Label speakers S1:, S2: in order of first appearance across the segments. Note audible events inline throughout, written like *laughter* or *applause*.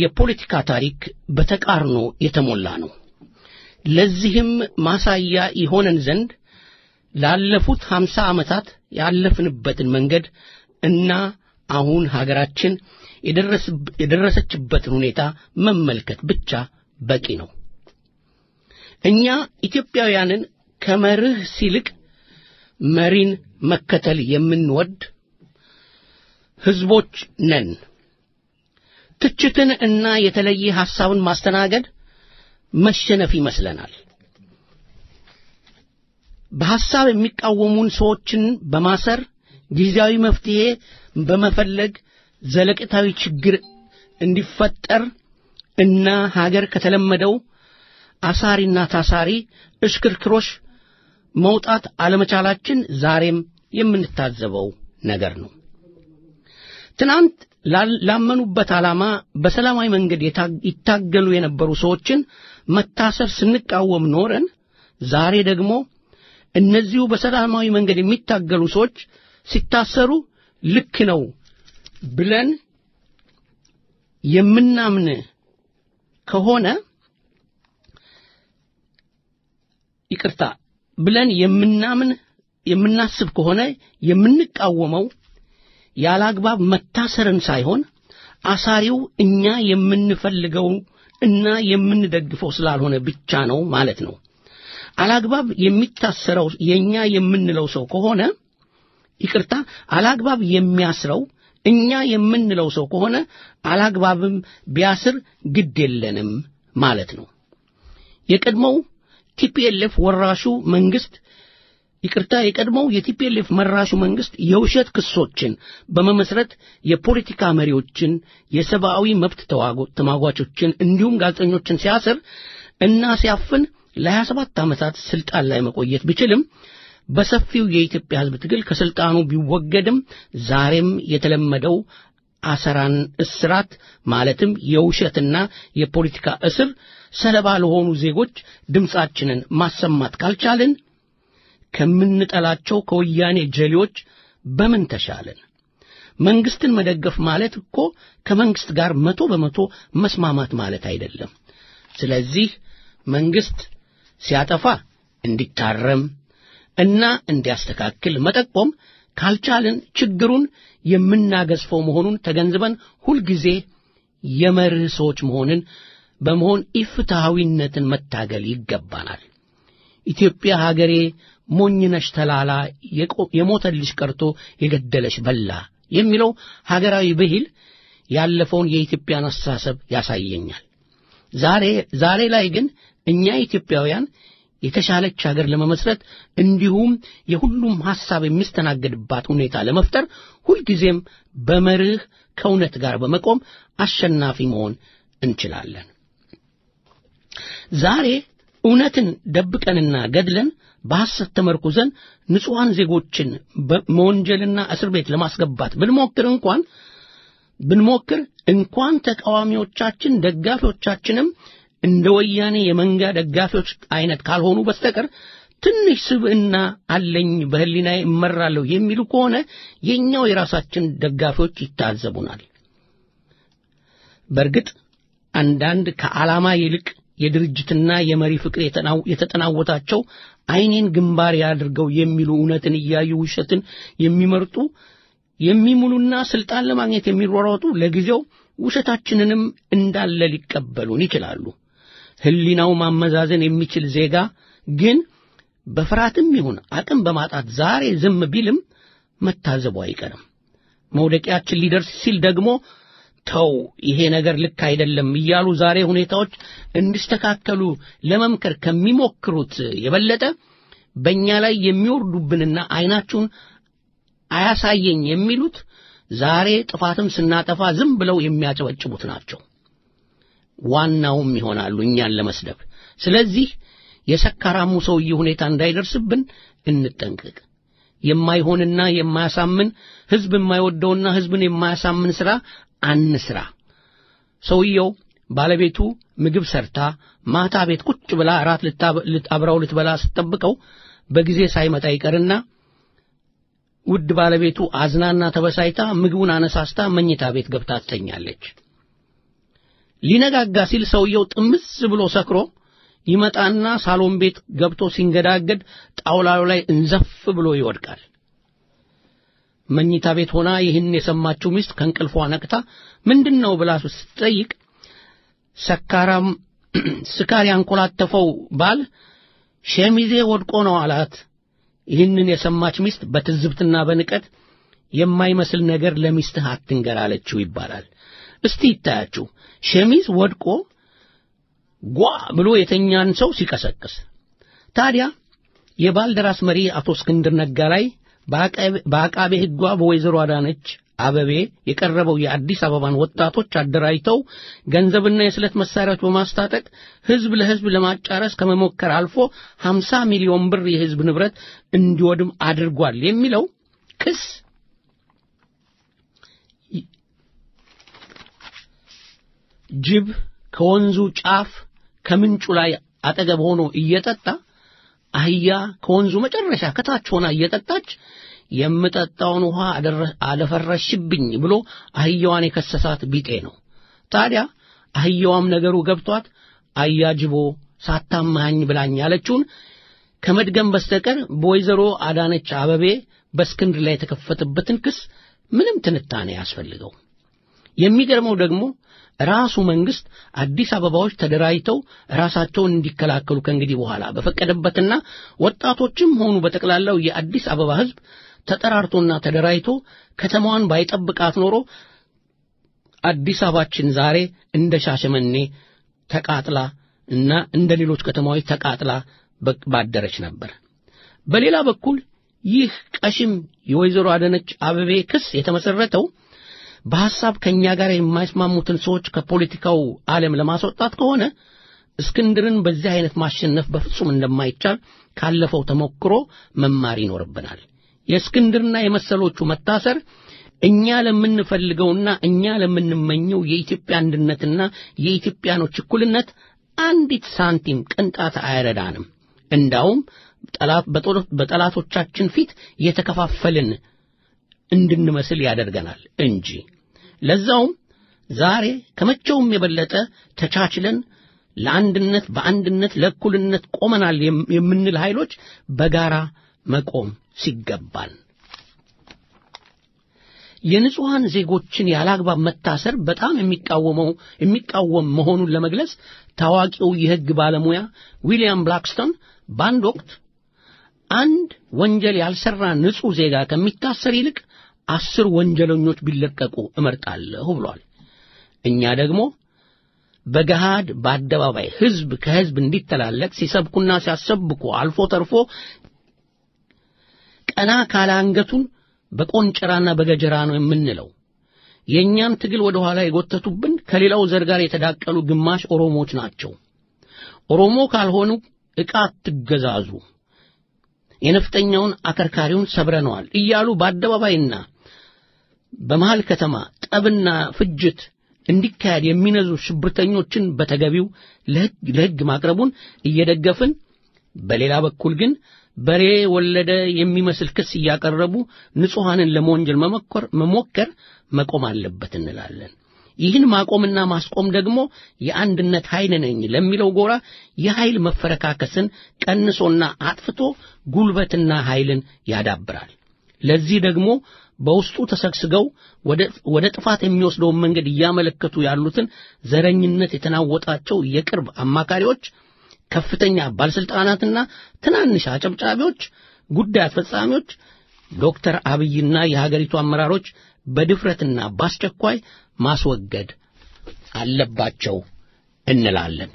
S1: የፖለቲካ ታሪክ በተቃርኖ የተሞላ ነው። ለዚህም ማሳያ ይሆነን ዘንድ ላለፉት ሀምሳ ዓመታት ያለፍንበትን መንገድ እና አሁን ሀገራችን የደረሰችበትን ሁኔታ መመልከት ብቻ በቂ ነው። እኛ ኢትዮጵያውያንን ከመርህ ሲልቅ መሪን መከተል የምንወድ ሕዝቦች ነን። ትችትን እና የተለየ ሐሳብን ማስተናገድ መሸነፍ ይመስለናል። በሐሳብ የሚቃወሙን ሰዎችን በማሰር ጊዜያዊ መፍትሔ በመፈለግ ዘለቅታዊ ችግር እንዲፈጠር እና ሀገር ከተለመደው አሳሪና ታሳሪ እሽክርክሮሽ መውጣት አለመቻላችን ዛሬም የምንታዘበው ነገር ነው። ትናንት ላመኑበት ዓላማ በሰላማዊ መንገድ ይታገሉ የነበሩ ሰዎችን መታሰር ስንቃወም ኖረን ዛሬ ደግሞ እነዚሁ በሰላማዊ መንገድ የሚታገሉ ሰዎች ሲታሰሩ ልክ ነው ብለን የምናምን ከሆነ ይቅርታ ብለን የምናምን የምናስብ ከሆነ የምንቃወመው ያለ መታሰርን ሳይሆን አሳሪው እኛ የምንፈልገው እና የምንደግፈው ስላልሆነ ብቻ ነው ማለት ነው። አላግባብ የሚታሰረው የእኛ የምንለው ሰው ከሆነ ይቅርታ፣ አላግባብ የሚያስረው እኛ የምንለው ሰው ከሆነ አላግባብም ቢያስር ግድ የለንም ማለት ነው። የቀድሞው TPLF መራሹ መንግስት ይቅርታ የቀድሞው የ TPLF መራሹ መንግስት የውሸት ክሶችን በመመስረት የፖለቲካ መሪዎችን፣ የሰብአዊ መብት ተሟጓቾችን እንዲሁም ጋዜጠኞችን ሲያስር እና ሲያፍን ለሀያ ሰባት ዓመታት ስልጣን ላይ መቆየት ቢችልም በሰፊው የኢትዮጵያ ሕዝብ ትግል ከስልጣኑ ቢወገድም ዛሬም የተለመደው አሰራን እስራት ማለትም የውሸትና የፖለቲካ እስር ሰለባ ለሆኑ ዜጎች ድምፃችንን ማሰማት ካልቻልን ከምንጠላቸው ከወያኔ ጀሌዎች በምን ተሻለን? መንግስትን መደገፍ ማለት እኮ ከመንግስት ጋር መቶ በመቶ መስማማት ማለት አይደለም። ስለዚህ መንግስት ሲያጠፋ እንዲታረም እና እንዲያስተካክል መጠቆም ካልቻልን ችግሩን የምናገዝፈው መሆኑን ተገንዝበን ሁልጊዜ የመርህ ሰዎች መሆንን በመሆን ኢፍትሐዊነትን መታገል ይገባናል። ኢትዮጵያ ሀገሬ ሞኝነሽ ተላላ የሞተልሽ ቀርቶ የገደለሽ በላ የሚለው ሀገራዊ ብሂል ያለፈውን የኢትዮጵያን አስተሳሰብ ያሳየኛል። ዛሬ ላይ ግን እኛ ኢትዮጵያውያን የተሻለች ሀገር ለመመስረት እንዲሁም የሁሉም ሐሳብ የሚስተናገድባት ሁኔታ ለመፍጠር ሁልጊዜም በመርህ ከእውነት ጋር በመቆም አሸናፊ መሆን እንችላለን። ዛሬ እውነትን ደብቀንና ገድለን በሐሰት ተመርኩዘን ንጹሐን ዜጎችን መወንጀልና እስር ቤት ለማስገባት ብንሞክር እንኳን ብንሞክር እንኳን ተቃዋሚዎቻችን ደጋፊዎቻችንም እንደ ወያኔ የመንጋ ደጋፊዎች አይነት ካልሆኑ በስተቀር ትንሽ ስብዕና አለኝ በህሊናዬ እመራለሁ የሚሉ ከሆነ የኛው የራሳችን ደጋፊዎች ይታዘቡናል። በእርግጥ አንዳንድ ከዓላማ ይልቅ የድርጅትና የመሪ ፍቅር የተጠናወታቸው ዓይኔን ግንባር ያድርገው የሚሉ እውነትን እያዩ ውሸትን የሚመርጡ የሚሙሉና ስልጣን ለማግኘት የሚሯሯጡ ለጊዜው ውሸታችንንም እንዳለ ሊቀበሉን ይችላሉ። ሕሊናው ማመዛዘን የሚችል ዜጋ ግን በፍርሃትም ይሁን አቅም በማጣት ዛሬ ዝም ቢልም መታዘቡ አይቀርም። መውደቂያችን ሊደርስ ሲል ደግሞ ተው ይሄ ነገር ልክ አይደለም እያሉ ዛሬ ሁኔታዎች እንዲስተካከሉ ለመምከር ከሚሞክሩት የበለጠ በእኛ ላይ የሚወርዱብንና ዓይናችሁን አያሳየኝ የሚሉት ዛሬ ጥፋትም ስናጠፋ ዝም ብለው የሚያጨበጭቡት ናቸው። ዋናውም ይሆናሉ እኛን ለመስደብ። ስለዚህ የሰካራሙ ሰውዬ ሁኔታ እንዳይደርስብን እንጠንቀቅ። የማይሆንና የማያሳምን ሕዝብ የማይወደውና ሕዝብን የማያሳምን ሥራ አንስራ። ሰውየው ባለቤቱ ምግብ ሰርታ ማታ ቤት ቁጭ ብላ እራት አብራው ልትበላ ስትጠብቀው በጊዜ ሳይመጣ ይቀርና ውድ ባለቤቱ አዝናና ተበሳይታ ምግቡን አነሳስታ መኝታ ቤት ገብታ ትተኛለች። ሊነጋጋ ሲል ሰውየው ጥምዝ ብሎ ሰክሮ ይመጣና ሳሎን ቤት ገብቶ ሲንገዳገድ ጣውላው ላይ እንዘፍ ብሎ ይወድቃል። መኝታ ቤት ሆና ይህን የሰማችው ሚስት ከእንቅልፏ ነቅታ ምንድን ነው ብላ ስትጠይቅ ሰካራም *clears throat* ስካር ያንኮላተፈው ባል ሸሚዜ ወድቆ ነው አላት። ይህንን የሰማች ሚስት በትዝብትና በንቀት የማይመስል ነገር ለሚስትህ አትንገር አለችው ይባላል። እስቲ ይታያችሁ ሸሚዝ ወድቆ ጓ ብሎ የተኛን ሰው ሲቀሰቅስ። ታዲያ የባልደራስ መሪ አቶ እስክንድር ነጋ ላይ በአቃቤ ሕጓ በወይዘሮ አዳነች አበቤ የቀረበው የአዲስ አበባን ወጣቶች አደራጅተው ገንዘብና የስለት መሳሪያዎች በማስታጠቅ ሕዝብ ለሕዝብ ለማጫረስ ከመሞከር አልፎ 50 ሚሊዮን ብር የሕዝብ ንብረት እንዲወድም አድርጓል የሚለው ክስ ጅብ ከወንዙ ጫፍ ከምንጩ ላይ አጠገብ ሆኖ እየጠጣ አህያ ከወንዙ መጨረሻ ከታች ሆና እየጠጣች የምጠጣውን ውሃ አደፈረሽብኝ ብሎ አህያዋን የከሰሳት ቢጤ ነው። ታዲያ አህያዋም ነገሩ ገብቷት አያጅቦ ሳታማኝ ብላኝ ያለችውን ከመድገም በስተቀር በወይዘሮ አዳነች አበቤ በእስክንድር ላይ የተከፈተበትን ክስ ምንም ትንታኔ ያስፈልገው። የሚገርመው ደግሞ ራሱ መንግስት አዲስ አበባዎች ተደራጅተው ራሳቸውን እንዲከላከሉ ከእንግዲህ በኋላ በፈቀደበትና ወጣቶችም ሆኑ በጠቅላላው የአዲስ አበባ ሕዝብ ተጠራርቶና ተደራጅቶ ከተማዋን ባይጠብቃት ኖሮ አዲስ አበባችን ዛሬ እንደ ሻሸመኔ ተቃጥላ እና እንደ ሌሎች ከተማዎች ተቃጥላ ባደረች ነበር። በሌላ በኩል ይህ ቀሽም የወይዘሮ አዳነች አበቤ ክስ የተመሰረተው በሐሳብ ከእኛ ጋር የማይስማሙትን ሰዎች ከፖለቲካው ዓለም ለማስወጣት ከሆነ እስክንድርን በዚህ አይነት ማሸነፍ በፍጹም እንደማይቻል ካለፈው ተሞክሮ መማር ይኖርብናል። የእስክንድርና የመሰሎቹ መታሰር እኛ ለምንፈልገውና እኛ ለምንመኘው የኢትዮጵያ አንድነትና የኢትዮጵያኖች እኩልነት አንዲት ሳንቲም ቅንጣት አይረዳንም። እንዳውም በጠላቶቻችን ፊት የተከፋፈልን እንድንመስል ያደርገናል እንጂ። ለዛውም ዛሬ ከመቼውም የበለጠ ተቻችለን ለአንድነት በአንድነት ለእኩልነት ቆመናል የምንል ኃይሎች በጋራ መቆም ሲገባን። የንጹሐን ዜጎችን ያላግባብ መታሰር በጣም የሚቃወመው የሚቃወም መሆኑን ለመግለጽ ታዋቂው የሕግ ባለሙያ ዊሊያም ብላክስቶን በአንድ ወቅት አንድ ወንጀል ያልሰራ ንጹሕ ዜጋ ከሚታሰር ይልቅ አስር ወንጀለኞች ቢለቀቁ እመርጣለሁ ብሏል። እኛ ደግሞ በገሃድ በአደባባይ ሕዝብ ከሕዝብ እንዲተላለቅ ሲሰብኩና ሲያሰብኩ አልፎ ተርፎ ቀና ካለ አንገቱን በቆንጨራና በገጀራ ነው የምንለው። የእኛን ትግል ወደ ኋላ የጎተቱብን ከሌላው ዘር ጋር የተዳቀሉ ግማሽ ኦሮሞዎች ናቸው። ኦሮሞ ካልሆኑ ዕቃ አትገዛዙ፣ የነፍጠኛውን አከርካሪውን ሰብረነዋል እያሉ በአደባባይና በመሃል ከተማ ጠብና ፍጅት እንዲካሄድ የሚነዙ ሽብርተኞችን በተገቢው ለሕግ ማቅረቡን እየደገፍን፣ በሌላ በኩል ግን በሬ ወለደ የሚመስል ክስ እያቀረቡ ንጹሐንን ለመወንጀል መሞከር መቆም አለበት እንላለን።
S2: ይህን ማቆምና ማስቆም ደግሞ የአንድነት ኃይል ነኝ ለሚለው ጎራ የኃይል መፈረካከስን ቀንሶና አጥፍቶ ጉልበትና ኃይልን ያዳብራል። ለዚህ ደግሞ በውስጡ ተሰግስገው ወደ ጥፋት የሚወስደውን መንገድ እያመለከቱ ያሉትን ዘረኝነት የተናወጣቸው የቅርብ አማካሪዎች፣ ከፍተኛ ባለስልጣናትና ትናንሽ አጨብጫቢዎች፣ ጉዳይ አስፈጻሚዎች ዶክተር አብይና የሀገሪቱ አመራሮች በድፍረትና በአስቸኳይ ማስወገድ አለባቸው እንላለን።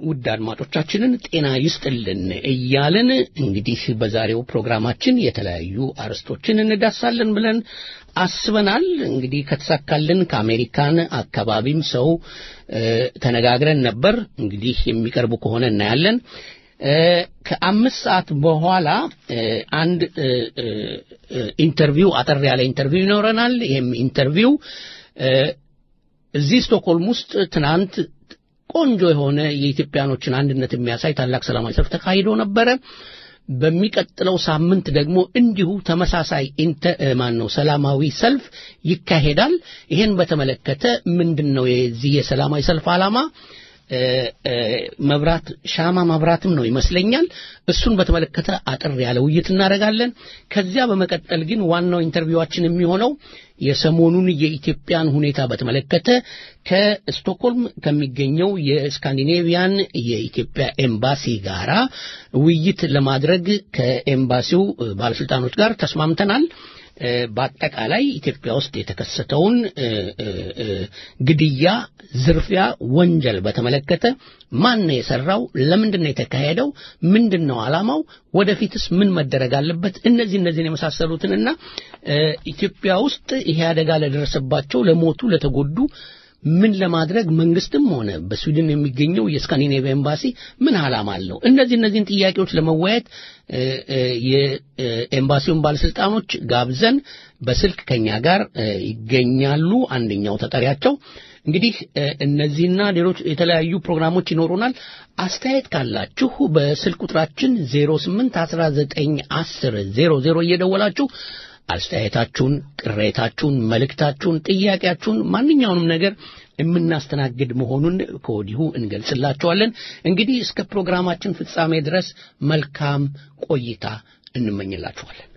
S1: ውድ አድማጮቻችንን ጤና ይስጥልን እያልን እንግዲህ በዛሬው ፕሮግራማችን የተለያዩ አርዕስቶችን እንዳሳለን ብለን አስበናል። እንግዲህ ከተሳካልን ከአሜሪካን አካባቢም ሰው ተነጋግረን ነበር። እንግዲህ የሚቀርቡ ከሆነ እናያለን። ከአምስት ሰዓት በኋላ አንድ interview አጠር ያለ interview ይኖረናል። ይህም interview እዚህ ስቶክሆልም ውስጥ ትናንት ቆንጆ የሆነ የኢትዮጵያኖችን አንድነት የሚያሳይ ታላቅ ሰላማዊ ሰልፍ ተካሂዶ ነበረ። በሚቀጥለው ሳምንት ደግሞ እንዲሁ ተመሳሳይ ማን ነው ሰላማዊ ሰልፍ ይካሄዳል። ይሄን በተመለከተ ምንድን ነው የዚህ የሰላማዊ ሰልፍ ዓላማ? መብራት ሻማ ማብራትም ነው ይመስለኛል። እሱን በተመለከተ አጠር ያለ ውይይት እናደርጋለን። ከዚያ በመቀጠል ግን ዋናው interview ኣችን የሚሆነው የሰሞኑን የኢትዮጵያን ሁኔታ በተመለከተ ከስቶክሆልም ከሚገኘው የስካንዲኔቪያን የኢትዮጵያ ኤምባሲ ጋራ ውይይት ለማድረግ ከኤምባሲው ባለስልጣኖች ጋር ተስማምተናል። በአጠቃላይ ኢትዮጵያ ውስጥ የተከሰተውን ግድያ፣ ዝርፊያ፣ ወንጀል በተመለከተ ማን ነው የሰራው? ለምንድን ነው የተካሄደው? ምንድን ነው ዓላማው? ወደፊትስ ምን መደረግ አለበት? እነዚህ እነዚህን የመሳሰሉትንና ኢትዮጵያ ውስጥ ይሄ አደጋ ለደረሰባቸው፣ ለሞቱ፣ ለተጎዱ ምን ለማድረግ መንግስትም ሆነ በስዊድን የሚገኘው የስካንዲኔቪያ ኤምባሲ ምን ዓላማ አለው? እነዚህ እነዚህን ጥያቄዎች ለመወያየት የኤምባሲውን ባለስልጣኖች ጋብዘን በስልክ ከኛ ጋር ይገኛሉ። አንደኛው ተጠሪያቸው እንግዲህ እነዚህና ሌሎች የተለያዩ ፕሮግራሞች ይኖሩናል። አስተያየት ካላችሁ በስልክ ቁጥራችን 08191000 እየደወላችሁ አስተያየታችሁን፣ ቅሬታችሁን፣ መልእክታችሁን፣ ጥያቄያችሁን ማንኛውንም ነገር የምናስተናግድ መሆኑን ከወዲሁ እንገልጽላችኋለን። እንግዲህ እስከ ፕሮግራማችን ፍጻሜ ድረስ መልካም ቆይታ እንመኝላችኋለን።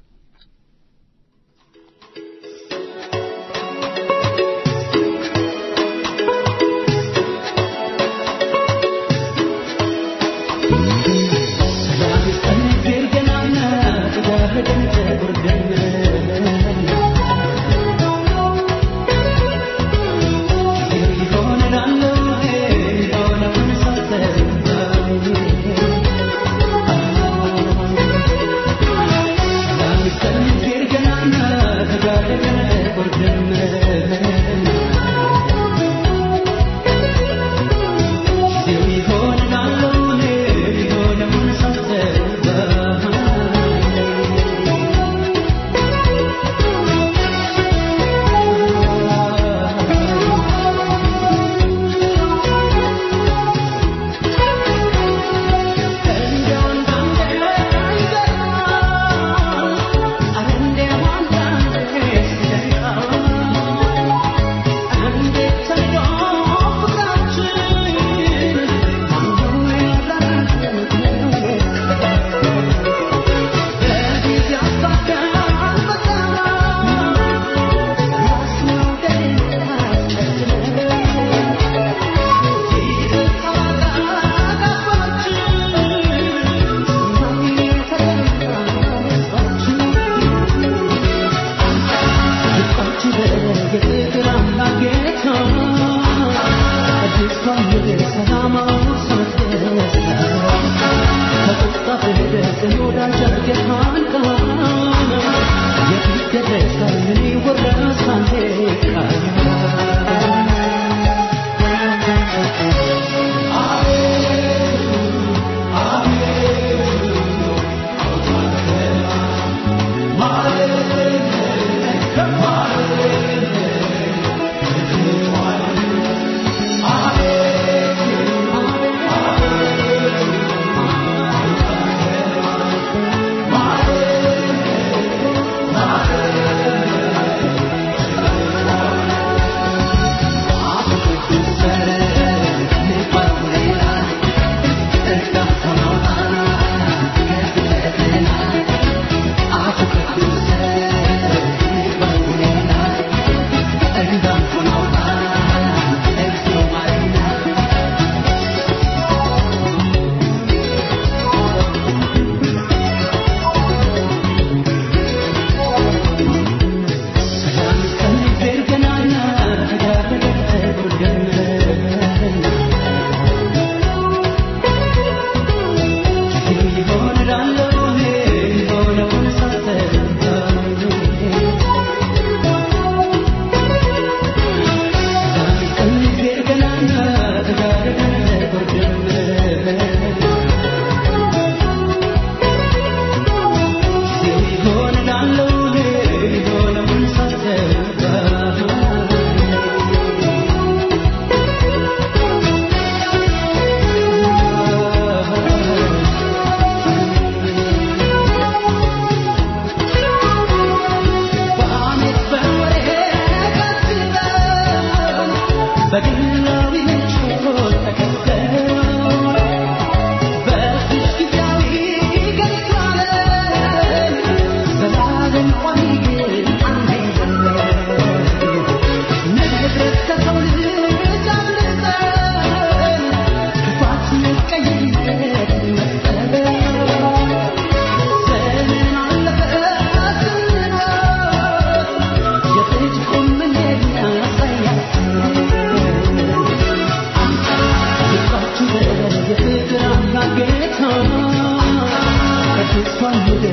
S1: አድማጮቻችን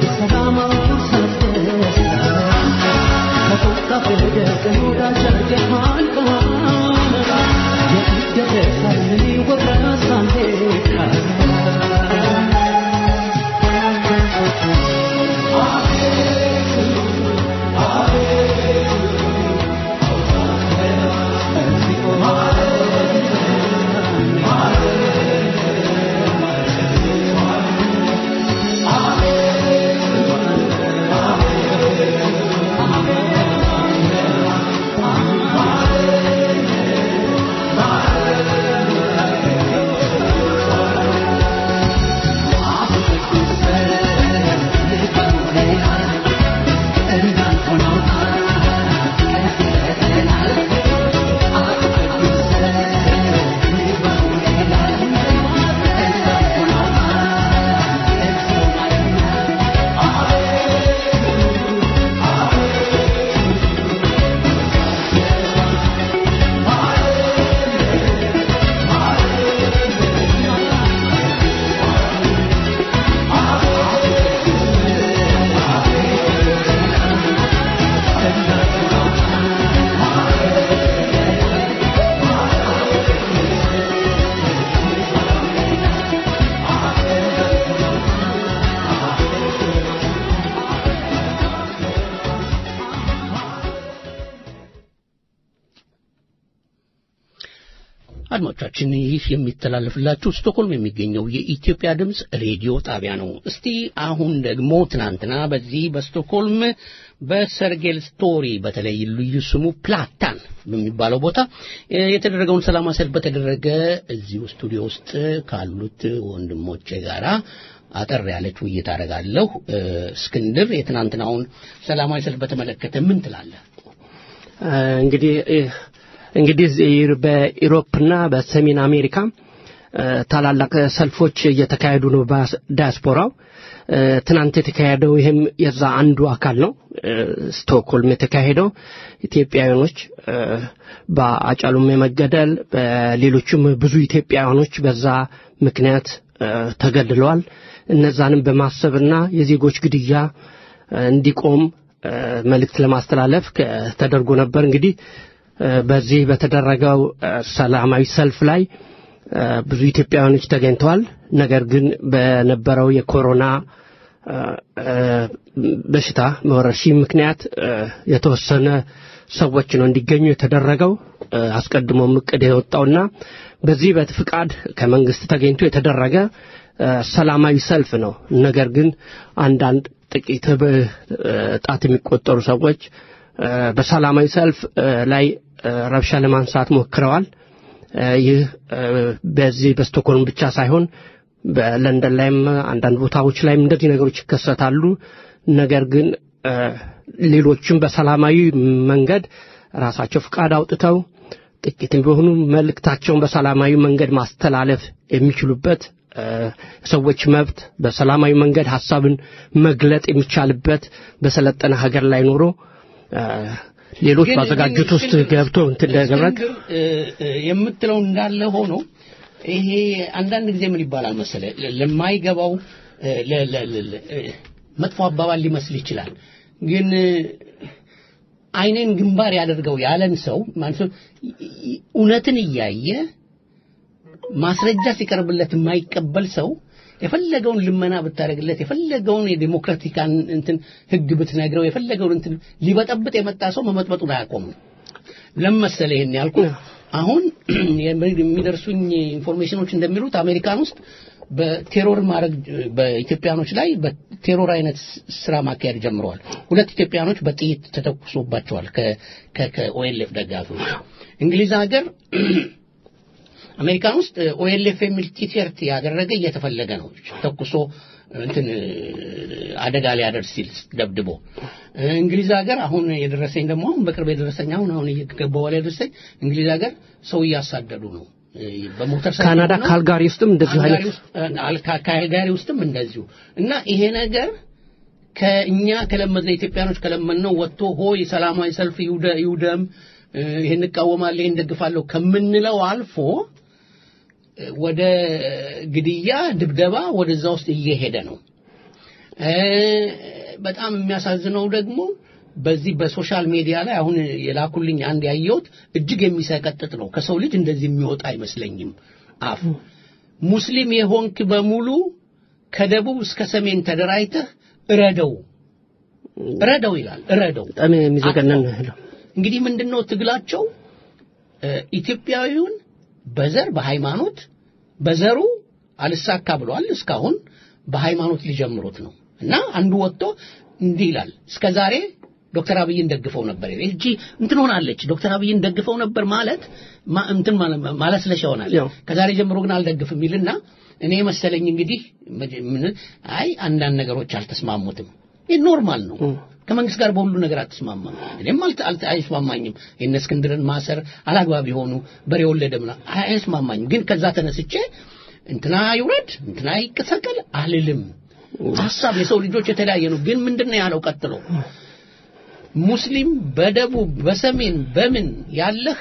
S1: የሚተላለፍላችሁ ስቶክሆልም የሚገኘው የኢትዮጵያ ድምፅ ሬዲዮ ጣቢያ ነው። እስቲ አሁን ደግሞ ትናንትና በዚህ በስቶክሆልም በሰርጌልስ ቶሪ በተለይ ልዩ ስሙ ፕላታን በሚባለው ቦታ የተደረገውን ሰላማዊ ሰልፍ በተደረገ እዚሁ ስቱዲዮ ውስጥ ካሉት ወንድሞቼ ጋራ አጠር ያለች ውይይት አደርጋለሁ። እስክንድር የትናንትናውን ሰላማዊ ሰልፍ በተመለከተ ምን ትላለህ?
S3: እንግዲህ እንግዲህ በኢሮፕና በሰሜን አሜሪካ ታላላቅ ሰልፎች እየተካሄዱ ነው በዳያስፖራው። ትናንት የተካሄደው ይህም የዛ አንዱ አካል ነው። ስቶክሆልም የተካሄደው ኢትዮጵያውያኖች በአጫሉም የመገደል በሌሎችም ብዙ ኢትዮጵያውያኖች በዛ ምክንያት ተገድለዋል። እነዛንም በማሰብና የዜጎች ግድያ እንዲቆም መልእክት ለማስተላለፍ ተደርጎ ነበር። እንግዲህ በዚህ በተደረገው ሰላማዊ ሰልፍ ላይ ብዙ ኢትዮጵያውያኖች ተገኝተዋል። ነገር ግን በነበረው የኮሮና በሽታ ወረርሽኝ ምክንያት የተወሰነ ሰዎች ነው እንዲገኙ የተደረገው። አስቀድሞም እቅድ የወጣውና በዚህ በፍቃድ ከመንግስት ተገኝቶ የተደረገ ሰላማዊ ሰልፍ ነው። ነገር ግን አንዳንድ ጥቂት ጣት የሚቆጠሩ ሰዎች በሰላማዊ ሰልፍ ላይ ረብሻ ለማንሳት ሞክረዋል። ይህ በዚህ በስቶክሆልም ብቻ ሳይሆን በለንደን ላይም አንዳንድ ቦታዎች ላይም እንደዚህ ነገሮች ይከሰታሉ። ነገር ግን ሌሎችም በሰላማዊ መንገድ ራሳቸው ፍቃድ አውጥተው ጥቂትም ቢሆኑ መልእክታቸውን በሰላማዊ መንገድ ማስተላለፍ የሚችሉበት ሰዎች መብት በሰላማዊ መንገድ ሀሳብን መግለጥ የሚቻልበት በሰለጠነ ሀገር ላይ ኖሮ ሌሎች ባዘጋጁት ውስጥ ገብቶ እንትን እንደገመት
S1: የምትለው እንዳለ ሆኖ ይሄ አንዳንድ ጊዜ ምን ይባላል መሰለ ለማይገባው መጥፎ አባባል ሊመስል ይችላል። ግን አይኔን ግንባር ያደርገው ያለን ሰው ማለት እውነትን እያየ ማስረጃ ሲቀርብለት የማይቀበል ሰው የፈለገውን ልመና ብታደርግለት የፈለገውን የዲሞክራቲክ እንትን ህግ ብትነግረው የፈለገውን እንትን ሊበጠብጥ የመጣ ሰው መበጥበጡን አያቆምም። ለመሰለ ይሄን ያልኩ አሁን የሚደርሱኝ information ኖች እንደሚሉት አሜሪካን ውስጥ በ terror ማድረግ በኢትዮጵያኖች ላይ በ terror አይነት ስራ ማካሄድ ጀምረዋል። ሁለት ኢትዮጵያኖች በጥይት ተተኩሶባቸዋል ከኦኤልኤፍ ደጋፊዎች። እንግሊዝ ሀገር አሜሪካን ውስጥ ኦኤልኤፍ የሚል ቲሸርት ያደረገ እየተፈለገ ነው። ተኩሶ እንትን አደጋ ሊያደርስ ሲል ደብድቦ። እንግሊዝ ሀገር አሁን የደረሰኝ ደግሞ አሁን በቅርብ የደረሰኝ አሁን አሁን ላይ የደረሰኝ እንግሊዝ ሀገር ሰው እያሳደዱ ነው።
S3: ካናዳ ካልጋሪ ውስጥም እንደዚሁ አይነት
S1: ካልጋሪ ውስጥም እንደዚሁ። እና ይሄ ነገር ከእኛ ከለመድነው ኢትዮጵያኖች ከለመድነው ወጥቶ ሆይ ሰላማዊ ሰልፍ ይውደ- ይውደም እ፣ ይሄን እቃወማለሁ ይሄን እደግፋለሁ ከምንለው አልፎ ወደ ግድያ ድብደባ ወደዛ ውስጥ እየሄደ ነው። በጣም የሚያሳዝነው ደግሞ በዚህ በ social media ላይ አሁን የላኩልኝ አንድ ያየሁት እጅግ የሚሰቀጥጥ ነው። ከሰው ልጅ እንደዚህ የሚወጣ አይመስለኝም አፍ። ሙስሊም የሆንክ በሙሉ ከደቡብ እስከ ሰሜን ተደራጅተህ እረደው። እረደው ይላል። እረደው።
S3: በጣም የሚዘገነን ነው።
S1: እንግዲህ ምንድነው ትግላቸው? ኢትዮጵያዊውን በዘር በሃይማኖት በዘሩ አልሳካ ብሏል እስካሁን በሃይማኖት ሊጀምሩት ነው። እና አንዱ ወጥቶ እንዲህ ይላል እስከ ዛሬ ዶክተር አብይን ደግፈው ነበር እጂ እንትን ሆናለች። ዶክተር አብይን ደግፈው ነበር ማለት ማ- እንትን ማለት ማለስለሻ
S3: ሆኗል
S1: ከዛሬ ጀምሮ ግን አልደግፍም ይልና እኔ መሰለኝ እንግዲህ አይ አንዳንድ ነገሮች አልተስማሙትም። ይህ normal ነው ከመንግስት ጋር በሁሉ ነገር አትስማማም። እኔም አይስማማኝም። የእነ እስክንድርን ማሰር አላግባብ የሆኑ በሬ ወለደ ምና አይ- አይስማማኝም። ግን ከዛ ተነስቼ እንትና ይውረድ እንትና ይሰቀል አልልም። ሀሳብ የሰው ልጆች የተለያየ ነው። ግን ምንድን ነው ያለው ቀጥሎ? ሙስሊም በደቡብ በሰሜን በምን ያለህ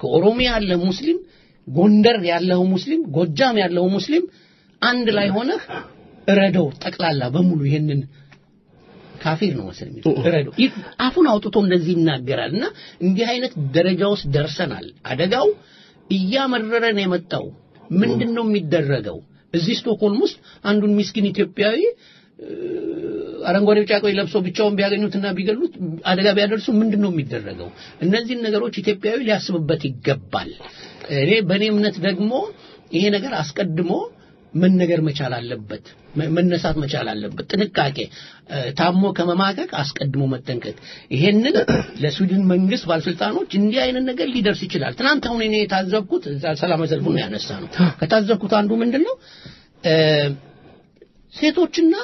S1: ከኦሮሚያ ያለ ሙስሊም ጎንደር ያለው ሙስሊም ጎጃም ያለው ሙስሊም አንድ ላይ ሆነህ እረደው ጠቅላላ በሙሉ ይሄንን ካፊር ነው መሰለኝ የሚለው አፉን አውጥቶ እንደዚህ ይናገራል እና እንዲህ አይነት ደረጃ ውስጥ ደርሰናል አደጋው እያመረረን የመጣው ምንድን ነው የሚደረገው እዚህ ስቶክሆልም ውስጥ አንዱን ሚስኪን ኢትዮጵያዊ አረንጓዴ ቢጫ ቀይ ለብሶ ብቻውን ቢያገኙትና ቢገሉት አደጋ ቢያደርሱ ምንድን ነው የሚደረገው? እነዚህን ነገሮች ኢትዮጵያዊ ሊያስብበት ይገባል። እኔ በእኔ እምነት ደግሞ ይሄ ነገር አስቀድሞ መነገር መቻል አለበት፣ መነሳት መቻል አለበት። ጥንቃቄ ታሞ ከመማቀቅ አስቀድሞ መጠንቀቅ። ይሄንን ለስዊድን መንግስት ባለስልጣኖች እንዲህ አይነት ነገር ሊደርስ ይችላል። ትናንት አሁን እኔ የታዘብኩት እዛ ሰላማዊ ሰልፉን ያነሳ ነው ከታዘብኩት አንዱ ምንድን ነው ሴቶችና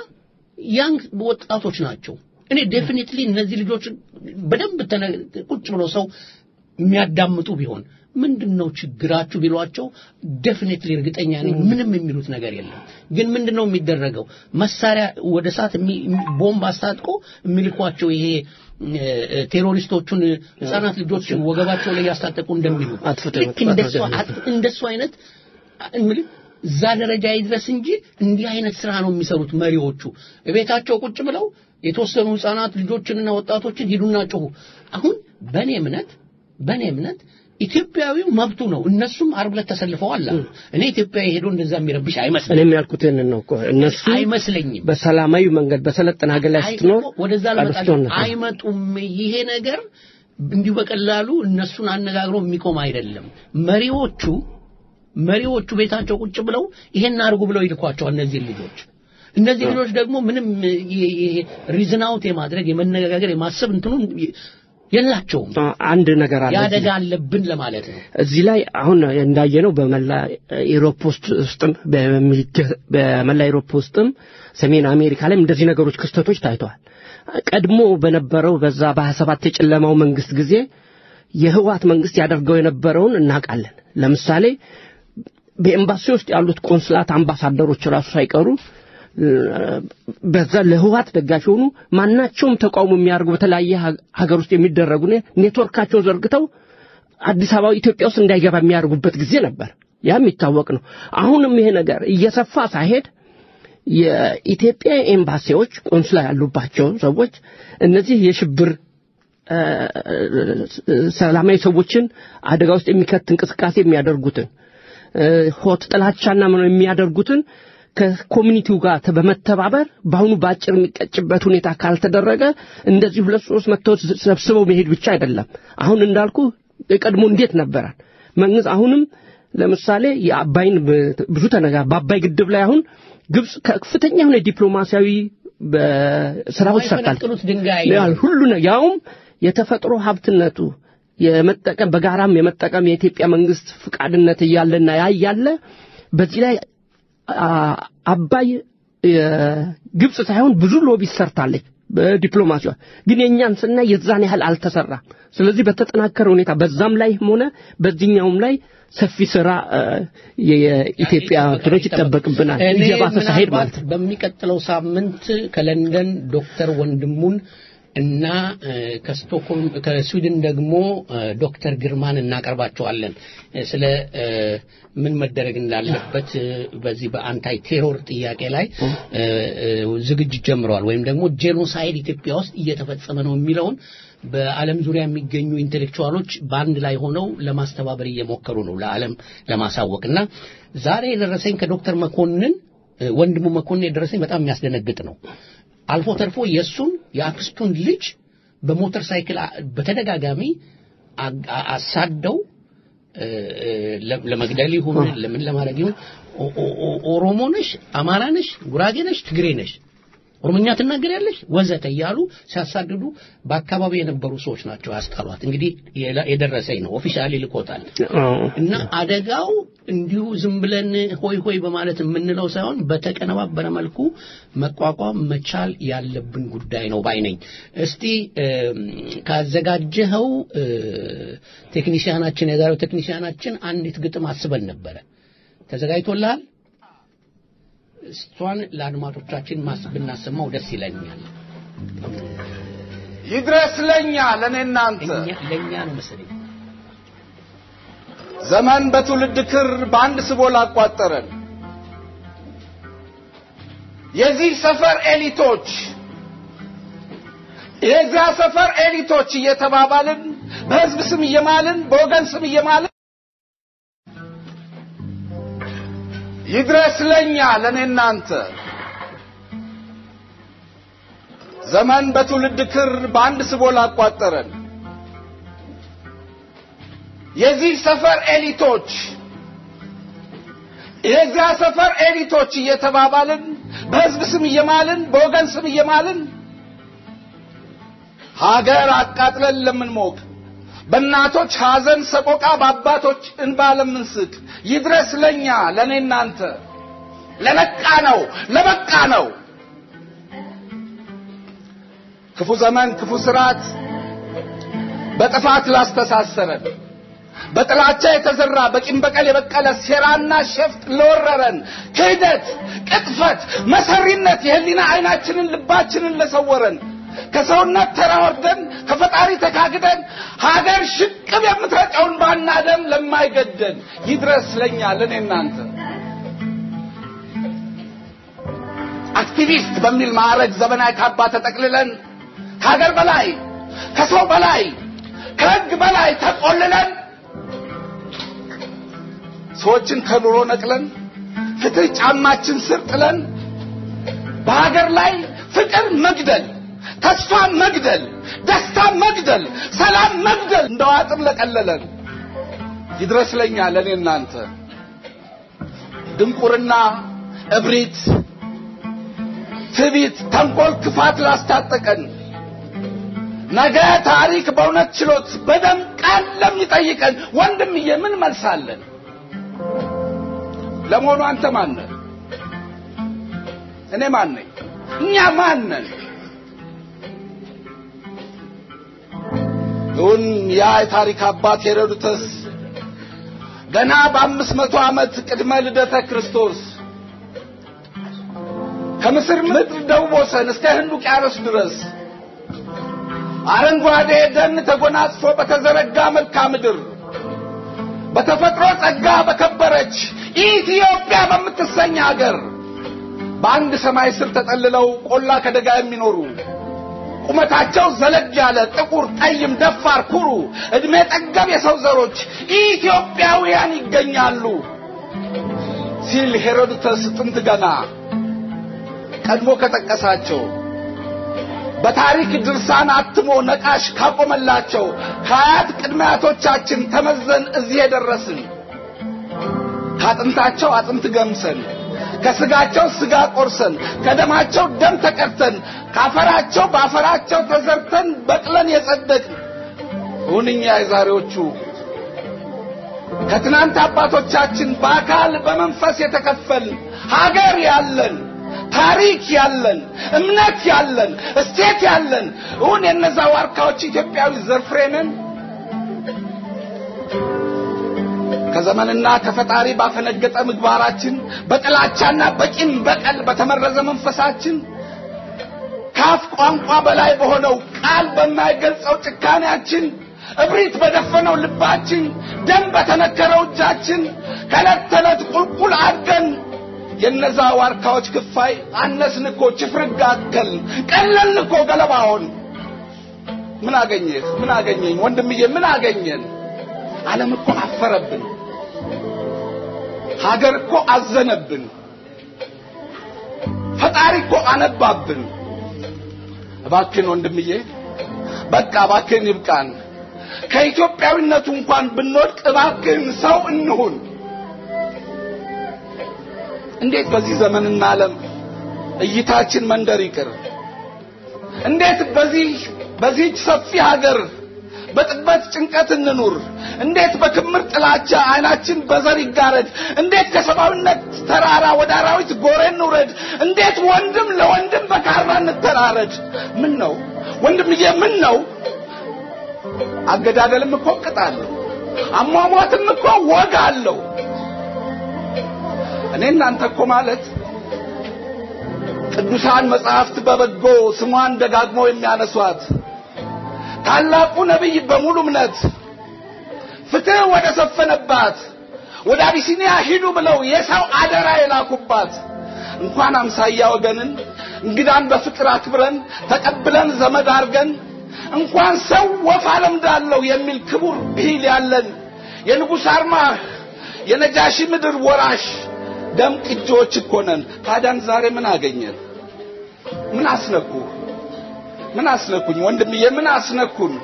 S1: young ወጣቶች ናቸው። እኔ definitely እነዚህ ልጆች በደንብ ቁጭ ብሎ ሰው የሚያዳምጡ ቢሆን ምንድን ነው ችግራችሁ ቢሏቸው definitely እርግጠኛ ነኝ ምንም የሚሉት ነገር የለም። ግን ምንድን ነው የሚደረገው? መሳሪያ ወደ እሳት ቦምብ አስታጥቆ የሚልኳቸው ይሄ terrorist ኦቹን ህጻናት ልጆች ወገባቸው ላይ ያስታጠቁ እንደሚሉ ልክ እንደሱ አይነት እዛ ደረጃ ይድረስ እንጂ እንዲህ አይነት ስራ ነው የሚሰሩት መሪዎቹ። ቤታቸው ቁጭ ብለው የተወሰኑ ህፃናት ልጆችንና ወጣቶችን ሂዱና ጮሁ። አሁን በእኔ እምነት በእኔ እምነት ኢትዮጵያዊው መብቱ ነው። እነሱም ዓርብ ዕለት ተሰልፈዋል እኔ ኢትዮጵያዊ ሄዶ እንደዛ የሚረብሽ አይመስለኝም
S3: እኔም ያልኩት ይህንን ነው እኮ እነሱ
S1: አይመስለኝም።
S3: በሰላማዊ መንገድ በሰለጠነ ሀገር ላይ ስትኖር
S1: ወደዛ አይመጡም። ይሄ ነገር እንዲሁ በቀላሉ እነሱን አነጋግሮ የሚቆም አይደለም። መሪዎቹ መሪዎቹ ቤታቸው ቁጭ ብለው ይሄን አድርጉ ብለው ይልኳቸዋል እነዚህ ልጆች። እነዚህ ልጆች ደግሞ ምንም reason out የማድረግ የመነጋገር የማሰብ እንትኑን የላቸውም።
S3: አንድ ነገር አለ
S1: የአደጋ አለብን ለማለት ነው።
S3: እዚህ ላይ አሁን እንዳየነው በመላ Europe ውስጥ ውስጥም በመላ Europe ውስጥም ሰሜን አሜሪካ ላይም እንደዚህ ነገሮች ክስተቶች ታይተዋል። ቀድሞ በነበረው በዛ በሀያ ሰባት የጨለማው መንግስት ጊዜ የህወሓት መንግስት ያደርገው የነበረውን እናውቃለን። ለምሳሌ በኤምባሲ ውስጥ ያሉት ቆንስላት አምባሳደሮች ራሱ ሳይቀሩ በዛ ለህወሓት ደጋፊ የሆኑ ማናቸውም ተቃውሞ የሚያደርጉ በተለያየ ሀገር ውስጥ የሚደረጉ ኔትወርካቸውን ዘርግተው አዲስ አበባ ኢትዮጵያ ውስጥ እንዳይገባ የሚያደርጉበት ጊዜ ነበር። ያ የሚታወቅ ነው። አሁንም ይሄ ነገር እየሰፋ ሳይሄድ የኢትዮጵያ ኤምባሲዎች ቆንስላ ያሉባቸው ሰዎች እነዚህ የሽብር ሰላማዊ ሰዎችን አደጋ ውስጥ የሚከት እንቅስቃሴ የሚያደርጉትን ሆት ጥላቻና ምን የሚያደርጉትን ከኮሚኒቲው ጋር በመተባበር በአሁኑ በአጭር የሚቀጭበት ሁኔታ ካልተደረገ እንደዚህ ሁለት ሶስት መጥተው ሰብስበው መሄድ ብቻ አይደለም። አሁን እንዳልኩ የቀድሞ እንዴት ነበራል መንግስት አሁንም ለምሳሌ የአባይን ብዙ ተነጋ በአባይ ግድብ ላይ አሁን ግብጽ ከፍተኛ የሆነ ዲፕሎማሲያዊ በስራዎች ሰርታለች። ሁሉ ያውም የተፈጥሮ ሀብትነቱ የመጠቀም በጋራም የመጠቀም የኢትዮጵያ መንግስት ፍቃድነት እያለና ያ እያለ በዚህ ላይ አባይ ግብጽ ሳይሆን ብዙ ሎቢ ሰርታለች በዲፕሎማሲዋ። ግን የእኛን ስናይ የዛን ያህል አልተሰራም። ስለዚህ በተጠናከረ ሁኔታ በዛም ላይ ሆነ በዚህኛውም ላይ ሰፊ ስራ የኢትዮጵያ ልጆች ይጠበቅብናል። ሳይሄድ
S1: ምናልባት
S3: ማለት
S1: በሚቀጥለው ሳምንት ከለንደን ዶክተር ወንድሙን እና ከስቶክሆልም ከስዊድን ደግሞ ዶክተር ግርማን እናቀርባቸዋለን ስለ ምን መደረግ እንዳለበት በዚህ በ anti terror ጥያቄ ላይ ዝግጅት ጀምረዋል ወይም ደግሞ genocide ኢትዮጵያ ውስጥ እየተፈጸመ ነው የሚለውን በዓለም ዙሪያ የሚገኙ intellectual ኦች በአንድ ላይ ሆነው ለማስተባበር እየሞከሩ ነው ለዓለም ለማሳወቅ እና ዛሬ የደረሰኝ ከዶክተር መኮንን ወንድሙ መኮንን የደረሰኝ በጣም የሚያስደነግጥ ነው። አልፎ ተርፎ የእሱን የአክስቱን ልጅ በሞተር ሳይክል በተደጋጋሚ አሳደው ለመግደል ይሁን ለምን ለማድረግ ይሁን ኦሮሞ ነሽ፣ አማራ ነሽ፣ ጉራጌ ነሽ፣ ትግሬ ነሽ ኦሮምኛ ትናገሪያለሽ ወዘተ እያሉ ሲያሳድዱ በአካባቢ የነበሩ ሰዎች ናቸው ያስጣሏት። እንግዲህ የደረሰኝ ነው officially ልኮታል። እና አደጋው እንዲሁ ዝም ብለን ሆይ ሆይ በማለት የምንለው ሳይሆን በተቀነባበረ መልኩ መቋቋም መቻል ያለብን ጉዳይ ነው ባይ ነኝ። እስቲ ካዘጋጀኸው technician ኣችን የዛሬው technician ኣችን አንዲት ግጥም አስበን ነበረ። ተዘጋጅቶልሃል? እሷን ለአድማጮቻችን ብናሰማው ደስ ይለኛል።
S4: ይድረስ ለኛ ለእኔ እናንተ።
S1: እኛ ለእኛ ነው መሰለኝ።
S4: ዘመን በትውልድ ክር በአንድ ስቦ ላቋጠረን። የዚህ ሰፈር ኤሊቶች የዚያ ሰፈር ኤሊቶች እየተባባልን በህዝብ ስም እየማልን በወገን ስም እየማልን ይድረስ ለኛ ለእኔ እናንተ። ዘመን በትውልድ ክር በአንድ ስቦ ላቋጠረን። የዚህ ሰፈር ኤሊቶች የዚያ ሰፈር ኤሊቶች እየተባባልን በህዝብ ስም እየማልን በወገን ስም እየማልን ሀገር አቃጥለን ለምንሞቅ በእናቶች ሐዘን ሰቆቃ በአባቶች እንባ ለምንስቅ ይድረስ ለኛ ለእኔ እናንተ። ለነቃ ነው ለበቃ ነው። ክፉ ዘመን ክፉ ስርዓት በጥፋት ላስተሳሰረን በጥላቻ የተዘራ በቂም በቀል የበቀለ ሴራና ሸፍጥ ለወረረን ክህደት፣ ቅጥፈት፣ መሰሪነት የህሊና አይናችንን ልባችንን ለሰወረን ከሰውነት ተራ ወርደን ከፈጣሪ ተካግደን ሀገር ሽቅብ የምትረጨውን ባና ደም ለማይገደን ይድረስ ለኛ ለእኔ እናንተ። አክቲቪስት በሚል ማዕረግ ዘመናዊ ካባ ተጠቅልለን ከሀገር በላይ ከሰው በላይ ከህግ በላይ ተቆልለን ሰዎችን ከኑሮ ነቅለን ፍትህ ጫማችን ስር ጥለን በሀገር ላይ ፍቅር መግደል፣ ተስፋ መግደል፣ ደስታ መግደል፣ ሰላም መግደል እንደ ዋጥር ለቀለለን ይድረስ ለኛ እናንተ ድንቁርና፣ እብሪት፣ ትዕቢት፣ ተንኮል፣ ክፋት ላስታጠቀን ነገ ታሪክ በእውነት ችሎት በደም ቃል ለሚጠይቀን ወንድምዬ ምን መልሳለን? ለመሆኑ አንተ ማን? እኔ ማን? እኛ ማን? ያ የታሪክ አባት ሄሮድተስ ገና በአምስት መቶ ዓመት ቅድመ ልደተ ክርስቶስ ከምስር ምድር ደቡብ ወሰን እስከ ህንድ ውቅያኖስ ድረስ አረንጓዴ ደን ተጎናጽፎ በተዘረጋ መልክዓ ምድር በተፈጥሮ ጸጋ በከበረች ኢትዮጵያ በምትሰኝ ሀገር በአንድ ሰማይ ስር ተጠልለው ቆላ ከደጋ የሚኖሩ ቁመታቸው ዘለግ ያለ ጥቁር፣ ጠይም፣ ደፋር፣ ኩሩ እድሜ ጠገብ የሰው ዘሮች ኢትዮጵያውያን ይገኛሉ ሲል ሄሮድተስ ጥንት ገና ቀድሞ ከጠቀሳቸው። በታሪክ ድርሳን አትሞ ነቃሽ ካቆመላቸው ከአያት ቅድመ አያቶቻችን ተመዘን እዚህ የደረስን። ከአጥንታቸው አጥንት ገምሰን ከስጋቸው ስጋ ቆርሰን ከደማቸው ደም ተቀድተን ከአፈራቸው በአፈራቸው ተዘርተን በቅለን የጸደቅን። እውን እኛ የዛሬዎቹ ከትናንት አባቶቻችን በአካል በመንፈስ የተከፈል ሀገር ያለን ታሪክ ያለን እምነት ያለን እስቴት ያለን። እውን የነዛ ዋርካዎች ኢትዮጵያዊ ዘርፍሬ ከዘመንና ከፈጣሪ ባፈነገጠ ምግባራችን በጥላቻና በቂም በቀል በተመረዘ መንፈሳችን ከአፍ ቋንቋ በላይ በሆነው ቃል በማይገልጸው ጭካኔያችን እብሪት በደፈነው ልባችን ደም በተነከረው እጃችን ከዕለት ተዕለት ቁልቁል አድገን የነዛ ዋርካዎች ክፋይ አነስን እኮ ችፍርግ አከል ቀለልን እኮ ገለባውን። ምን አገኘህ? ምን አገኘኝ? ወንድምዬ ምን አገኘን? ዓለም እኮ አፈረብን ሀገር እኮ አዘነብን። ፈጣሪ እኮ አነባብን። እባክን ወንድምዬ በቃ እባክን ይብቃን። ከኢትዮጵያዊነቱ እንኳን ብንወድቅ እባክን ሰው እንሁን። እንዴት በዚህ ዘመንና ዓለም እይታችን መንደር ይቅር? እንዴት በዚህ በዚህች ሰፊ ሀገር በጥበት ጭንቀት እንኑር። እንዴት በክምር ጥላቻ አይናችን በዘር ይጋረድ? እንዴት ከሰብአዊነት ተራራ ወደ አራዊት ጎሬ እንውረድ? እንዴት ወንድም ለወንድም በካራ እንተራረድ? ምን ነው ወንድምዬ ምን ነው አገዳደልም እኮ ቅጣለሁ አሟሟትም እኮ ወግ አለው። እኔ እናንተ እኮ ማለት ቅዱሳን መጽሐፍት በበጎ ስሟን ደጋግመው የሚያነሷት ታላቁ ነቢይ በሙሉ እምነት ፍትህ ወደ ሰፈነባት ወደ አቢሲኒያ ሂዱ ብለው የሰው አደራ የላኩባት እንኳን አምሳያ ወገንን እንግዳን በፍቅር አክብረን ተቀብለን ዘመድ አርገን እንኳን ሰው ወፍ አለምዳለው የሚል ክቡር ብሂል ያለን የንጉሥ አርማ የነጃሺ ምድር ወራሽ ደም ቅጂዎች እኮ ነን። ታዲያን ዛሬ ምን አገኘን? ምን አስነኩ? ምን አስነኩኝ? ወንድምዬ ምን አስነኩን?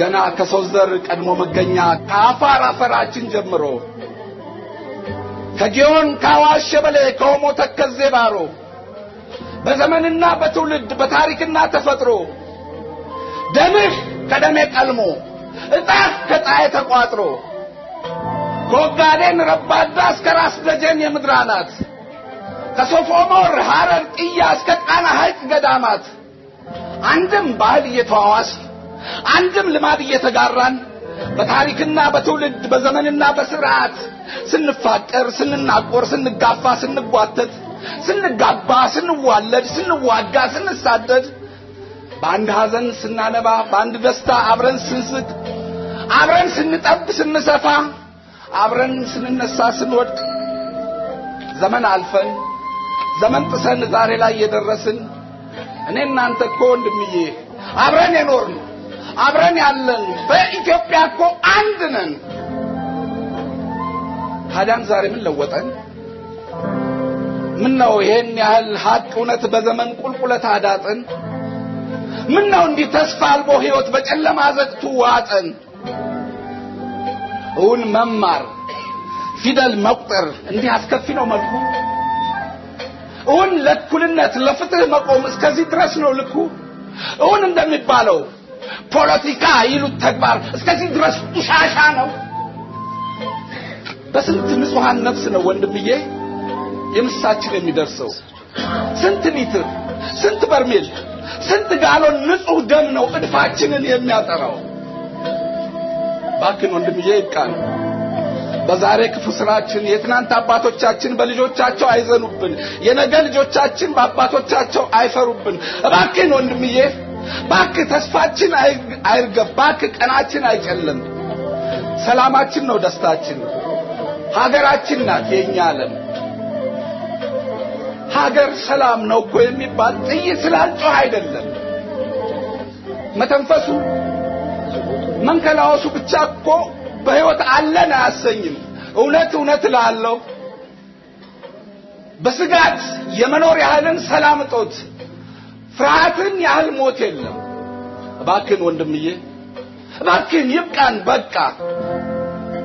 S4: ገና ከሰው ዘር ቀድሞ መገኛ ከአፋር አፈራችን ጀምሮ ከጊዮን ከአዋሽ ሸበሌ ከኦሞ ተከዜ ባሮ በዘመንና በትውልድ በታሪክና ተፈጥሮ ደምህ ከደሜ ቀልሞ እጣህ ከጣዬ ተቋጥሮ ከኦጋዴን ረባዳ እስከ ራስ ደጀን የምድር አናት ከሶፎሞር ሐረር ጥያ እስከ ጣና ሐይቅ ገዳማት አንድም ባህል እየተዋዋስ አንድም ልማድ እየተጋራን በታሪክና በትውልድ በዘመንና በስርዓት ስንፋቀር፣ ስንናቆር፣ ስንጋፋ፣ ስንጓተት፣ ስንጋባ፣ ስንዋለድ፣ ስንዋጋ፣ ስንሳደድ በአንድ ሐዘን ስናነባ፣ በአንድ ደስታ አብረን ስንስቅ፣ አብረን ስንጠብ፣ ስንሰፋ፣ አብረን ስንነሳ፣ ስንወድቅ ዘመን አልፈን ዘመን ጥሰን ዛሬ ላይ የደረስን እኔ እናንተ እኮ ወንድምዬ አብረን የኖርን አብረን ያለን በኢትዮጵያ እኮ አንድ ነን። ታዲያን ዛሬ ምን ለወጠን? ምን ነው ይሄን ያህል ሀቅ እውነት በዘመን ቁልቁለት አዳጥን? ምን ነው እንዲህ ተስፋ አልቦ ሕይወት በጨለማ ዘግቱ ዋጠን? እውን መማር ፊደል መቁጠር እንዲህ አስከፊ ነው መልኩ? እውን ለእኩልነት ለፍትህ መቆም እስከዚህ ድረስ ነው ልኩ? እውን እንደሚባለው ፖለቲካ ይሉት ተግባር እስከዚህ ድረስ ቁሻሻ ነው? በስንት ንጹሐን ነፍስ ነው ወንድምዬ የምሳችን የሚደርሰው? ስንት ሊትር፣ ስንት በርሜል፣ ስንት ጋሎን ንጹህ ደም ነው እድፋችንን የሚያጠራው? ባክን ወንድምዬ ይብቃን። በዛሬ ክፉ ስራችን የትናንት አባቶቻችን በልጆቻቸው አይዘኑብን፣ የነገ ልጆቻችን በአባቶቻቸው አይፈሩብን። እባክን ወንድምዬ ባክህ ተስፋችን አይርገብ፣ ባክህ ቀናችን አይጨልም። ሰላማችን ነው ደስታችን፣ ሀገራችን ናት የኛ ዓለም። ሀገር ሰላም ነው እኮ የሚባል ጥይት ስላልጮህ አይደለም። መተንፈሱ መንከላወሱ ብቻ እኮ በሕይወት አለን አያሰኝም። እውነት እውነት እላለሁ በስጋት የመኖር ያህልን ሰላም እጦት ፍርሃትን ያህል ሞት የለም። እባክን ወንድምዬ እባክን ይብቃን፣ በቃ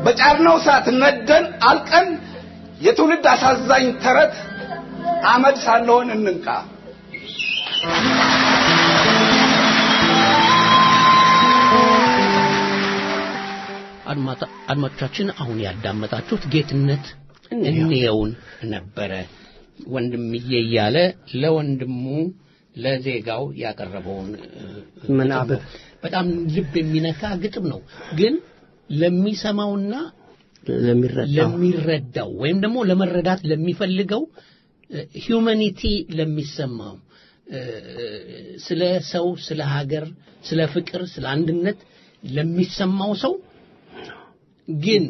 S4: በጫርነው እሳት ነደን አልቀን የትውልድ አሳዛኝ ተረት አመድ ሳንሆን እንንቃ።
S1: አድማጮቻችን አሁን ያዳመጣችሁት ጌትነት እንየውን ነበረ። ወንድምዬ እያለ ለወንድሙ ለዜጋው ያቀረበውን እ፣
S3: ምናብህ
S1: በጣም ልብ የሚነካ ግጥም ነው። ግን ለሚሰማውና
S3: ለሚረዳው
S1: ለሚረዳው ወይም ደግሞ ለመረዳት ለሚፈልገው ሂዩማኒቲ ለሚሰማው ስለ ሰው ስለ ሀገር ስለ ፍቅር ስለ አንድነት ለሚሰማው ሰው ግን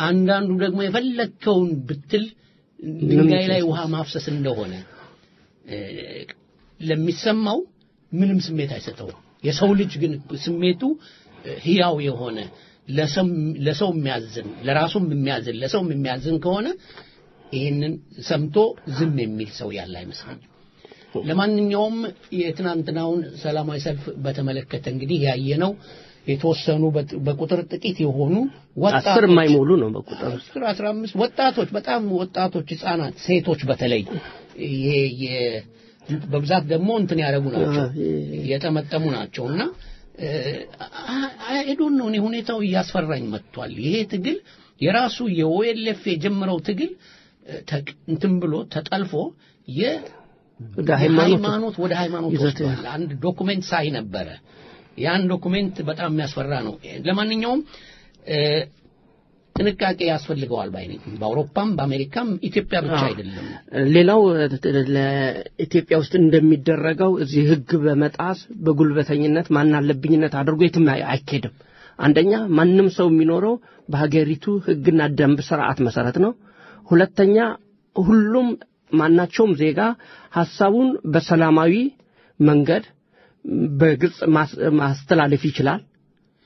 S1: አንዳንዱ ደግሞ የፈለግከውን ብትል ድንጋይ ላይ ውሃ ማፍሰስ እንደሆነ ለሚሰማው ምንም ስሜት አይሰጠውም። የሰው ልጅ ግን ስሜቱ ህያው የሆነ ለሰው- የሚያዝን ለራሱም የሚያዝን ለሰውም የሚያዝን ከሆነ ይህንን ሰምቶ ዝም የሚል ሰው ያለ አይመስለኝም። ለማንኛውም የትናንትናውን ሰላማዊ ሰልፍ በተመለከተ እንግዲህ ያየነው የተወሰኑ በቁጥር ጥቂት የሆኑ ወጣቶች
S3: አስር የማይሞሉ ነው በቁጥር
S1: አስር አስራ አምስት ወጣቶች በጣም ወጣቶች ህጻናት ሴቶች በተለይ ይሄ በብዛት ደግሞ እንትን ያደረጉ ናቸው የጠመጠሙ ናቸው እና አይዶን ነው እኔ ሁኔታው እያስፈራኝ መጥቷል ይሄ ትግል የራሱ የኦኤልኤፍ የጀመረው ትግል እንትን ብሎ ተጠልፎ የ
S3: ወደ ሃይማኖት
S1: ወስዷል። አንድ document ሳይ ነበረ። ያን document በጣም የሚያስፈራ ነው። ለማንኛውም ጥንቃቄ ያስፈልገዋል ባይ ነኝ። በአውሮፓም በአሜሪካም ኢትዮጵያ ብቻ አይደለም።
S3: ሌላው ለኢትዮጵያ ውስጥ እንደሚደረገው እዚህ ህግ በመጣስ በጉልበተኝነት ማን አለብኝነት አድርጎ የትም አይ- አይኬድም። አንደኛ ማንም ሰው የሚኖረው በሀገሪቱ ህግና ደንብ ስርዓት መሰረት ነው። ሁለተኛ ሁሉም ማናቸውም ዜጋ ሀሳቡን በሰላማዊ መንገድ በግልጽ ማስ- ማስተላለፍ ይችላል።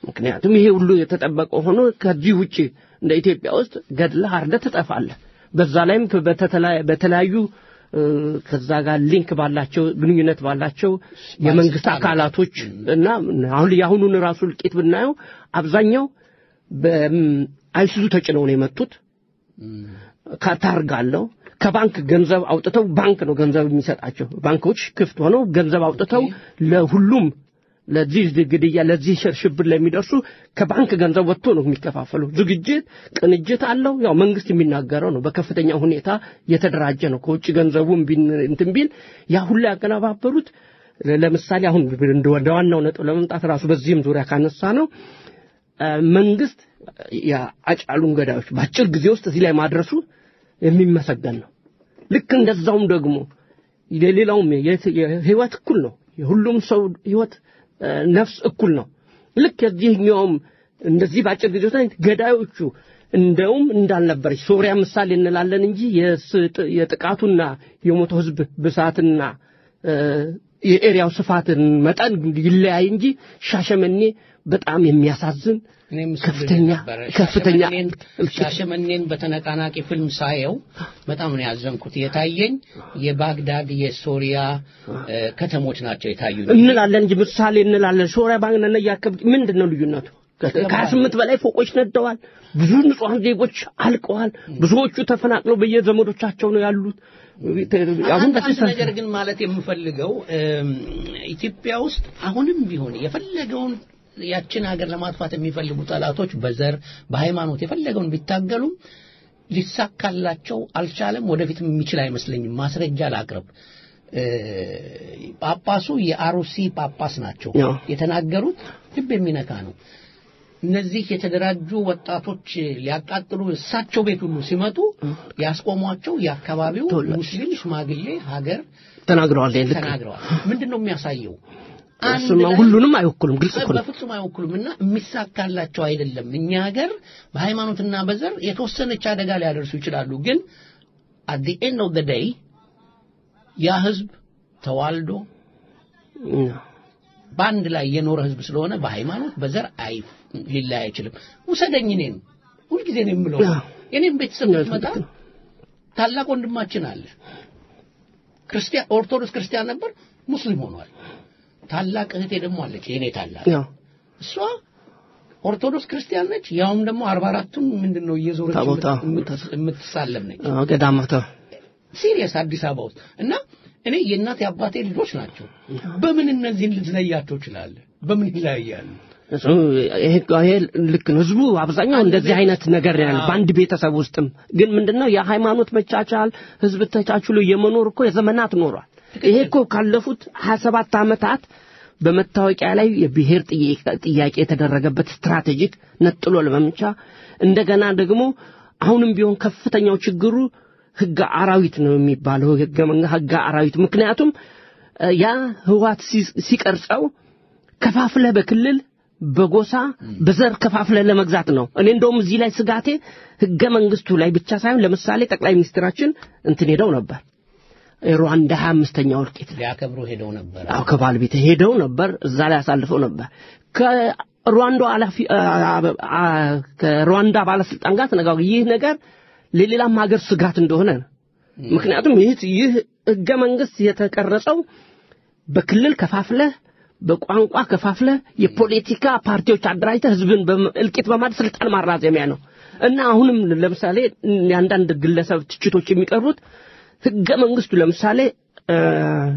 S3: ምክንያቱም ይሄ ሁሉ የተጠበቀ ሆኖ ከዚህ ውጭ እንደ ኢትዮጵያ ውስጥ ገድለህ አርደህ ትጠፋለህ። በዛ ላይም በተለያዩ ከዛ ጋር link ባላቸው ግንኙነት ባላቸው የመንግስት አካላቶች እና አሁን የአሁኑን ራሱ እልቂት ብናየው አብዛኛው በአይሱዙ ተጭነው ነው የመጡት። ከታርጋለው ከባንክ ገንዘብ አውጥተው ባንክ ነው ገንዘብ የሚሰጣቸው። ባንኮች ክፍት ሆነው ገንዘብ አውጥተው ለሁሉም ለዚህ ግድያ ለዚህ ሽብር ለሚደርሱ ከባንክ ገንዘብ ወጥቶ ነው የሚከፋፈሉ። ዝግጅት ቅንጅት አለው። ያው መንግስት የሚናገረው ነው። በከፍተኛ ሁኔታ የተደራጀ ነው። ከውጭ ገንዘቡም እንትን ቢል ያ ሁሉ ያቀነባበሩት ለምሳሌ አሁን ወደ ዋናው ነጥብ ለመምጣት ራሱ በዚህም ዙሪያ ካነሳ ነው መንግስት የአጫሉን ገዳዮች በአጭር ጊዜ ውስጥ እዚህ ላይ ማድረሱ የሚመሰገን ነው። ልክ እንደዛውም ደግሞ የሌላውም የህይወት እኩል ነው። የሁሉም ሰው ህይወት ነፍስ እኩል ነው። ልክ የዚህኛውም እንደዚህ በአጭር ጊዜ ገዳዮቹ እንደውም እንዳልነበረች ሶሪያ ምሳሌ እንላለን እንጂ የጥቃቱና የሞተው ህዝብ ብዛትና የኤሪያው ስፋትን መጠን ይለያይ እንጂ ሻሸመኔ በጣም የሚያሳዝን ከፍተኛ
S1: ሻሸመኔን- በተነቃናቂ ፊልም ሳየው በጣም ነው ያዘንኩት። የታየኝ የባግዳድ የሶሪያ ከተሞች ናቸው የታዩኝ።
S3: እንላለን እንጂ ምሳሌ እንላለን። ሶሪያ ባንክነና ያከብ ምንድን ነው ልዩነቱ? ከሀያ ስምንት በላይ ፎቆች ነደዋል። ብዙ ንጹሐን ዜጎች አልቀዋል። ብዙዎቹ ተፈናቅለው በየዘመዶቻቸው ነው ያሉት። አሁን
S1: ነገር ግን ማለት የምፈልገው ኢትዮጵያ ውስጥ አሁንም ቢሆን የፈለገውን ያችን ሀገር ለማጥፋት የሚፈልጉ ጠላቶች በዘር በሃይማኖት የፈለገውን ቢታገሉም ሊሳካላቸው አልቻለም። ወደፊትም የሚችል አይመስለኝም። ማስረጃ ላቅርብ። ጳጳሱ የአሩሲ ጳጳስ ናቸው። የተናገሩት ልብ የሚነካ ነው። እነዚህ የተደራጁ ወጣቶች ሊያቃጥሉ እሳቸው ቤት ሁሉ ሲመጡ ያስቆሟቸው የአካባቢው ሙስሊም ሽማግሌ ሀገር
S3: ተናግረዋል።
S1: ተናግረዋል። ምንድን ነው የሚያሳየው?
S3: ሁሉንም አይወክሉም። ግልጽ እኮ ነው።
S1: በፍጹም አይወክሉም እና የሚሳካላቸው አይደለም። እኛ ሀገር በሃይማኖትና በዘር የተወሰነች አደጋ ሊያደርሱ ይችላሉ። ግን at the end of the day ያ ህዝብ ተዋልዶ በአንድ ላይ የኖረ ህዝብ ስለሆነ በሃይማኖት በዘር አይ ሊለያይ አይችልም። ውሰደኝ እኔን ሁልጊዜ ነው የምለው። የኔም ቤተሰብ
S3: ነው።
S1: ታላቅ ወንድማችን አለ። ክርስቲያን ኦርቶዶክስ ክርስቲያን ነበር፣ ሙስሊም ሆኗል። ታላቅ እህቴ ደግሞ አለች፣ የኔ ታላቅ እሷ ኦርቶዶክስ ክርስቲያን ነች። ያውም ደግሞ አርባ አራቱን ምንድን ነው እየዞረች የምትሳለም ነች።
S3: አዎ።
S1: serious አዲስ አበባ ውስጥ እና እኔ የእናቴ አባቴ ልጆች ናቸው። በምን እነዚህን ልትለያቸው ይችላል? በምን ይለያያሉ?
S3: ይሄ ይሄ ልክ ነው። ህዝቡ አብዛኛው እንደዚህ አይነት ነገር ያለ በአንድ ቤተሰብ ውስጥም ግን ምንድነው የሃይማኖት መቻቻል ህዝብ ተቻችሎ የመኖር እኮ የዘመናት ኖሯል። ይሄ እኮ ካለፉት 27 ዓመታት በመታወቂያ ላይ የብሔር ጥያቄ- የተደረገበት strategic ነጥሎ ለመምቻ እንደገና ደግሞ አሁንም ቢሆን ከፍተኛው ችግሩ ህገ አራዊት ነው የሚባለው ህገ አራዊት ምክንያቱም ያ ህዋት ሲቀርጸው ከፋፍለህ በክልል በጎሳ በዘር ከፋፍለህ ለመግዛት ነው። እኔ እንደውም እዚህ ላይ ስጋቴ ህገ መንግስቱ ላይ ብቻ ሳይሆን ለምሳሌ ጠቅላይ ሚኒስትራችን እንትን ሄደው ነበር ሩዋንዳ ሀያ አምስተኛ ላይ
S1: ሊያከብሩ ሄደው ነበር።
S3: አዎ ከባለቤት ሄደው ነበር። እዛ ላይ አሳልፈው ነበር። ከሩዋንዳ ኃላፊ ከሩዋንዳ ባለስልጣን ጋር ተነጋግረው ይህ ነገር ለሌላም ሀገር ስጋት እንደሆነ ምክንያቱም ይህ ይህ ህገ መንግስት የተቀረጸው በክልል ከፋፍለህ በቋንቋ ከፋፍለህ የፖለቲካ ፓርቲዎች አደራጅተህ ህዝብን እልቂት በማድረግ ስልጣን ማራዘሚያ ነው። እና አሁንም ለምሳሌ የአንዳንድ ግለሰብ ትችቶች የሚቀርቡት ህገ መንግስቱ ለምሳሌ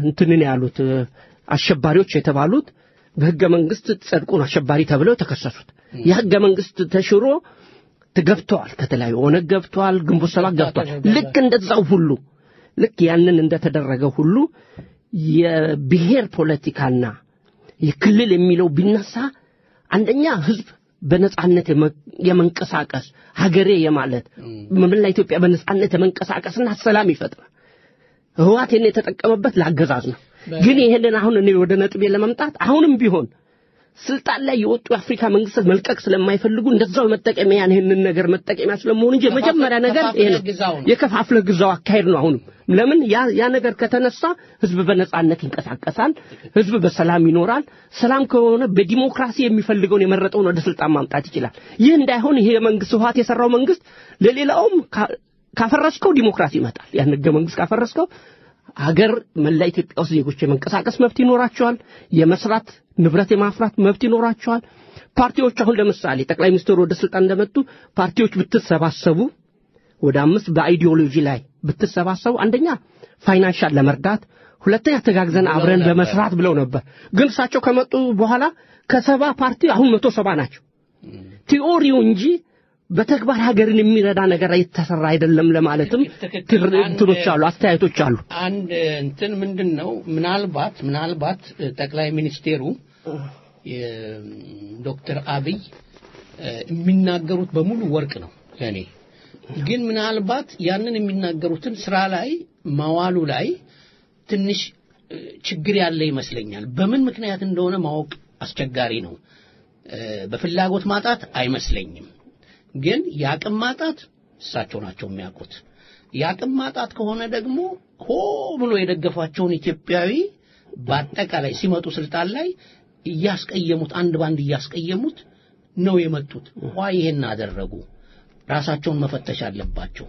S3: እንትንን ያሉት አሸባሪዎች የተባሉት በህገ መንግስት ነው አሸባሪ ተብለው የተከሰሱት የህገ መንግስት ተሽሮ ገብተዋል ከተለያዩ ኦነግ ገብተዋል ግንቦት ሰባት ገብተዋል። ልክ እንደዛው ሁሉ ልክ ያንን እንደተደረገ ሁሉ የብሔር ፖለቲካና የክልል የሚለው ቢነሳ አንደኛ ህዝብ በነጻነት የመ- የመንቀሳቀስ ሀገሬ የማለት መላ ኢትዮጵያ በነጻነት የመንቀሳቀስና ሰላም ይፈጥራል። ህወሓት ይህን የተጠቀመበት ለአገዛዝ ነው። ግን ይሄንን አሁን እኔ ወደ ነጥቤ ለመምጣት አሁንም ቢሆን ስልጣን ላይ የወጡ የአፍሪካ መንግስታት መልቀቅ ስለማይፈልጉ እንደዛው መጠቀሚያ ይህንን ነገር መጠቀሚያ ስለመሆኑ እንጂ የመጀመሪያ ነገር ይሄ ነው። የከፋፍለ ግዛው አካሄድ ነው። አሁንም ለምን ያ ያ ነገር ከተነሳ ህዝብ በነጻነት ይንቀሳቀሳል፣ ህዝብ በሰላም ይኖራል። ሰላም ከሆነ በዲሞክራሲ የሚፈልገውን የመረጠውን ወደ ስልጣን ማምጣት ይችላል። ይህ እንዳይሆን ይሄ መንግስት ህወሓት የሰራው መንግስት ለሌላውም ካፈረስከው ዲሞክራሲ ይመጣል። ያን ህገ መንግስት ካፈረስከው ሀገር መላ ኢትዮጵያ ውስጥ ዜጎች የመንቀሳቀስ መብት ይኖራቸዋል። የመስራት ንብረት የማፍራት መብት ይኖራቸዋል። ፓርቲዎች አሁን ለምሳሌ ጠቅላይ ሚኒስትሩ ወደ ስልጣን እንደመጡ ፓርቲዎች ብትሰባሰቡ ወደ አምስት በ ideology ላይ ብትሰባሰቡ አንደኛ financial ለመርዳት፣ ሁለተኛ ተጋግዘን አብረን ለመስራት ብለው ነበር። ግን እሳቸው ከመጡ በኋላ ከሰባ ፓርቲ አሁን መቶ ሰባ ናቸው። ቲዎሪው እንጂ በተግባር ሀገርን የሚረዳ ነገር የተሰራ አይደለም ለማለትም እንትኖች አሉ፣ አስተያየቶች አሉ።
S1: አንድ እንትን ምንድን ነው ምናልባት ምናልባት ጠቅላይ ሚኒስቴሩ ዶክተር አብይ የሚናገሩት በሙሉ ወርቅ ነው ለእኔ። ግን ምናልባት ያንን የሚናገሩትን ስራ ላይ ማዋሉ ላይ ትንሽ ችግር ያለ ይመስለኛል። በምን ምክንያት እንደሆነ ማወቅ አስቸጋሪ ነው። በፍላጎት ማጣት አይመስለኝም ግን የአቅም ማጣት እሳቸው ናቸው የሚያውቁት። የአቅም ማጣት ከሆነ ደግሞ ሆ ብሎ የደገፏቸውን ኢትዮጵያዊ በአጠቃላይ ሲመጡ ስልጣን ላይ እያስቀየሙት አንድ ባንድ እያስቀየሙት ነው የመጡት። ዋ ይሄን አደረጉ። ራሳቸውን መፈተሽ አለባቸው።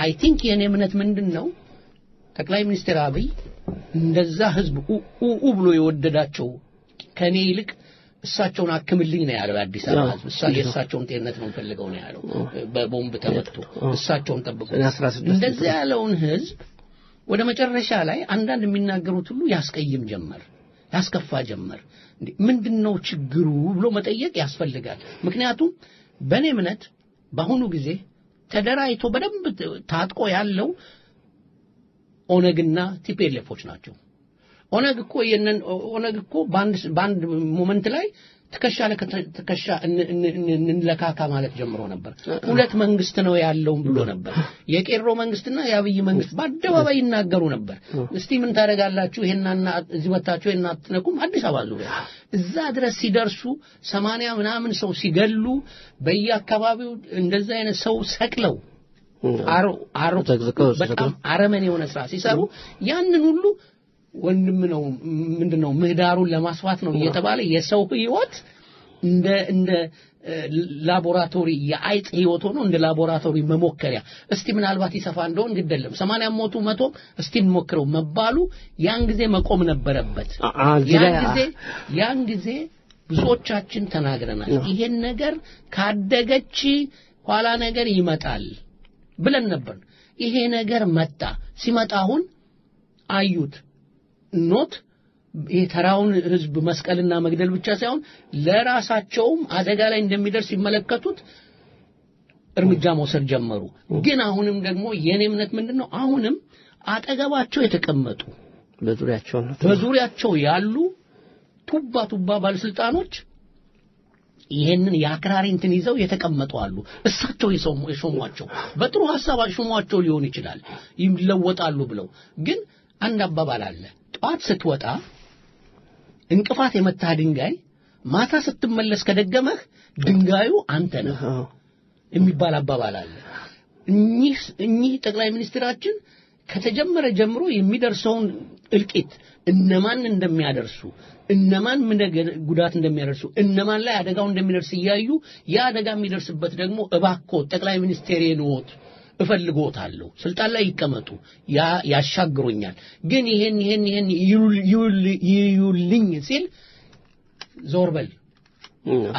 S1: I think የእኔ እምነት ምንድን ነው ጠቅላይ ሚኒስትር አብይ እንደዛ ህዝብ ኡ ብሎ የወደዳቸው ከእኔ ይልቅ እሳቸውን አክምልኝ ነው ያለው የአዲስ አበባ ህዝብ እሳ- የእሳቸውን ጤንነት ነው ፈልገው ነው ያለው። በቦምብ ተመትቶ እሳቸውን ጠብቁ።
S3: ሰኔ 16
S1: እንደዚህ ያለውን ህዝብ ወደ መጨረሻ ላይ አንዳንድ የሚናገሩት ሁሉ ያስቀይም ጀመር ያስከፋ ጀመር። ምንድን ነው ችግሩ ብሎ መጠየቅ ያስፈልጋል። ምክንያቱም በእኔ እምነት በአሁኑ ጊዜ ተደራጅቶ በደንብ ታጥቆ ያለው ኦነግና ቲፒኤልኤፎች ናቸው ኦነግ እኮ የነን ኦነግ እኮ በአንድ moment ላይ ትከሻ ለትከሻ እን- እን- እን- እንለካካ ማለት ጀምሮ ነበር። ሁለት መንግስት ነው ያለውም ብሎ ነበር። የቄሮ መንግስትና የአብይ መንግስት በአደባባይ ይናገሩ ነበር። እስቲ ምን ታደርጋላችሁ? ይሄናና እዚህ መታችሁ ይሄን አትነኩም። አዲስ አበባ ዙሪያ እዛ ድረስ ሲደርሱ ሰማንያ ምናምን ሰው ሲገሉ በየአካባቢው እንደዛ አይነት ሰው ሰቅለው አሮ አሮ በጣም አረመኔ የሆነ ስራ ሲሰሩ ያንን ሁሉ ወንድም ነው ምንድን ነው ምህዳሩን ለማስፋት ነው እየተባለ የሰው ህይወት እንደ እንደ ላቦራቶሪ የአይጥ ህይወት ሆኖ እንደ ላቦራቶሪ መሞከሪያ። እስቲ ምናልባት ይሰፋ እንደሆን ግደለም ሰማንያ ሞቱ መቶ እስቲ እንሞክረው መባሉ ያን ጊዜ መቆም ነበረበት። ያን ጊዜ ብዙዎቻችን ተናግረናል። ይሄን ነገር ካደገች ኋላ ነገር ይመጣል ብለን ነበር። ይሄ ነገር መጣ። ሲመጣ አሁን አዩት ኖት የተራውን ህዝብ መስቀልና መግደል ብቻ ሳይሆን ለራሳቸውም አደጋ ላይ እንደሚደርስ ሲመለከቱት እርምጃ መውሰድ ጀመሩ። ግን አሁንም ደግሞ የኔ እምነት ምንድን ነው? አሁንም አጠገባቸው የተቀመጡ
S3: በዙሪያቸው
S1: በዙሪያቸው ያሉ ቱባ ቱባ ባለስልጣኖች ይሄንን የአክራሪ እንትን ይዘው የተቀመጡ አሉ። እሳቸው የሾሟቸው በጥሩ ሀሳብ ሾሟቸው ሊሆን ይችላል ይለወጣሉ ብለው። ግን አንድ አባባል አለ። ጠዋት ስትወጣ እንቅፋት የመታህ ድንጋይ ማታ ስትመለስ ከደገመህ ድንጋዩ አንተ ነህ የሚባል አባባል አለ። እኚህ እኚህ ጠቅላይ ሚኒስትራችን ከተጀመረ ጀምሮ የሚደርሰውን እልቂት እነማን እንደሚያደርሱ እነማን ምን ጉዳት እንደሚያደርሱ እነማን ላይ አደጋው እንደሚደርስ እያዩ ያ አደጋ የሚደርስበት ደግሞ እባክዎ ጠቅላይ ሚኒስቴር ነዎት እፈልግዎታለሁ። ስልጣን ላይ ይቀመጡ። ያ ያሻግሩኛል ግን ይሄን ይሄን ይሄን ይዩል- ይዩል- ይዩልኝ ሲል ዞር በል።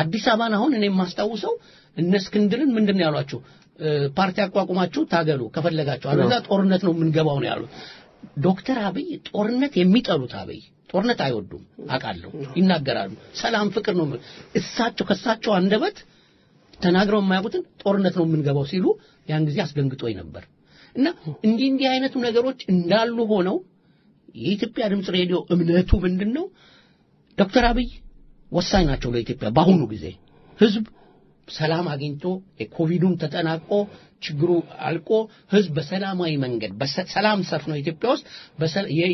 S1: አዲስ አበባን አሁን እኔ የማስታውሰው እነ እስክንድርን ምንድን ነው ያሏቸው? ፓርቲ አቋቁማችሁ ታገሉ ከፈለጋችሁ፣ አለዛ ጦርነት ነው የምንገባው ነው ያሉት። ዶክተር አብይ ጦርነት የሚጠሉት አብይ ጦርነት አይወዱም አውቃለሁ፣ ይናገራሉ። ሰላም ፍቅር ነው እሳቸው ከእሳቸው አንደበት ተናግረው የማያውቁትን ጦርነት ነው የምንገባው ሲሉ ያን ጊዜ አስደንግጦኝ ነበር። እና እንዲህ እንዲህ አይነቱ ነገሮች እንዳሉ ሆነው የኢትዮጵያ ድምፅ ሬዲዮ እምነቱ ምንድን ነው? ዶክተር አብይ ወሳኝ ናቸው ለኢትዮጵያ በአሁኑ ጊዜ ህዝብ ሰላም አግኝቶ የኮቪዱም ተጠናቆ ችግሩ አልቆ ህዝብ በሰላማዊ መንገድ ሰላም ሰፍኖ ኢትዮጵያ ውስጥ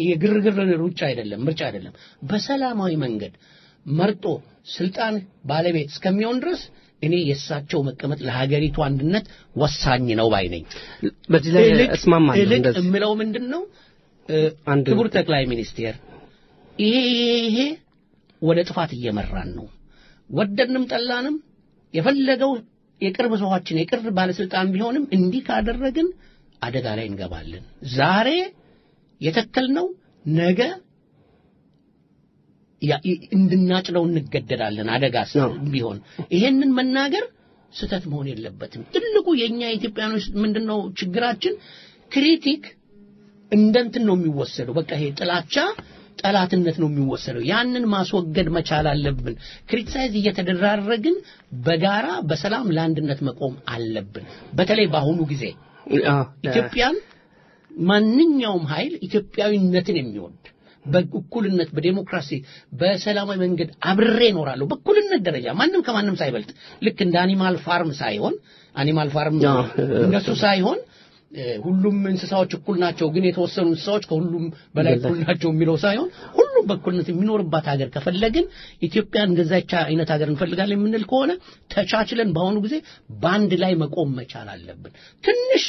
S1: የግርግር ሩጫ አይደለም ምርጫ አይደለም በሰላማዊ መንገድ መርጦ ስልጣን ባለቤት እስከሚሆን ድረስ እኔ የእሳቸው መቀመጥ ለሀገሪቱ አንድነት ወሳኝ ነው ባይ ነኝ።
S3: በዚህ ላይ እስማማለሁ
S1: የምለው ምንድን ነው ክቡር ጠቅላይ ሚኒስቴር ይሄ ይሄ ይሄ ወደ ጥፋት እየመራን ነው። ወደድንም ጠላንም የፈለገው የቅርብ ሰዋችን የቅርብ ባለስልጣን ቢሆንም እንዲህ ካደረግን አደጋ ላይ እንገባለን። ዛሬ የተከልነው ነገ እንድናጭደው እንገደዳለን። አደጋ ስ-
S3: ነው።
S1: ቢሆን ይሄንን መናገር ስህተት መሆን የለበትም። ትልቁ የኛ ኢትዮጵያኖች ምንድነው ችግራችን? critic እንደ እንትን ነው የሚወሰደው። በቃ ይሄ ጥላቻ ጠላትነት ነው የሚወሰደው። ያንን ማስወገድ መቻል አለብን። criticize እየተደራረግን በጋራ በሰላም ለአንድነት መቆም አለብን። በተለይ በአሁኑ ጊዜ ኢትዮጵያን ማንኛውም ኃይል ኢትዮጵያዊነትን የሚወድ በእኩልነት በዴሞክራሲ በሰላማዊ መንገድ አብሬ እኖራለሁ በእኩልነት ደረጃ ማንም ከማንም ሳይበልጥ ልክ እንደ Animal Farm ሳይሆን አኒማል ፋርም እነሱ ሳይሆን ሁሉም እንስሳዎች እኩል ናቸው፣ ግን የተወሰኑ እንስሳዎች ከሁሉም በላይ እኩል ናቸው የሚለው ሳይሆን ሁሉም በእኩልነት የሚኖርባት ሀገር ከፈለግን ኢትዮጵያ እንደዛች አይነት ሀገር እንፈልጋለን የምንል ከሆነ ተቻችለን በአሁኑ ጊዜ በአንድ ላይ መቆም መቻል አለብን። ትንሽ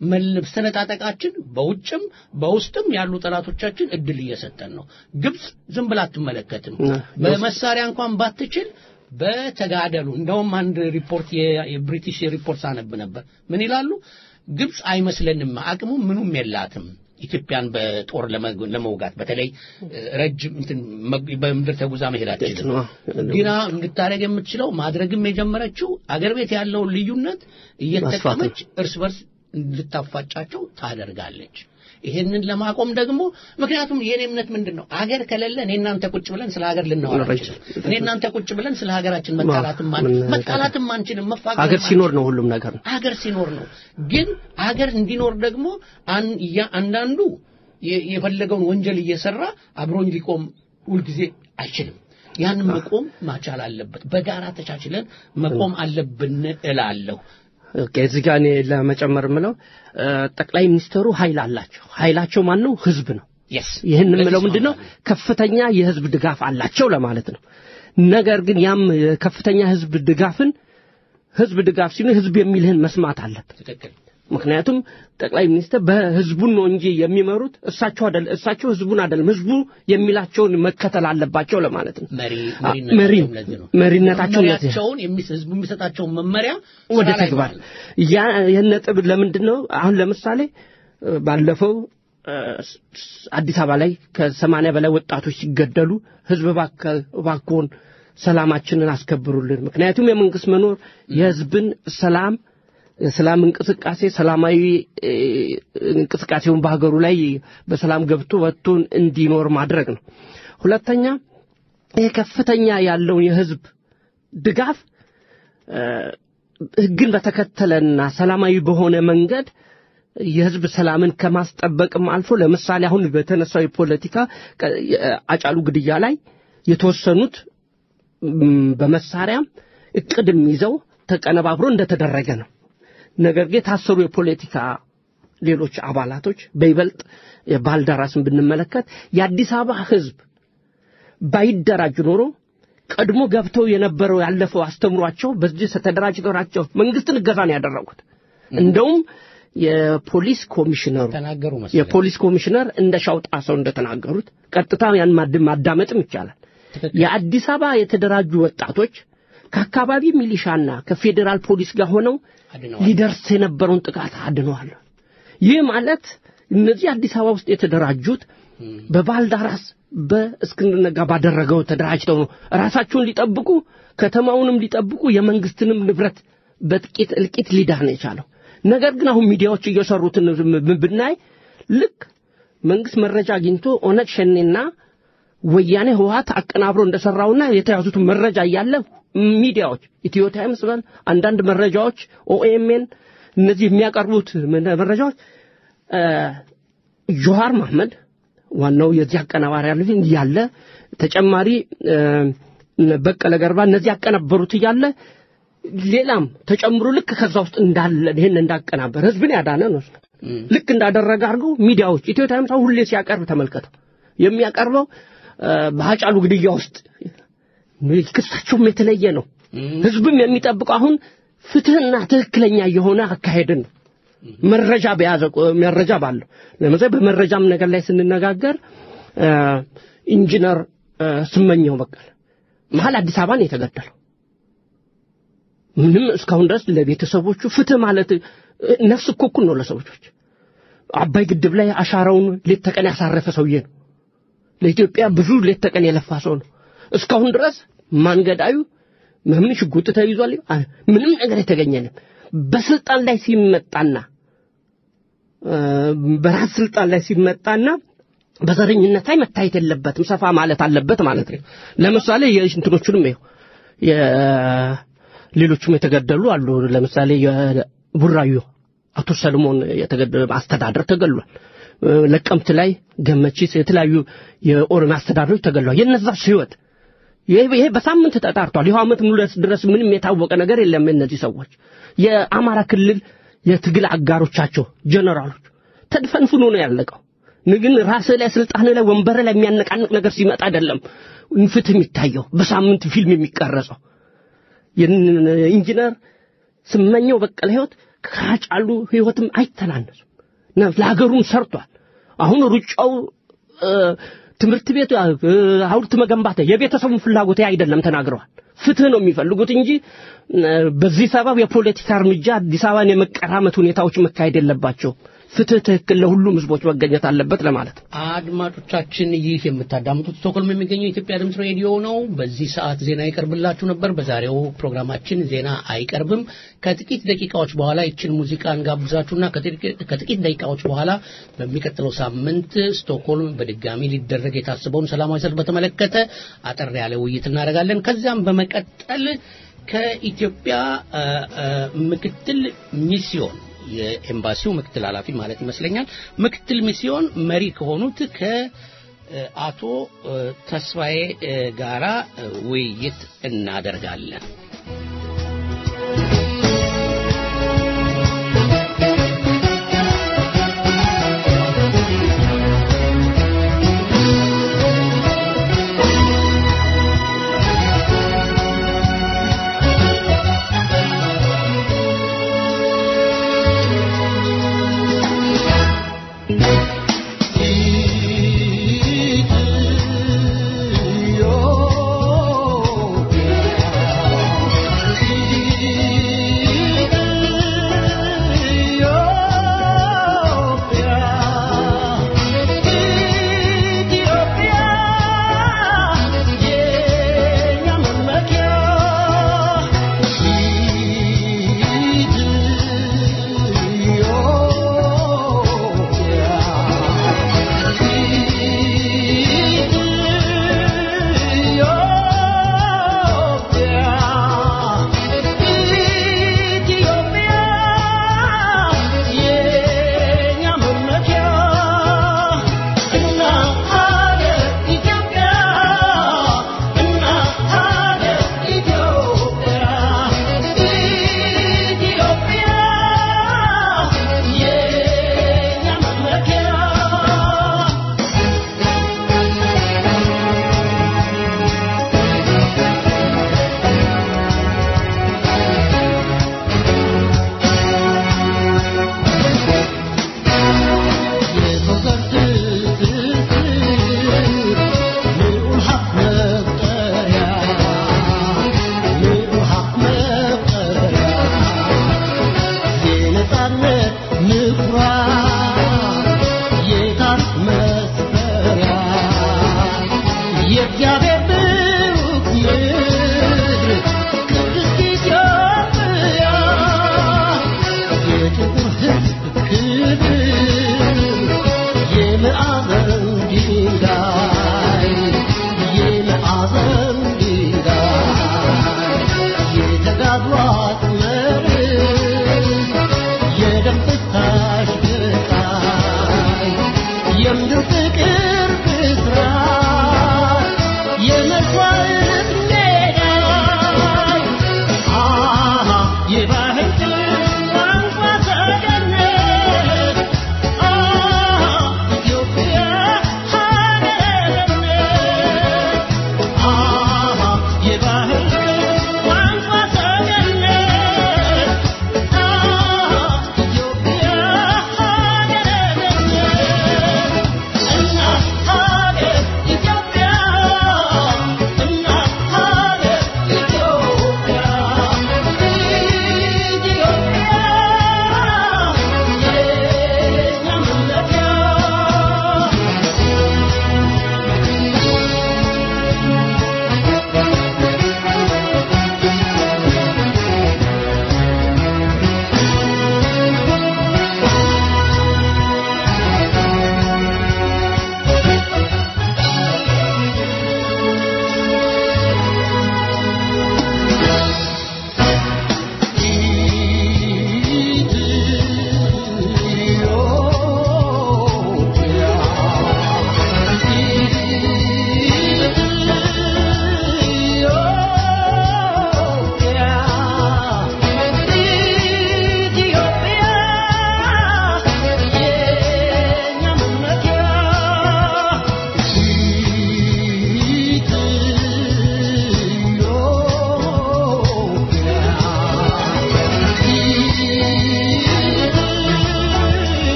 S1: መሰነጣጠቃችን በውጭም በውስጥም ያሉ ጠላቶቻችን እድል እየሰጠን ነው። ግብፅ ዝም ብላ አትመለከትም። በመሳሪያ እንኳን ባትችል በተጋደሉ እንደውም አንድ ሪፖርት የብሪቲሽ ሪፖርት ሳነብ ነበር። ምን ይላሉ? ግብፅ አይመስለንም አቅሙ ምኑም የላትም ኢትዮጵያን በጦር ለመውጋት በተለይ ረጅም በምድር ተጉዛ መሄድ አትችልም። ግና እንድታደርግ የምትችለው ማድረግም የጀመረችው አገር ቤት ያለውን ልዩነት እየተጠቀመች እርስ በርስ እንድታፋጫቸው ታደርጋለች። ይሄንን ለማቆም ደግሞ ምክንያቱም የኔ እምነት ምንድን ነው አገር ከሌለ እኔ እናንተ ቁጭ ብለን ስለ ሀገር ልናወራ አንችልም። እኔ እናንተ ቁጭ ብለን ስለ ሀገራችን መጣላትም አንችልም። መፋቀር
S3: ሀገር ሲኖር ነው ሁሉም ነገር ነው።
S1: አገር ሲኖር ነው። ግን አገር እንዲኖር ደግሞ አንዳንዱ የፈለገውን ወንጀል እየሰራ አብሮኝ ሊቆም ሁልጊዜ አይችልም። ያንን መቆም ማቻል አለበት። በጋራ ተቻችለን መቆም አለብን እላለሁ።
S3: እዚህ ጋር እኔ ለመጨመር የምለው ጠቅላይ ሚኒስትሩ ኃይል አላቸው። ኃይላቸው ማን ነው? ህዝብ ነው።
S1: የስ
S3: ይህን የምለው ምንድን ነው? ከፍተኛ የህዝብ ድጋፍ አላቸው ለማለት ነው። ነገር ግን ያም ከፍተኛ ህዝብ ድጋፍን ህዝብ ድጋፍ ሲሉ ህዝብ የሚልህን መስማት
S1: ትክክል።
S3: ምክንያቱም ጠቅላይ ሚኒስትር በህዝቡን ነው እንጂ የሚመሩት እሳቸው አይደል እሳቸው ህዝቡን አይደለም ህዝቡ የሚላቸውን መከተል አለባቸው ለማለት ነው።
S1: መሪ
S3: አ- መሪ
S1: መሪነታቸውም ለዚህ ነው።
S3: መሪነታቸው ለዚህ ነው።
S1: መመሪያቸውን የሚስ- ህዝቡ የሚሰጣቸውን መመሪያ
S3: ወደ ተግባር ያ ይህን ነጥብ ለምንድን ነው አሁን ለምሳሌ ባለፈው አዲስ አበባ ላይ ከሰማንያ በላይ ወጣቶች ሲገደሉ ህዝብ እባክዎን ሰላማችንን አስከብሩልን ምክንያቱም የመንግስት መኖር የህዝብን ሰላም የሰላም እንቅስቃሴ ሰላማዊ እንቅስቃሴውን በሀገሩ ላይ በሰላም ገብቶ ወጥቶ እንዲኖር ማድረግ ነው ሁለተኛ ይህ ከፍተኛ ያለውን የህዝብ ድጋፍ ህግን በተከተለና ሰላማዊ በሆነ መንገድ የህዝብ ሰላምን ከማስጠበቅም አልፎ ለምሳሌ አሁን በተነሳው የፖለቲካ አጫሉ ግድያ ላይ የተወሰኑት ም፣ በመሳሪያም እቅድም ይዘው ተቀነባብሮ እንደተደረገ ነው። ነገር ግን የታሰሩ የፖለቲካ ሌሎች አባላቶች በይበልጥ የባልደራስን ብንመለከት የአዲስ አበባ ህዝብ ባይደራጅ ኖሮ ቀድሞ ገብተው የነበረው ያለፈው አስተምሯቸው በዚህ ተደራጅተው ናቸው መንግስትን እገዛ ነው ያደረጉት። እንደውም የፖሊስ ኮሚሽነሩ የፖሊስ ኮሚሽነር እንደ ሻውጣ ሰው እንደተናገሩት ቀጥታ ያን ማዳመጥም ይቻላል። የአዲስ አበባ የተደራጁ ወጣቶች ከአካባቢ ሚሊሻና ከፌዴራል ፖሊስ ጋር ሆነው ሊደርስ የነበረውን ጥቃት አድነዋል። ይህ ማለት እነዚህ አዲስ አበባ ውስጥ የተደራጁት በባልዳራስ በእስክንድር ነጋ ባደረገው ተደራጅተው ነው ራሳቸውን ሊጠብቁ ከተማውንም ሊጠብቁ የመንግስትንም ንብረት በጥቂት እልቂት ሊዳን የቻለው። ነገር ግን አሁን ሚዲያዎች እየሰሩትን ብናይ ልክ መንግስት መረጃ አግኝቶ ኦነግ ሸኔና ወያኔ ህወሀት አቀናብሮ እንደሰራውና የተያዙትን መረጃ እያለ ሚዲያዎች ኢትዮ ታይምስ በል አንዳንድ መረጃዎች ኦኤምኤን እነዚህ የሚያቀርቡት መረጃዎች ጆሃር መሐመድ ዋናው የዚህ አቀናባሪ ያለ እያለ ተጨማሪ በቀለ ገርባ እነዚህ ያቀናበሩት እያለ ሌላም ተጨምሮ ልክ ከዛ ውስጥ እንዳለ ይህን እንዳቀናበር ህዝብን ያዳነ ነው። ልክ እንዳደረገ አድርገው ሚዲያዎች ኢትዮ ታይምስ ሁሌ ሲያቀርብ ተመልከተው። የሚያቀርበው በሀጫሉ ግድያ ውስጥ ክሳቸውም የተለየ ነው። ህዝብም የሚጠብቀው አሁን ፍትህና ትክክለኛ የሆነ አካሄድን ነው። መረጃ በያዘ መረጃ ባለው ለምሳሌ በመረጃም ነገር ላይ ስንነጋገር ኢንጂነር ስመኘው በቀለ መሀል አዲስ አበባ ነው የተገደለው። ምንም እስካሁን ድረስ ለቤተሰቦቹ ፍትህ ማለት ነፍስ እኮ እኩል ነው ለሰዎች። አባይ ግድብ ላይ አሻራውን ሌት ተቀን ያሳረፈ ሰውዬ ነው። ለኢትዮጵያ ብዙ ሌት ተቀን የለፋ ሰው ነው። እስካሁን ድረስ ማንገዳዩ ምን ሽጉጥ ተይዟል፣ ምንም ነገር የተገኘንም በስልጣን ላይ ሲመጣና በራስ ስልጣን ላይ ሲመጣና በዘረኝነት ላይ መታየት የለበትም፣ ሰፋ ማለት አለበት ማለት ነው። ለምሳሌ የእንትኖቹንም ይኸው የሌሎቹም የተገደሉ አሉ። ለምሳሌ የቡራዩ አቶ ሰለሞን የተገደለ አስተዳደር ተገሏል። ለቀምት ላይ ገመቺስ፣ የተለያዩ የኦሮሚያ አስተዳደሮች ተገሏል። የነዛስ ህይወት ይሄ በሳምንት ተጣርቷል። ይኸው ዓመት ሙሉ ድረስ ምንም የታወቀ ነገር የለም። እነዚህ ሰዎች የአማራ ክልል የትግል አጋሮቻቸው ጀነራሎች ተድፈንፍኖ ነው ያለቀው። ግን ራስህ ላይ ስልጣን ላይ ወንበር ላይ የሚያነቃንቅ ነገር ሲመጣ አይደለም ፍትህ የሚታየው በሳምንት ፊልም የሚቀረጸው። ኢንጂነር ስመኘው በቀለ ህይወት ከሃጫሉ ህይወትም አይተናነሱም። ለሀገሩም ሰርቷል። አሁን ሩጫው ትምህርት ቤት ሐውልት መገንባት የቤተሰቡን ፍላጎት አይደለም ተናግረዋል። ፍትህ ነው የሚፈልጉት እንጂ በዚህ ሰበብ የፖለቲካ እርምጃ አዲስ አበባን የመቀራመት ሁኔታዎች መካሄድ የለባቸውም። ፍትህ ትክክል ለሁሉም ህዝቦች መገኘት አለበት ለማለት
S1: አድማጮቻችን ይህ የምታዳምጡት ስቶክሆልም የሚገኘው የኢትዮጵያ ድምፅ ሬዲዮ ነው። በዚህ ሰዓት ዜና ይቀርብላችሁ ነበር። በዛሬው ፕሮግራማችን ዜና አይቀርብም። ከጥቂት ደቂቃዎች በኋላ ይችን ሙዚቃ እንጋብዛችሁና ከጥቂት ደቂቃዎች በኋላ በሚቀጥለው ሳምንት ስቶክሆልም በድጋሚ ሊደረግ የታሰበውን ሰላማዊ ሰልፍ በተመለከተ አጠር ያለ ውይይት እናደርጋለን። ከዚያም በመቀጠል ከኢትዮጵያ ምክትል ሚስዮን የኤምባሲው ምክትል ኃላፊ ማለት ይመስለኛል ምክትል ሚስዮን መሪ ከሆኑት ከአቶ ተስፋዬ ጋራ ውይይት እናደርጋለን።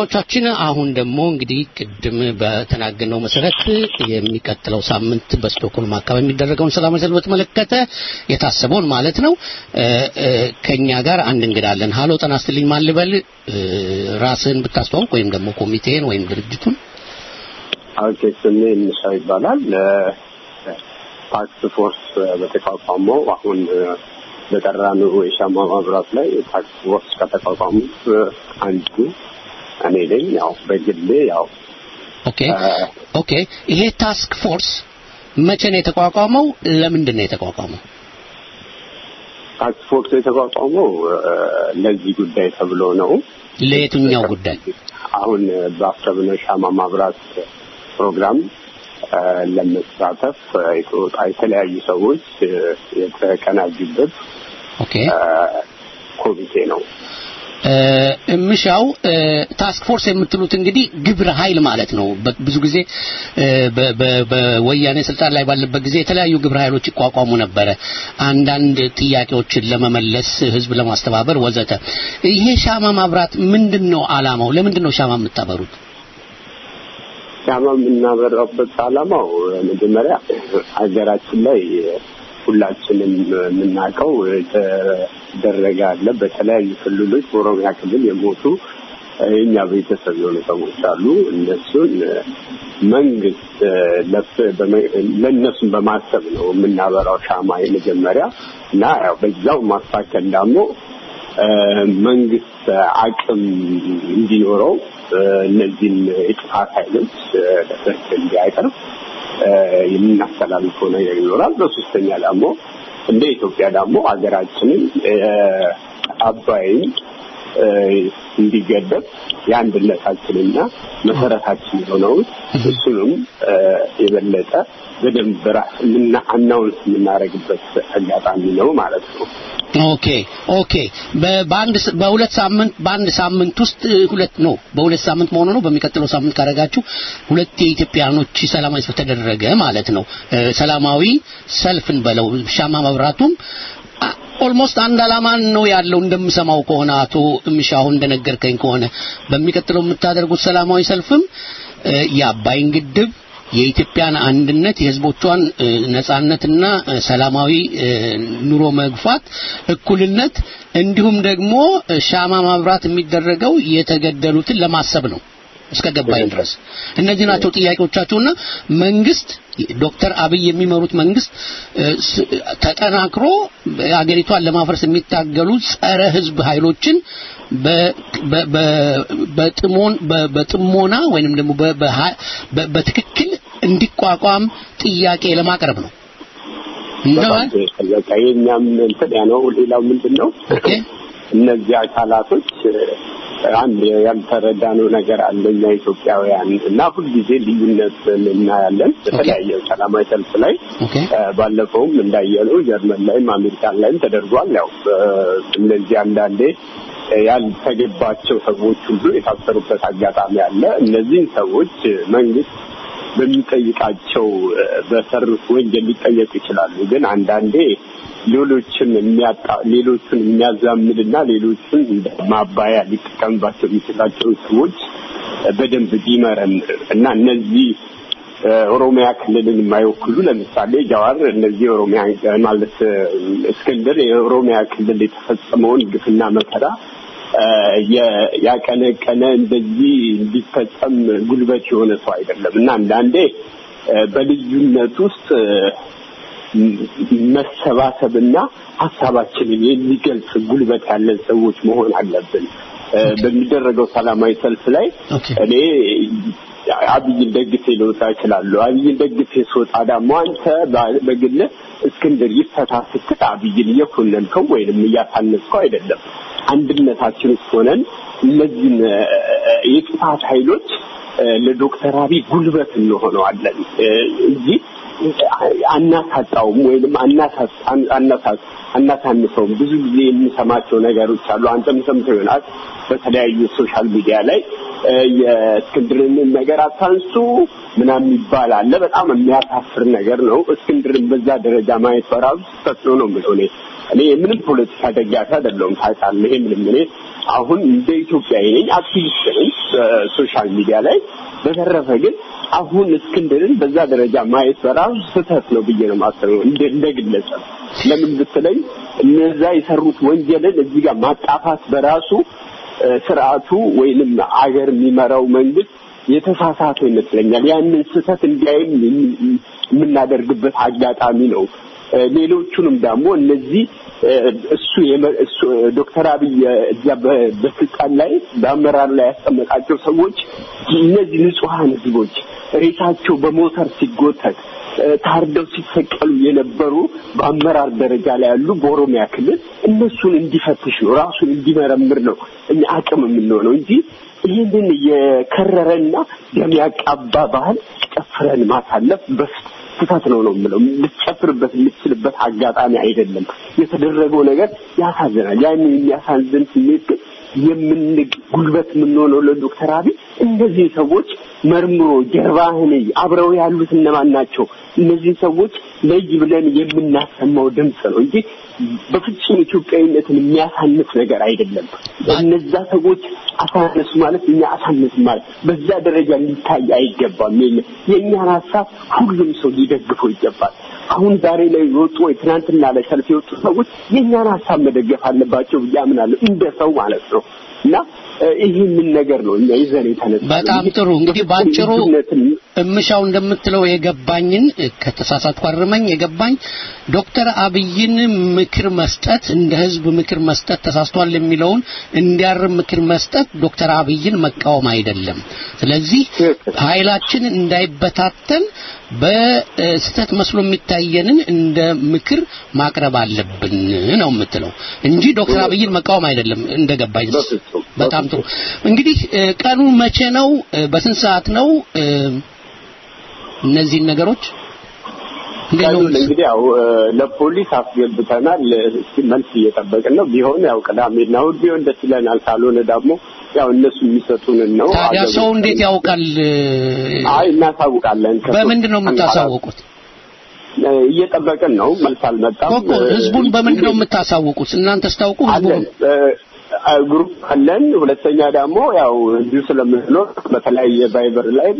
S1: አድማጮቻችን አሁን ደግሞ እንግዲህ ቅድም በተናገርነው መሰረት የሚቀጥለው ሳምንት በስቶክሆልም አካባቢ የሚደረገውን ሰላማዊ ሰልፍ በተመለከተ የታሰበውን ማለት ነው ከኛ ጋር አንድ እንግዳ አለን። ሀሎ ጤና ይስጥልኝ ማን ልበል? ራስህን ብታስተዋውቅ ወይም ደግሞ ኮሚቴን ወይም ድርጅቱን።
S5: OK ስሜ ምሻው ይባላል task force በተቋቋመው አሁን በጠራነው የሻማ ማብራት ላይ task force ከተቋቋሙት አንዱ እኔ ነኝ ያው በግሌ ያው
S1: OK OK። ይሄ task force መቼ ነው የተቋቋመው? ለምንድን ነው የተቋቋመው?
S5: task force የተቋቋመው ለዚህ ጉዳይ ተብሎ ነው
S1: ለየትኛው ጉዳይ?
S5: አሁን በአሰብነው ሻማ ማብራት ፕሮግራም ለመሳተፍ የተለያዩ ሰዎች የተቀናጁበት OK ኮሚቴ ነው
S1: እ፣ ምሻው እ፣ task force የምትሉት እንግዲህ ግብረ ኃይል ማለት ነው። ብዙ ጊዜ በወያኔ ስልጣን ላይ ባለበት ጊዜ የተለያዩ ግብረ ኃይሎች ይቋቋሙ ነበረ፣ አንዳንድ ጥያቄዎችን ለመመለስ፣ ህዝብ ለማስተባበር ወዘተ። ይሄ ሻማ ማብራት ምንድን ነው አላማው? ለምንድን ነው ሻማ የምታበሩት?
S5: ሻማ የምናበራበት ዓላማው መጀመሪያ ሀገራችን ላይ ሁላችንም የምናውቀው የተደረገ አለ። በተለያዩ ክልሎች በኦሮሚያ ክልል የሞቱ የእኛ ቤተሰብ የሆኑ ሰዎች አሉ። እነሱን መንግስት ለእነሱን በማሰብ ነው የምናበራው ሻማ የመጀመሪያ እና ያው በዛው ማስታከል ደግሞ መንግስት አቅም እንዲኖረው እነዚህን የጥፋት ኃይሎች ለፍርድ እንዲያቀርብ የምናስተላልፈው ነገር ይኖራል። በሶስተኛ ደግሞ እንደ ኢትዮጵያ ደግሞ ሀገራችንን አባይን እንዲገደብ የአንድነታችንና መሰረታችን የሆነውን እሱንም የበለጠ በደንብ announce የምናደርግበት አጋጣሚ ነው ማለት ነው።
S1: OK OK። በ- በአንድ በሁለት ሳምንት በአንድ ሳምንት ውስጥ ሁለት ነው በሁለት ሳምንት መሆኑ ነው። በሚቀጥለው ሳምንት ካረጋችሁ ሁለት የኢትዮጵያኖች ሰላማዊ ሰልፍ ተደረገ ማለት ነው። ሰላማዊ ሰልፍን በለው ሻማ መብራቱም almost አንድ አላማ ነው ያለው። እንደምሰማው ከሆነ አቶ ምሻሁ እንደነገርከኝ ከሆነ በሚቀጥለው የምታደርጉት ሰላማዊ ሰልፍም የአባይን ግድብ የኢትዮጵያን አንድነት የሕዝቦቿን እ፣ ነጻነትና ሰላማዊ ኑሮ መግፋት፣ እኩልነት እንዲሁም ደግሞ ሻማ ማብራት የሚደረገው የተገደሉትን ለማሰብ ነው እስከ ገባኝ ድረስ። እነዚህ ናቸው ጥያቄዎቻቸውና መንግስት ዶክተር አብይ የሚመሩት መንግስት ተጠናክሮ አገሪቷን ለማፍረስ የሚታገሉ ጸረ ህዝብ ኃይሎችን በጥሞና ወይንም ደግሞ በትክክል እንዲቋቋም ጥያቄ ለማቅረብ ነው።
S5: በቃ የኛም እንትን ያ ነው። ሌላው ምንድን ነው እነዚህ አካላቶች አንድ ያልተረዳነው ነገር አለ እኛ ኢትዮጵያውያን እና ሁልጊዜ ልዩነት እናያለን በተለያየ ሰላማዊ ሰልፍ ላይ ባለፈውም እንዳየነው ጀርመን ላይም አሜሪካን ላይም ተደርጓል። ያው እነዚህ አንዳንዴ ያልተገባቸው ሰዎች ሁሉ የታሰሩበት አጋጣሚ አለ። እነዚህን ሰዎች መንግስት በሚጠይቃቸው በሰሩት ወንጀል ሊጠየቁ ይችላሉ። ግን አንዳንዴ ሌሎችን የሚያጣ ሌሎቹን የሚያዛምድና እንደ ማባያ ሊጠቀምባቸው የሚችላቸውን ሰዎች በደንብ ቢመረምር እና እነዚህ ኦሮሚያ ክልልን የማይወክሉ ለምሳሌ ጃዋር እነዚህ ኦሮሚያ ማለት እስክንድር የኦሮሚያ ክልል የተፈጸመውን ግፍና መከራ ያቀነቀነ እንደዚህ እንዲፈጸም ጉልበት የሆነ ሰው አይደለም እና አንዳንዴ በልዩነት ውስጥ መሰባሰብና ሀሳባችንን የሚገልጽ ጉልበት ያለን ሰዎች መሆን አለብን። በሚደረገው ሰላማዊ ሰልፍ ላይ እኔ አብይን ደግፌ ልወጣ እችላለሁ። አብይን ደግፌ ስወጣ ደግሞ አንተ በግል እስክንድር ይፈታ ስትል አብይን እየኮነንከው ወይንም እያሳነስከው አይደለም። አንድነታችን ውስጥ ሆነን እነዚህን የጥፋት ኃይሎች ለዶክተር አብይ ጉልበት እንሆነዋለን እንጂ አናሳጣውም ወይንም አናሳንሰውም። ብዙ ጊዜ የምሰማቸው ነገሮች አሉ። አንተም ሰምተው ይሆናል በተለያዩ social media ላይ የእስክንድርን ነገር አታንሱ ምናምን አለ። በጣም የሚያሳፍር ነገር ነው። እስክንድርን በዛ ደረጃ ማየት በራሱ ስህተት ነው ነው የምለው እኔ እኔ የምንም ፖለቲካ ደጋፊ አይደለሁም ታውቃለህ። ይሄ ምንም እኔ አሁን እንደ ኢትዮጵያዊ ነኝ፣ አክቲቪስት ነኝ በ social media ላይ። በተረፈ ግን አሁን እስክንድርን በዛ ደረጃ ማየት በራሱ ስህተት ነው ብዬ ነው የማስበው እንደ ግለሰብ። ለምን ብትለኝ እነዛ የሰሩት ወንጀልን እዚህ ጋር ማጣፋት በራሱ ስርዓቱ ወይንም አገር የሚመራው መንግስት የተሳሳተ ይመስለኛል። ያንን ስህተት እንዲያይም የምናደርግበት አጋጣሚ ነው። ሌሎቹንም ደግሞ እነዚህ እሱ ዶክተር አብይ እዚያ በስልጣን ላይ በአመራር ላይ ያስቀመጣቸው ሰዎች እነዚህ ንጹሐን ህዝቦች ሬሳቸው በሞተር ሲጎተት ታርደው ሲሰቀሉ የነበሩ በአመራር ደረጃ ላይ ያሉ በኦሮሚያ ክልል እነሱን እንዲፈትሽ ነው፣ ራሱን እንዲመረምር ነው እኛ አቅም የምንሆነው እንጂ ይህንን የከረረና ደም ባህል ጨፍረን ማሳለፍ ስህተት ነው ነው የምለው። ልትጨፍርበት የምትችልበት አጋጣሚ አይደለም። የተደረገው ነገር ያሳዝናል። ያንን የሚያሳዝን ስሜት ግን የምን ጉልበት የምንሆነው ለዶክተር አብይ እነዚህ ሰዎች መርምሮ ጀርባህን አብረው ያሉት እነማን ናቸው? እነዚህ ሰዎች ለይ ብለን የምናሰማው ድምፅ ነው እንጂ በፍጹም ኢትዮጵያዊነትን የሚያሳንስ ነገር አይደለም። እነዛ ሰዎች አሳነሱ ማለት እኛ አሳነስ ማለት በዛ ደረጃ ሊታይ አይገባም። የእኛን ሀሳብ ሁሉም ሰው ሊደግፈው ይገባል። አሁን ዛሬ ላይ የወጡ ወይ ትናንትና ላይ ሰልፍ የወጡ ሰዎች የእኛን ሀሳብ መደገፍ አለባቸው ብዬ አምናለሁ፣ እንደ ሰው ማለት ነው። እና ይህንን ነገር ነው እኛ ይዘን የተነሳ
S1: በጣም ጥሩ። እንግዲህ ባጭሩ እምሻው እንደምትለው የገባኝን ከተሳሳትኩ አርመኝ የገባኝ ዶክተር አብይን ምክር መስጠት እንደ ህዝብ ምክር መስጠት ተሳስቷል የሚለውን እንዲያርም ምክር መስጠት ዶክተር አብይን መቃወም አይደለም። ስለዚህ ኃይላችን እንዳይበታተን በስተት መስሎ የሚታየንን እንደ ምክር ማቅረብ አለብን ነው የምትለው እንጂ ዶክተር አብይን መቃወም አይደለም እንደገባኝ። በጣም ጥሩ እንግዲህ ቀኑ መቼ ነው? በስንት ሰዓት ነው? እነዚህን ነገሮች
S5: እንግዲህ ያው ለፖሊስ አስገብተናል። መልስ እየጠበቅን ነው። ቢሆን ያው ቅዳሜና እሑድ ቢሆን ደስ ይለናል። ካልሆነ ደግሞ ያው እነሱ የሚሰጡንን ነው።
S1: ታዲያ ሰው እንዴት ያውቃል?
S5: አይ እናሳውቃለን
S1: በምንድን ነው የምታሳውቁት?
S5: እየጠበቅን ነው። መልስ አልመጣም።
S1: ህዝቡን በምንድን ነው የምታሳውቁት? እናንተ ስታውቁ ህዝቡን
S5: group አለን። ሁለተኛ ደግሞ ያው እንዲሁ ስለምንኖር በተለያየ ቫይበር ላይ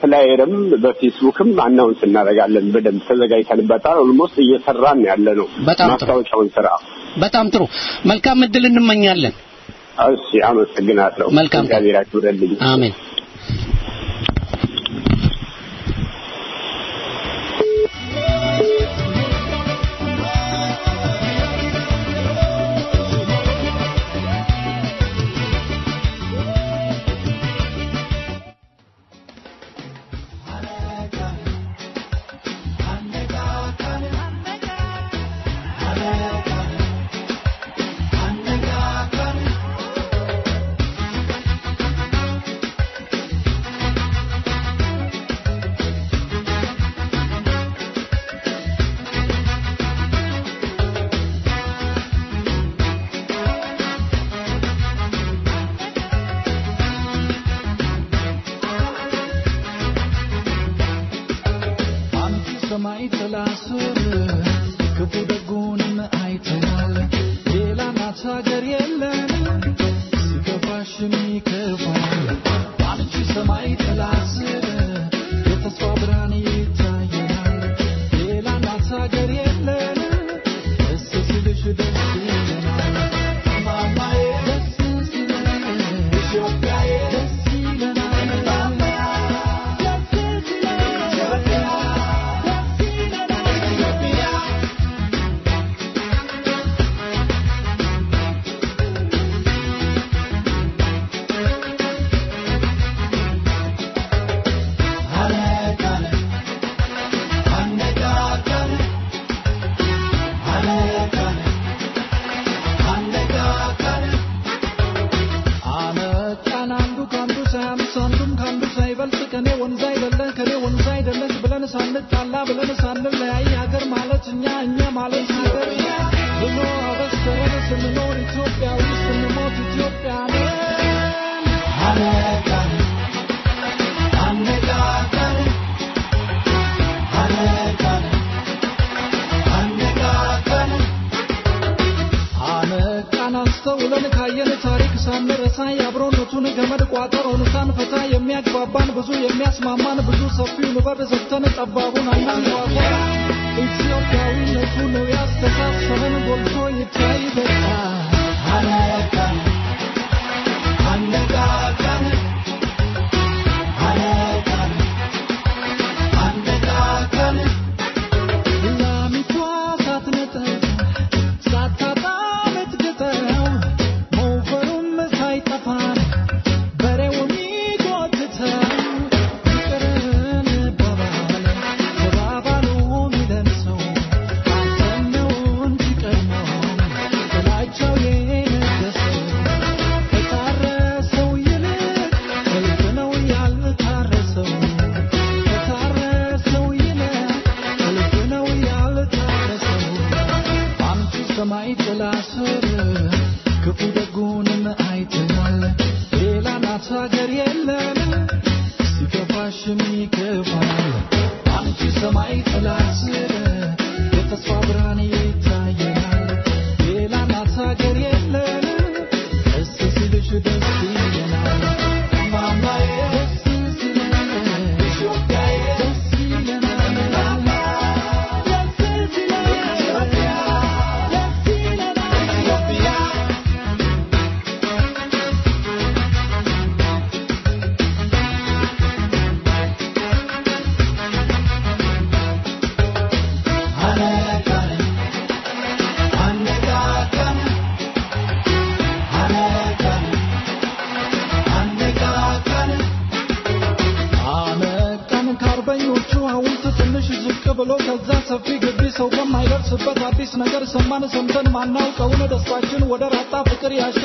S5: flyer ም በፌስቡክም announce እናደርጋለን በደንብ ተዘጋጅተንበታል። almost እየሰራን ያለ ነው ማስታወቂያውን ስራ።
S1: በጣም ጥሩ። መልካም እድል እንመኛለን።
S5: እሺ አመሰግናለሁ።
S1: መልካም
S5: እግዚአብሔር ያክብረልኝ
S1: አሜን
S6: patria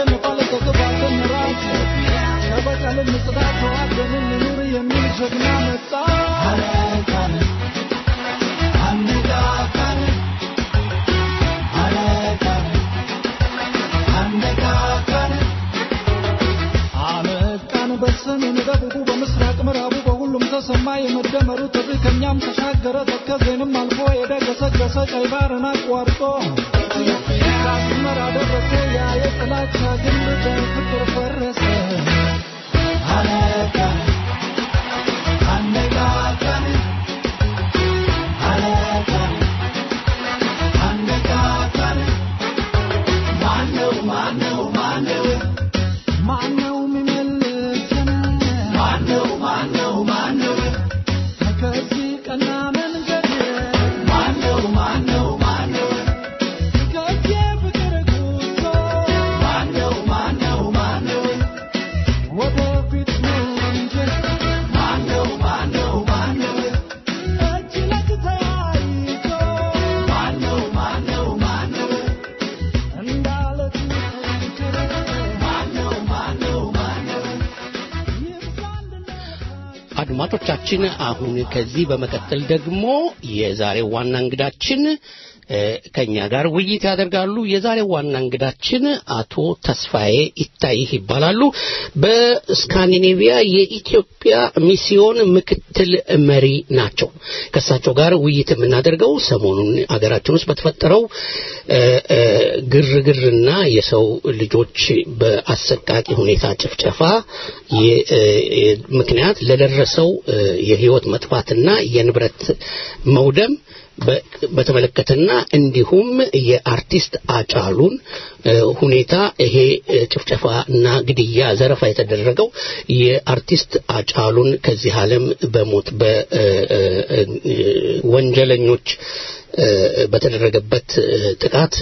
S1: አድማጮቻችን አሁን ከዚህ በመቀጠል ደግሞ የዛሬው ዋና እንግዳችን ከኛ ጋር ውይይት ያደርጋሉ። የዛሬው ዋና እንግዳችን አቶ ተስፋዬ ይታይህ ይባላሉ። በስካንዲኔቪያ የኢትዮጵያ ሚስዮን ምክትል መሪ ናቸው። ከእሳቸው ጋር ውይይት የምናደርገው ሰሞኑን አገራችን ውስጥ በተፈጠረው ግርግርና የሰው ልጆች በአሰቃቂ ሁኔታ ጭፍጨፋ ምክንያት ለደረሰው የህይወት መጥፋትና የንብረት መውደም በተመለከተና እንዲሁም የአርቲስት አጫሉን ሁኔታ ይሄ እ፣ ጭፍጨፋና ግድያ፣ ዘረፋ የተደረገው የአርቲስት አጫሉን ከዚህ ዓለም በሞት በወንጀለኞች በተደረገበት ጥቃት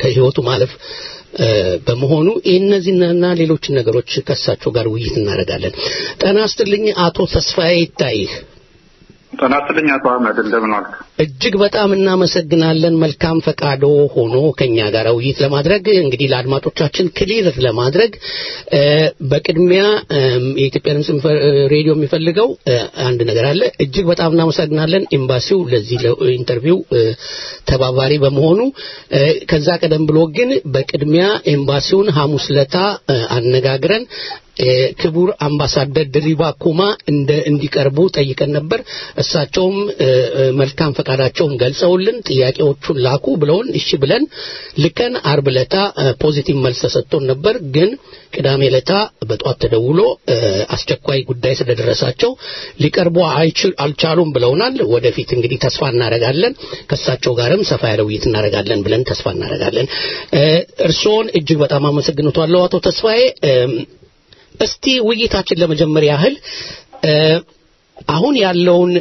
S1: ከህይወቱ ማለፍ በመሆኑ እነዚህና ሌሎችን ነገሮች ከእሳቸው ጋር ውይይት እናደርጋለን። ጤና ይስጥልኝ አቶ ተስፋዬ ይታይህ።
S7: ጤና ይስጥልኝ አቶ አህመድ እንደምን ዋልክ?
S1: እጅግ በጣም እናመሰግናለን። መልካም ፈቃዶ ሆኖ ከኛ ጋር ውይይት ለማድረግ እንግዲህ ለአድማጮቻችን ክሊር ለማድረግ በቅድሚያ የኢትዮጵያ ድምፅ ሬዲዮ የሚፈልገው አንድ ነገር አለ። እጅግ በጣም እናመሰግናለን ኤምባሲው ለዚህ ለኢንተርቪው እ፣ ተባባሪ በመሆኑ ከዛ ቀደም ብሎ ግን በቅድሚያ ኤምባሲውን ሐሙስ ለታ አነጋግረን ክቡር አምባሳደር ድሪባ ኩማ እንዲቀርቡ ጠይቀን ነበር። እሳቸውም መልካም ፈቃዳቸውን ገልጸውልን ጥያቄዎቹን ላኩ ብለውን እሺ ብለን ልከን አርብ ለታ positive መልስ ተሰጥቶን ነበር። ግን ቅዳሜ ለታ በጧት ተደውሎ አስቸኳይ ጉዳይ ስለደረሳቸው ሊቀርቡ አልቻሉም ብለውናል። ወደፊት እንግዲህ ተስፋ እናደርጋለን ከእሳቸው ጋርም ሰፋ ያለ ውይይት እናደርጋለን ብለን ተስፋ እናደርጋለን። እርስዎን እጅግ በጣም አመሰግኖታለሁ አቶ ተስፋዬ። እስቲ ውይይታችን ለመጀመር ያህል አሁን ያለውን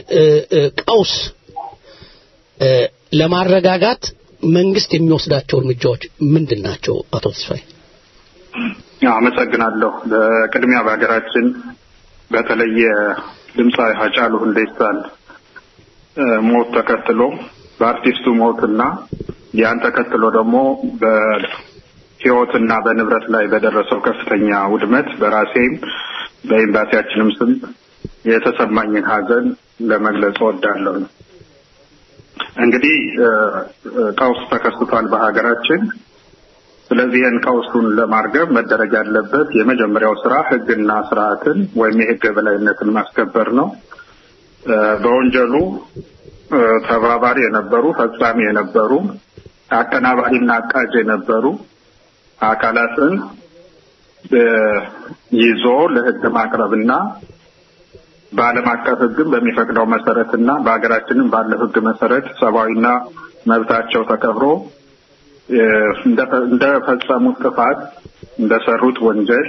S1: ቀውስ ለማረጋጋት መንግስት የሚወስዳቸው እርምጃዎች ምንድን ናቸው? አቶ ተስፋዬ።
S7: አመሰግናለሁ። በቅድሚያ በሀገራችን በተለየ ድምፃዊ ሀጫሉ ሁንዴሳን ሞት ተከትሎ በአርቲስቱ ሞትና ያን ተከትሎ ደግሞ በሕይወትና በንብረት ላይ በደረሰው ከፍተኛ ውድመት በራሴም በኤምባሲያችንም ስም የተሰማኝን ሀዘን ለመግለጽ እወዳለሁ። እንግዲህ ቀውስ ተከስቷል በሀገራችን። ስለዚህ ይህን ቀውሱን ለማርገብ መደረግ ያለበት የመጀመሪያው ስራ ሕግና ስርዓትን ወይም የሕግ የበላይነትን ማስከበር ነው። በወንጀሉ ተባባሪ የነበሩ ፈጻሚ የነበሩ አቀናባሪና አቃጅ የነበሩ አካላትን ይዞ ለሕግ ማቅረብና በዓለም አቀፍ ሕግም በሚፈቅደው መሰረት እና በሀገራችንም ባለው ሕግ መሰረት ሰብአዊና መብታቸው ተከብሮ እንደፈጸሙት ጥፋት እንደሰሩት ወንጀል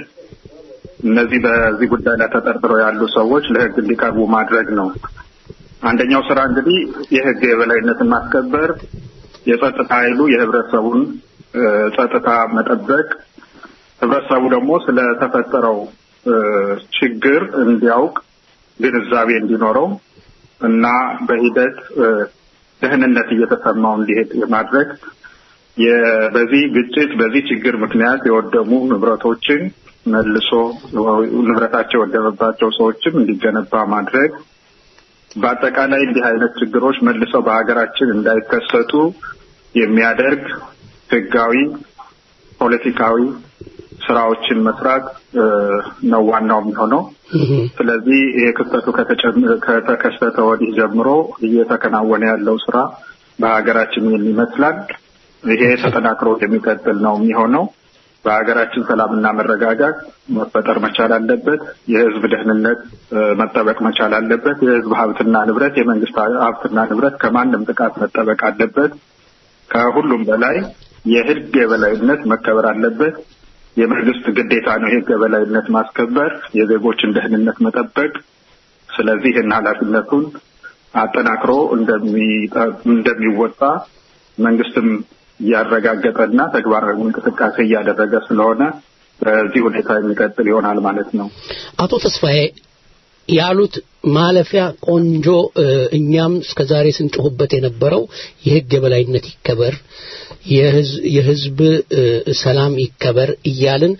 S7: እነዚህ በዚህ ጉዳይ ላይ ተጠርጥረው ያሉ ሰዎች ለሕግ እንዲቀርቡ ማድረግ ነው። አንደኛው ስራ እንግዲህ የሕግ የበላይነትን ማስከበር፣ የጸጥታ ኃይሉ የህብረተሰቡን ጸጥታ መጠበቅ፣ ህብረተሰቡ ደግሞ ስለተፈጠረው ችግር እንዲያውቅ ግንዛቤ እንዲኖረው እና በሂደት ደህንነት እየተሰማው እንዲሄድ የማድረግ በዚህ ግጭት በዚህ ችግር ምክንያት የወደሙ ንብረቶችን መልሶ ንብረታቸው የወደመባቸው ሰዎችም እንዲገነባ ማድረግ በአጠቃላይ እንዲህ አይነት ችግሮች መልሰው በሀገራችን እንዳይከሰቱ የሚያደርግ ህጋዊ፣ ፖለቲካዊ ስራዎችን መስራት ነው ዋናው የሚሆነው። ስለዚህ ይሄ ክስተቱ ከተከሰተ ወዲህ ጀምሮ እየተከናወነ ያለው ስራ በሀገራችን ይመስላል። ይሄ ተጠናክሮ የሚቀጥል ነው የሚሆነው። በሀገራችን ሰላምና መረጋጋት መፈጠር መቻል አለበት። የህዝብ ደህንነት መጠበቅ መቻል አለበት። የህዝብ ሀብትና ንብረት፣ የመንግስት ሀብትና ንብረት ከማንም ጥቃት መጠበቅ አለበት። ከሁሉም በላይ የህግ የበላይነት መከበር አለበት። የመንግስት ግዴታ ነው የህግ የበላይነት ማስከበር፣ የዜጎችን ደህንነት መጠበቅ። ስለዚህ ይህን ኃላፊነቱን አጠናክሮ እንደሚወጣ መንግስትም እያረጋገጠና ተግባራዊ እንቅስቃሴ እያደረገ ስለሆነ በዚህ ሁኔታ የሚቀጥል ይሆናል ማለት ነው።
S1: አቶ ተስፋዬ ያሉት ማለፊያ ቆንጆ እኛም እስከዛሬ ስንጮህበት የነበረው የህግ የበላይነት ይከበር የህዝ- የህዝብ ሰላም ይከበር እያልን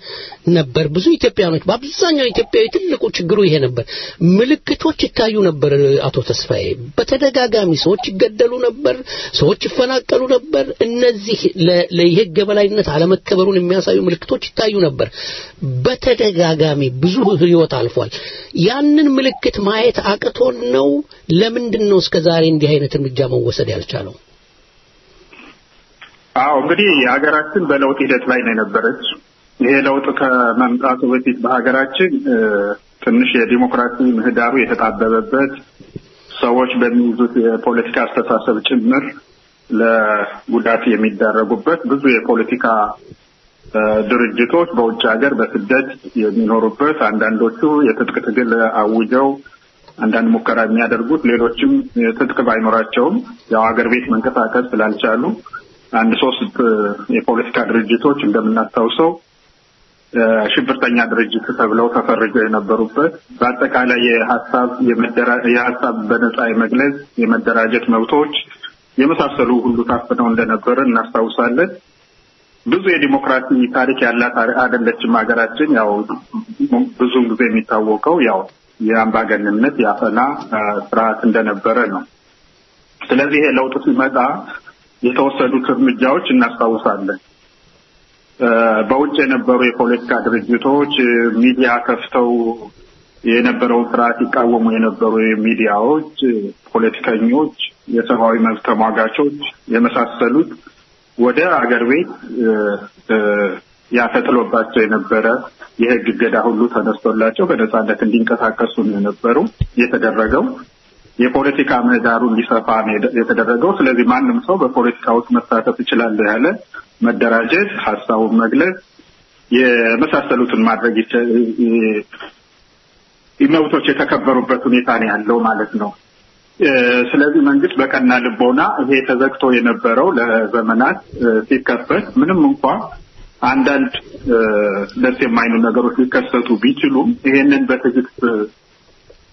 S1: ነበር። ብዙ ኢትዮጵያኖች በአብዛኛው ኢትዮጵያዊ ትልቁ ችግሩ ይሄ ነበር። ምልክቶች ይታዩ ነበር። አቶ ተስፋዬ በተደጋጋሚ ሰዎች ይገደሉ ነበር፣ ሰዎች ይፈናቀሉ ነበር። እነዚህ ለ- ለየህግ የበላይነት አለመከበሩን የሚያሳዩ ምልክቶች ይታዩ ነበር። በተደጋጋሚ ብዙ ህይወት አልፏል። ያንን ምልክት ማየት አቅቶን ነው? ለምንድን ነው እስከዛሬ እንዲህ አይነት እርምጃ መወሰድ ያልቻለው?
S7: አዎ እንግዲህ ሀገራችን በለውጥ ሂደት ላይ ነው የነበረች። ይሄ ለውጥ ከመምጣቱ በፊት በሀገራችን ትንሽ የዲሞክራሲ ምህዳሩ የተጣበበበት ሰዎች በሚይዙት የፖለቲካ አስተሳሰብ ጭምር ለጉዳት የሚዳረጉበት ብዙ የፖለቲካ ድርጅቶች በውጭ ሀገር በስደት የሚኖሩበት አንዳንዶቹ የትጥቅ ትግል አውጀው አንዳንድ ሙከራ የሚያደርጉት ሌሎችም ትጥቅ ባይኖራቸውም ያው ሀገር ቤት መንቀሳቀስ ስላልቻሉ አንድ ሶስት የፖለቲካ ድርጅቶች እንደምናስታውሰው ሽብርተኛ ድርጅት ተብለው ተፈርጀው የነበሩበት በአጠቃላይ የሀሳብ የሀሳብ በነጻ የመግለጽ የመደራጀት መብቶች የመሳሰሉ ሁሉ ታፍነው እንደነበረ እናስታውሳለን። ብዙ የዲሞክራሲ ታሪክ ያላት አይደለችም ሀገራችን። ያው ብዙውን ጊዜ የሚታወቀው ያው የአምባገንነት አ፣ ስርዓት እንደነበረ ነው። ስለዚህ ይሄ ለውጥ ሲመጣ የተወሰዱት እርምጃዎች እናስታውሳለን። በውጭ የነበሩ የፖለቲካ ድርጅቶች ሚዲያ ከፍተው የነበረውን ስርዓት ይቃወሙ የነበሩ ሚዲያዎች፣ ፖለቲከኞች፣ የሰብአዊ መብት ተሟጋቾች የመሳሰሉት ወደ አገር ቤት ያፈጥሎባቸው የነበረ የህግ እገዳ ሁሉ ተነስቶላቸው በነጻነት እንዲንቀሳቀሱ ነው የነበሩ የተደረገው። የፖለቲካ ምህዳሩ እንዲሰፋ ነው የተደረገው። ስለዚህ ማንም ሰው በፖለቲካ ውስጥ መሳተፍ እችላለሁ ያለ መደራጀት፣ ሀሳቡን መግለጽ የመሳሰሉትን ማድረግ መብቶች የተከበሩበት ሁኔታ ነው ያለው ማለት ነው። ስለዚህ መንግስት በቀና ልቦና ይሄ ተዘግቶ የነበረው ለዘመናት ሲከፈት ምንም እንኳ አንዳንድ ደስ የማይኑ ነገሮች ሊከሰቱ ቢችሉም ይሄንን በትዕግስት እ፣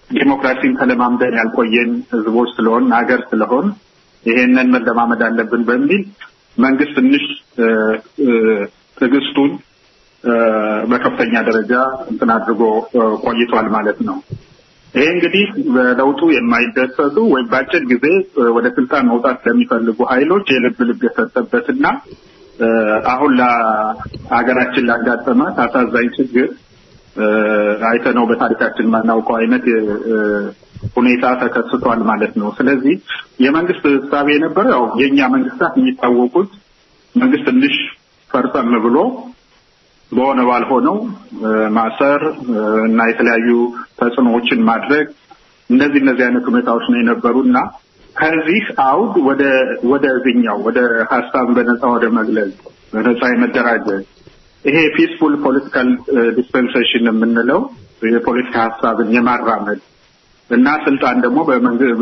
S7: ዲሞክራሲን ተለማምደን ያልቆየን ህዝቦች ስለሆን ሀገር ስለሆን ይሄንን መለማመድ አለብን በሚል መንግስት ትንሽ ትዕግስቱን በከፍተኛ ደረጃ እንትን አድርጎ ቆይቷል ማለት ነው። ይሄ እንግዲህ በለውጡ የማይደሰቱ ወይም በአጭር ጊዜ ወደ ስልጣን መውጣት ለሚፈልጉ ኃይሎች የልብ ልብ የሰጠበትና አሁን ለሀገራችን ላጋጠማት አሳዛኝ ችግር አይተነው በታሪካችን ማናውቀው አይነት ሁኔታ ተከስቷል ማለት ነው። ስለዚህ የመንግስት እሳቤ የነበረው ያው የእኛ መንግስታት የሚታወቁት መንግስት ትንሽ ፈርጠም ብሎ በሆነ ባልሆነው ማሰር እና የተለያዩ ተጽዕኖዎችን ማድረግ እነዚህ እነዚህ አይነት ሁኔታዎች ነው የነበሩ እና ከዚህ አውድ ወደ ወደዚህኛው ወደ ሀሳብን በነጻ ወደ መግለጽ በነጻ የመደራጀት ይሄ peaceful political dispensation የምንለው የፖለቲካ ሀሳብን የማራመድ እና ስልጣን ደግሞ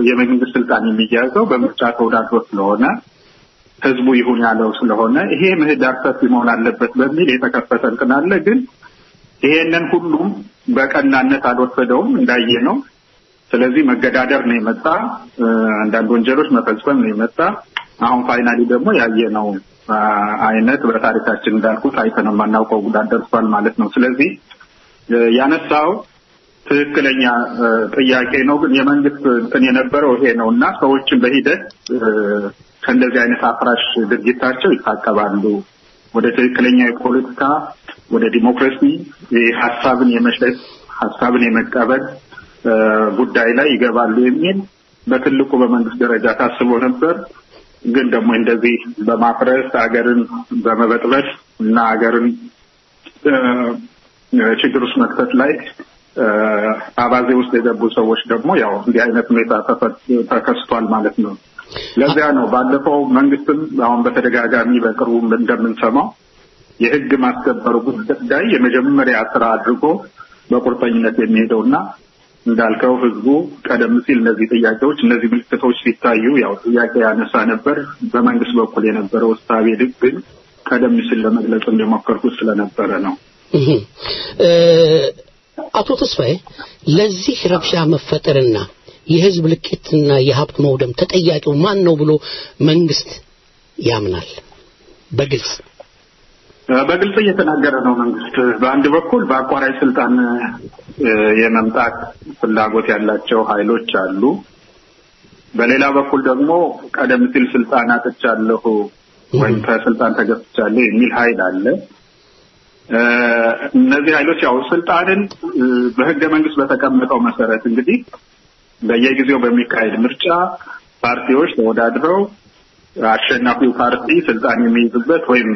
S7: የመንግስት ስልጣን የሚያዘው በምርጫ ተወዳድሮ ስለሆነ ህዝቡ ይሁን ያለው ስለሆነ ይሄ ምህዳር ሰፊ መሆን አለበት በሚል የተከፈተ እንትን አለ። ግን ይሄንን ሁሉም በቀናነት አልወሰደውም እንዳየ ነው። ስለዚህ መገዳደር ነው የመጣ አንዳንድ ወንጀሎች መፈጸም ነው የመጣ አሁን ፋይናሊ ደግሞ ያየነው አይነት በታሪካችን እንዳልኩት አይተነው የማናውቀው ጉዳት ደርሷል ማለት ነው። ስለዚህ ያነሳው ትክክለኛ ጥያቄ ነው። ግን የመንግስት እንትን የነበረው ይሄ ነው እና ሰዎችን በሂደት ከእንደዚህ አይነት አፍራሽ ድርጊታቸው ይታቀባሉ፣ ወደ ትክክለኛ የፖለቲካ ወደ ዲሞክራሲ ሀሳብን የመሸጥ ሀሳብን የመቀበል ጉዳይ ላይ ይገባሉ የሚል በትልቁ በመንግስት ደረጃ ታስቦ ነበር። ግን ደግሞ እንደዚህ በማፍረስ ሀገርን በመበጥበጥ እና ሀገርን ችግር ውስጥ መክተት ላይ አባዜ ውስጥ የገቡ ሰዎች ደግሞ ያው እንዲህ አይነት ሁኔታ ተከስቷል ማለት ነው። ለዚያ ነው ባለፈው መንግስትም አሁን በተደጋጋሚ በቅርቡ እንደምንሰማው የህግ ማስከበሩ ጉዳይ የመጀመሪያ ስራ አድርጎ በቁርጠኝነት የሚሄደውና እንዳልከው ህዝቡ ቀደም ሲል እነዚህ ጥያቄዎች እነዚህ ምልክቶች ሲታዩ ያው ጥያቄ ያነሳ ነበር። በመንግስት በኩል የነበረው እሳቤ ግን ቀደም ሲል ለመግለጽ እንደሞከርኩት ስለነበረ ነው።
S1: አቶ ተስፋዬ ለዚህ ረብሻ መፈጠርና የህዝብ ልቂትና የሀብት መውደም ተጠያቂው ማን ነው ብሎ መንግስት ያምናል? በግልጽ
S7: በግልጽ እየተናገረ ነው መንግስት። በአንድ በኩል በአቋራጭ ስልጣን የመምጣት ፍላጎት ያላቸው ኃይሎች አሉ። በሌላ በኩል ደግሞ ቀደም ሲል ስልጣን አጥቻለሁ ወይም ከስልጣን ተገፍቻለሁ የሚል ኃይል አለ። እነዚህ ኃይሎች ያው ስልጣንን በህገ መንግስት በተቀመጠው መሰረት እንግዲህ በየጊዜው በሚካሄድ ምርጫ ፓርቲዎች ተወዳድረው አሸናፊው ፓርቲ ስልጣን የሚይዝበት ወይም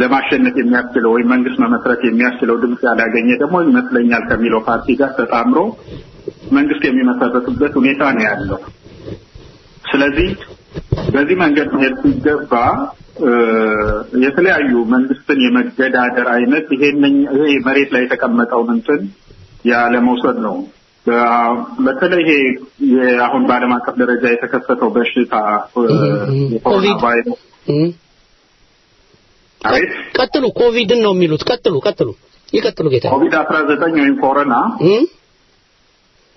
S7: ለማሸነፍ የሚያስችለው ወይም መንግስት መመስረት የሚያስችለው ድምፅ ያላገኘ ደግሞ ይመስለኛል ከሚለው ፓርቲ ጋር ተጣምሮ መንግስት የሚመሰረትበት ሁኔታ ነው ያለው። ስለዚህ በዚህ መንገድ መሄድ ሲገባ የተለያዩ መንግስትን የመገዳደር አይነት ይሄንን ይሄ መሬት ላይ የተቀመጠውን እንትን ያለመውሰድ ነው። በተለይ ይሄ አሁን በዓለም አቀፍ ደረጃ የተከሰተው በሽታ የኮሮና ቫይረስ
S1: ቀጥሉ። ኮቪድን ነው የሚሉት። ቀጥሉ፣ ቀጥሉ፣ ይቀጥሉ ጌታ።
S7: ኮቪድ አስራ ዘጠኝ ወይም ኮሮና
S1: እም፣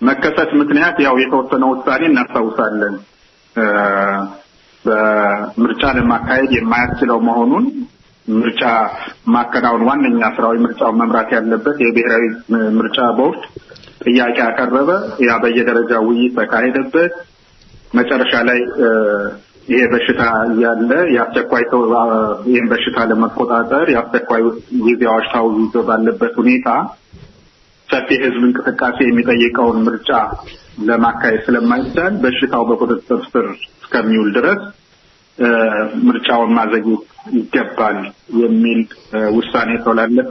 S7: መከሰት ምክንያት ያው የተወሰነ ውሳኔ እናስታውሳለን። በምርጫ ለማካሄድ የማያስችለው መሆኑን ምርጫ ማከናወን ዋነኛ ስራዊ ምርጫውን መምራት ያለበት የብሔራዊ ምርጫ ቦርድ ጥያቄ አቀረበ። ያ በየደረጃው ውይይት ተካሄደበት። መጨረሻ ላይ ይሄ በሽታ እያለ የአስቸኳይ ይህን በሽታ ለመቆጣጠር የአስቸኳይ ጊዜ አዋጅ ታውጆ ባለበት ሁኔታ ሰፊ የህዝብ እንቅስቃሴ የሚጠይቀውን ምርጫ ለማካሄድ ስለማይቻል በሽታው በቁጥጥር ስር እስከሚውል ድረስ ምርጫውን ማዘግየት ይገባል የሚል ውሳኔ ተላለፈ።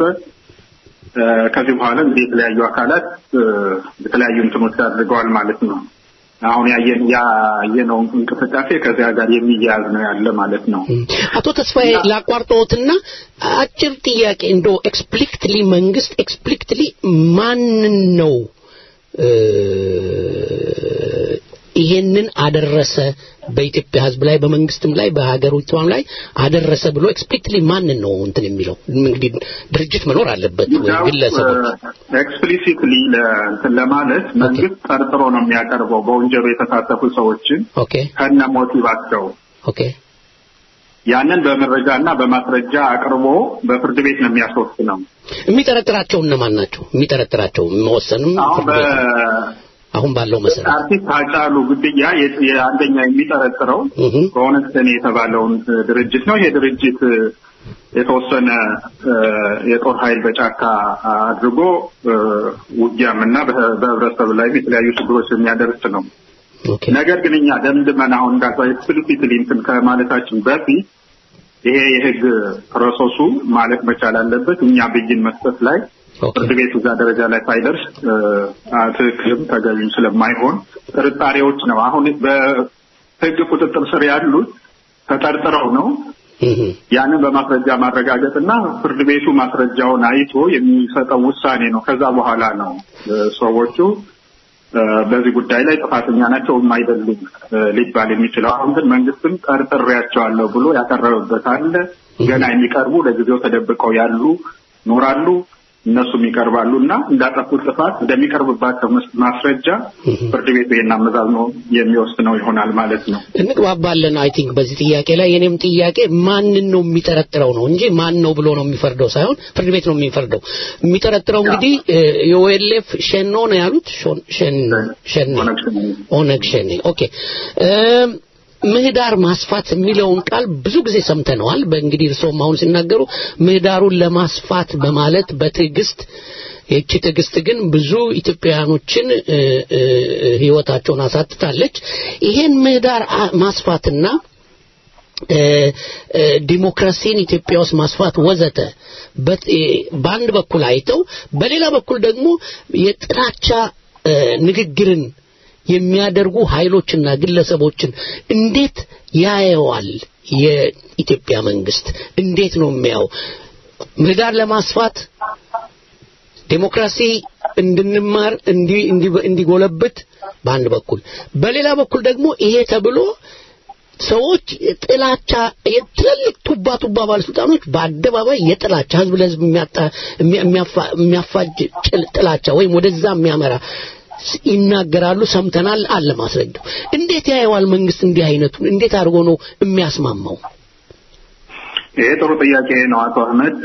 S7: እ፣ ከዚህ በኋላ እንግዲህ የተለያዩ አካላት የተለያዩ እንትኖች አድርገዋል ማለት ነው። አሁን ያየን ያየነው እንቅስቃሴ ከዚያ ጋር የሚያያዝ ነው ያለ ማለት ነው።
S1: አቶ ተስፋዬ ላቋርጠዎትና አጭር ጥያቄ እንዶ explicitly መንግስት explicitly ማንን ነው ይሄንን አደረሰ በኢትዮጵያ ሕዝብ ላይ በመንግስትም ላይ በሀገሪቷም ላይ አደረሰ ብሎ explicitly ማንን ነው እንትን የሚለው? እንግዲህ ድርጅት መኖር አለበት ወይ? ግለሰቦች?
S7: explicitly ለእንትን ለማለት መንግስት ጠርጥሮ ነው የሚያቀርበው በወንጀሉ የተሳተፉ ሰዎችን
S1: okay።
S7: ከነ motive
S1: ኣቸው okay።
S7: ያንን በመረጃና በማስረጃ አቅርቦ በፍርድ ቤት ነው የሚያስወስነው።
S1: የሚጠረጥራቸው እነማን ናቸው? የሚጠረጥራቸው መወሰንም ፍርድ ቤት አሁን ባለው መሰረት
S7: በአርቲስት ሃጫሉ ግድያ የ- የአንደኛ የሚጠረጥረው ሸኔ የተባለውን ድርጅት ነው። ይሄ ድርጅት የተወሰነ የጦር ኃይል በጫካ አድርጎ ውጊያም እና በህብረተሰብ ላይ የተለያዩ ችግሮች የሚያደርስ ነው። ነገር ግን እኛ ደምድመን አሁን እንዳልኳ explicitly እንትን ከማለታችን በፊት ይሄ የህግ ፕሮሰሱ ማለት መቻል አለበት። እኛ ብይን መስጠት ላይ ፍርድ ቤቱ እዛ ደረጃ ላይ ሳይደርስ ትክክልም ተገቢም ስለማይሆን ጥርጣሬዎች ነው። አሁን በህግ ቁጥጥር ስር ያሉት ተጠርጥረው ነው። ያንን በማስረጃ ማረጋገጥ እና ፍርድ ቤቱ ማስረጃውን አይቶ የሚሰጠው ውሳኔ ነው። ከዛ በኋላ ነው ሰዎቹ በዚህ ጉዳይ ላይ ጥፋተኛ ናቸው አይደሉም ሊባል የሚችለው። አሁን ግን መንግስትም ጠርጥሬያቸዋለሁ ብሎ ያቀረበበት አለ። ገና የሚቀርቡ ለጊዜው ተደብቀው ያሉ ይኖራሉ። እነሱም ይቀርባሉ እና እንዳጠፉት ጥፋት እንደሚቀርብባቸው ማስረጃ ፍርድ ቤቱ ይህን አመዛዝኖ የሚወስነው ይሆናል ማለት ነው።
S1: እንግባባለን I think በዚህ ጥያቄ ላይ። የኔም ጥያቄ ማንን ነው የሚጠረጥረው ነው እንጂ ማን ነው ብሎ ነው የሚፈርደው ሳይሆን ፍርድ ቤት ነው የሚፈርደው። የሚጠረጥረው እንግዲህ የ OLF ሸኔ ነው ያሉት? ሸኔ
S7: ኦነግ ሸኔ።
S1: okay ምህዳር ማስፋት የሚለውን ቃል ብዙ ጊዜ ሰምተነዋል። በእንግዲህ እርስዎም አሁን ሲናገሩ ምህዳሩን ለማስፋት በማለት በትዕግስት ይቺ ትዕግስት ግን ብዙ ኢትዮጵያውያኖችን ህይወታቸውን አሳጥታለች ይሄን ምህዳር ማስፋትና ዲሞክራሲን ኢትዮጵያ ውስጥ ማስፋት ወዘተ በአንድ በኩል አይተው በሌላ በኩል ደግሞ የጥላቻ ንግግርን የሚያደርጉ ኃይሎችና ግለሰቦችን እንዴት ያየዋል? የኢትዮጵያ መንግስት እንዴት ነው የሚያው ምህዳር ለማስፋት ዴሞክራሲ እንድንማር እንዲ- እንዲ- እንዲጎለብት በአንድ በኩል። በሌላ በኩል ደግሞ ይሄ ተብሎ ሰዎች ጥላቻ የትልልቅ ቱባ ቱባ ባለስልጣኖች በአደባባይ የጥላቻ ህዝብ ለህዝብ የሚያፋጅ ጥላቻ ወይም ወደዛ የሚያመራ ይናገራሉ። ሰምተናል አለ ማስረጃው። እንዴት ያየዋል መንግስት እንዲህ አይነቱን እንዴት አድርጎ ነው የሚያስማማው?
S7: ይሄ ጥሩ ጥያቄ ነው አቶ አህመድ።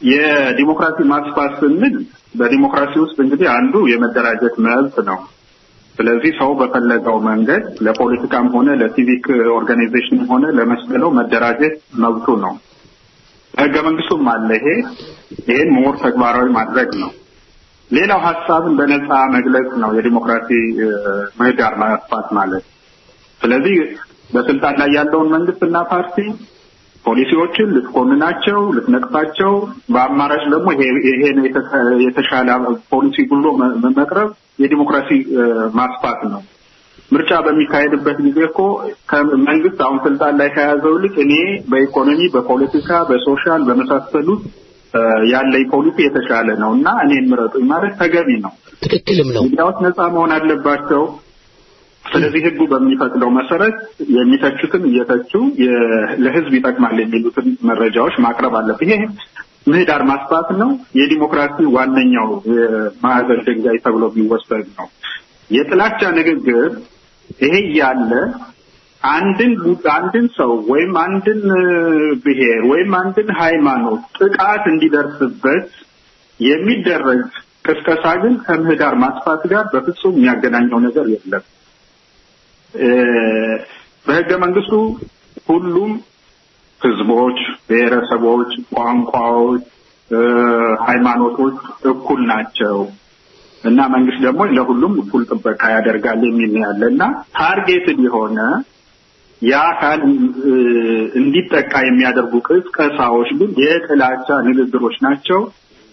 S7: የዲሞክራሲ ማስፋት ስንል በዲሞክራሲ ውስጥ እንግዲህ አንዱ የመደራጀት መብት ነው። ስለዚህ ሰው በፈለገው መንገድ ለፖለቲካም ሆነ ለ civic organization ሆነ ለመስለው መደራጀት መብቱ ነው። ህገ መንግስቱም አለ ይሄ ይሄን more ተግባራዊ ማድረግ ነው። ሌላው ሀሳብን በነፃ መግለጽ ነው የዲሞክራሲ ምህዳር ማስፋት ማለት። ስለዚህ በስልጣን ላይ ያለውን መንግስትና ፓርቲ ፖሊሲዎችን ልትኮንናቸው፣ ልትነቅፋቸው፣ በአማራጭ ደግሞ ይሄ የተሻለ ፖሊሲ ብሎ መቅረብ የዲሞክራሲ ማስፋት ነው። ምርጫ በሚካሄድበት ጊዜ እኮ ከመንግስት አሁን ስልጣን ላይ ከያዘው ይልቅ እኔ በኢኮኖሚ፣ በፖለቲካ፣ በ social በመሳሰሉት እ፣ ያለኝ ፖሊሲ የተሻለ ነው እና እኔን ምረጡኝ ማለት ተገቢ ነው።
S1: ትክክልም ነው።
S7: ሚዲያዎች ነፃ መሆን አለባቸው። ስለዚህ ህጉ በሚፈቅደው መሰረት የሚተቹትን እየተቹ ለህዝብ ይጠቅማል የሚሉትን መረጃዎች ማቅረብ አለበት። ይሄ ምህዳር ማስፋት ነው። የዲሞክራሲ ዋነኛው የማዕዘን ድንጋይ ተብሎ የሚወሰድ ነው። የጥላቻ ንግግር ይሄ እያለ አንድን አንድን ሰው ወይም አንድን ብሔር ወይም አንድን ሃይማኖት ጥቃት እንዲደርስበት የሚደረግ ቅስቀሳ ግን ከምህዳር ማስፋት ጋር በፍጹም የሚያገናኘው ነገር የለም። በህገ መንግስቱ ሁሉም ህዝቦች፣ ብሔረሰቦች፣ ቋንቋዎች፣ ሃይማኖቶች እኩል ናቸው እና መንግስት ደግሞ ለሁሉም እኩል ጥበቃ ያደርጋል የሚል ያለ እና targeted የሆነ ያ አካል እ፣ እንዲጠቃ የሚያደርጉ ቅስቀሳዎች ግን የጥላቻ ንግግሮች ናቸው።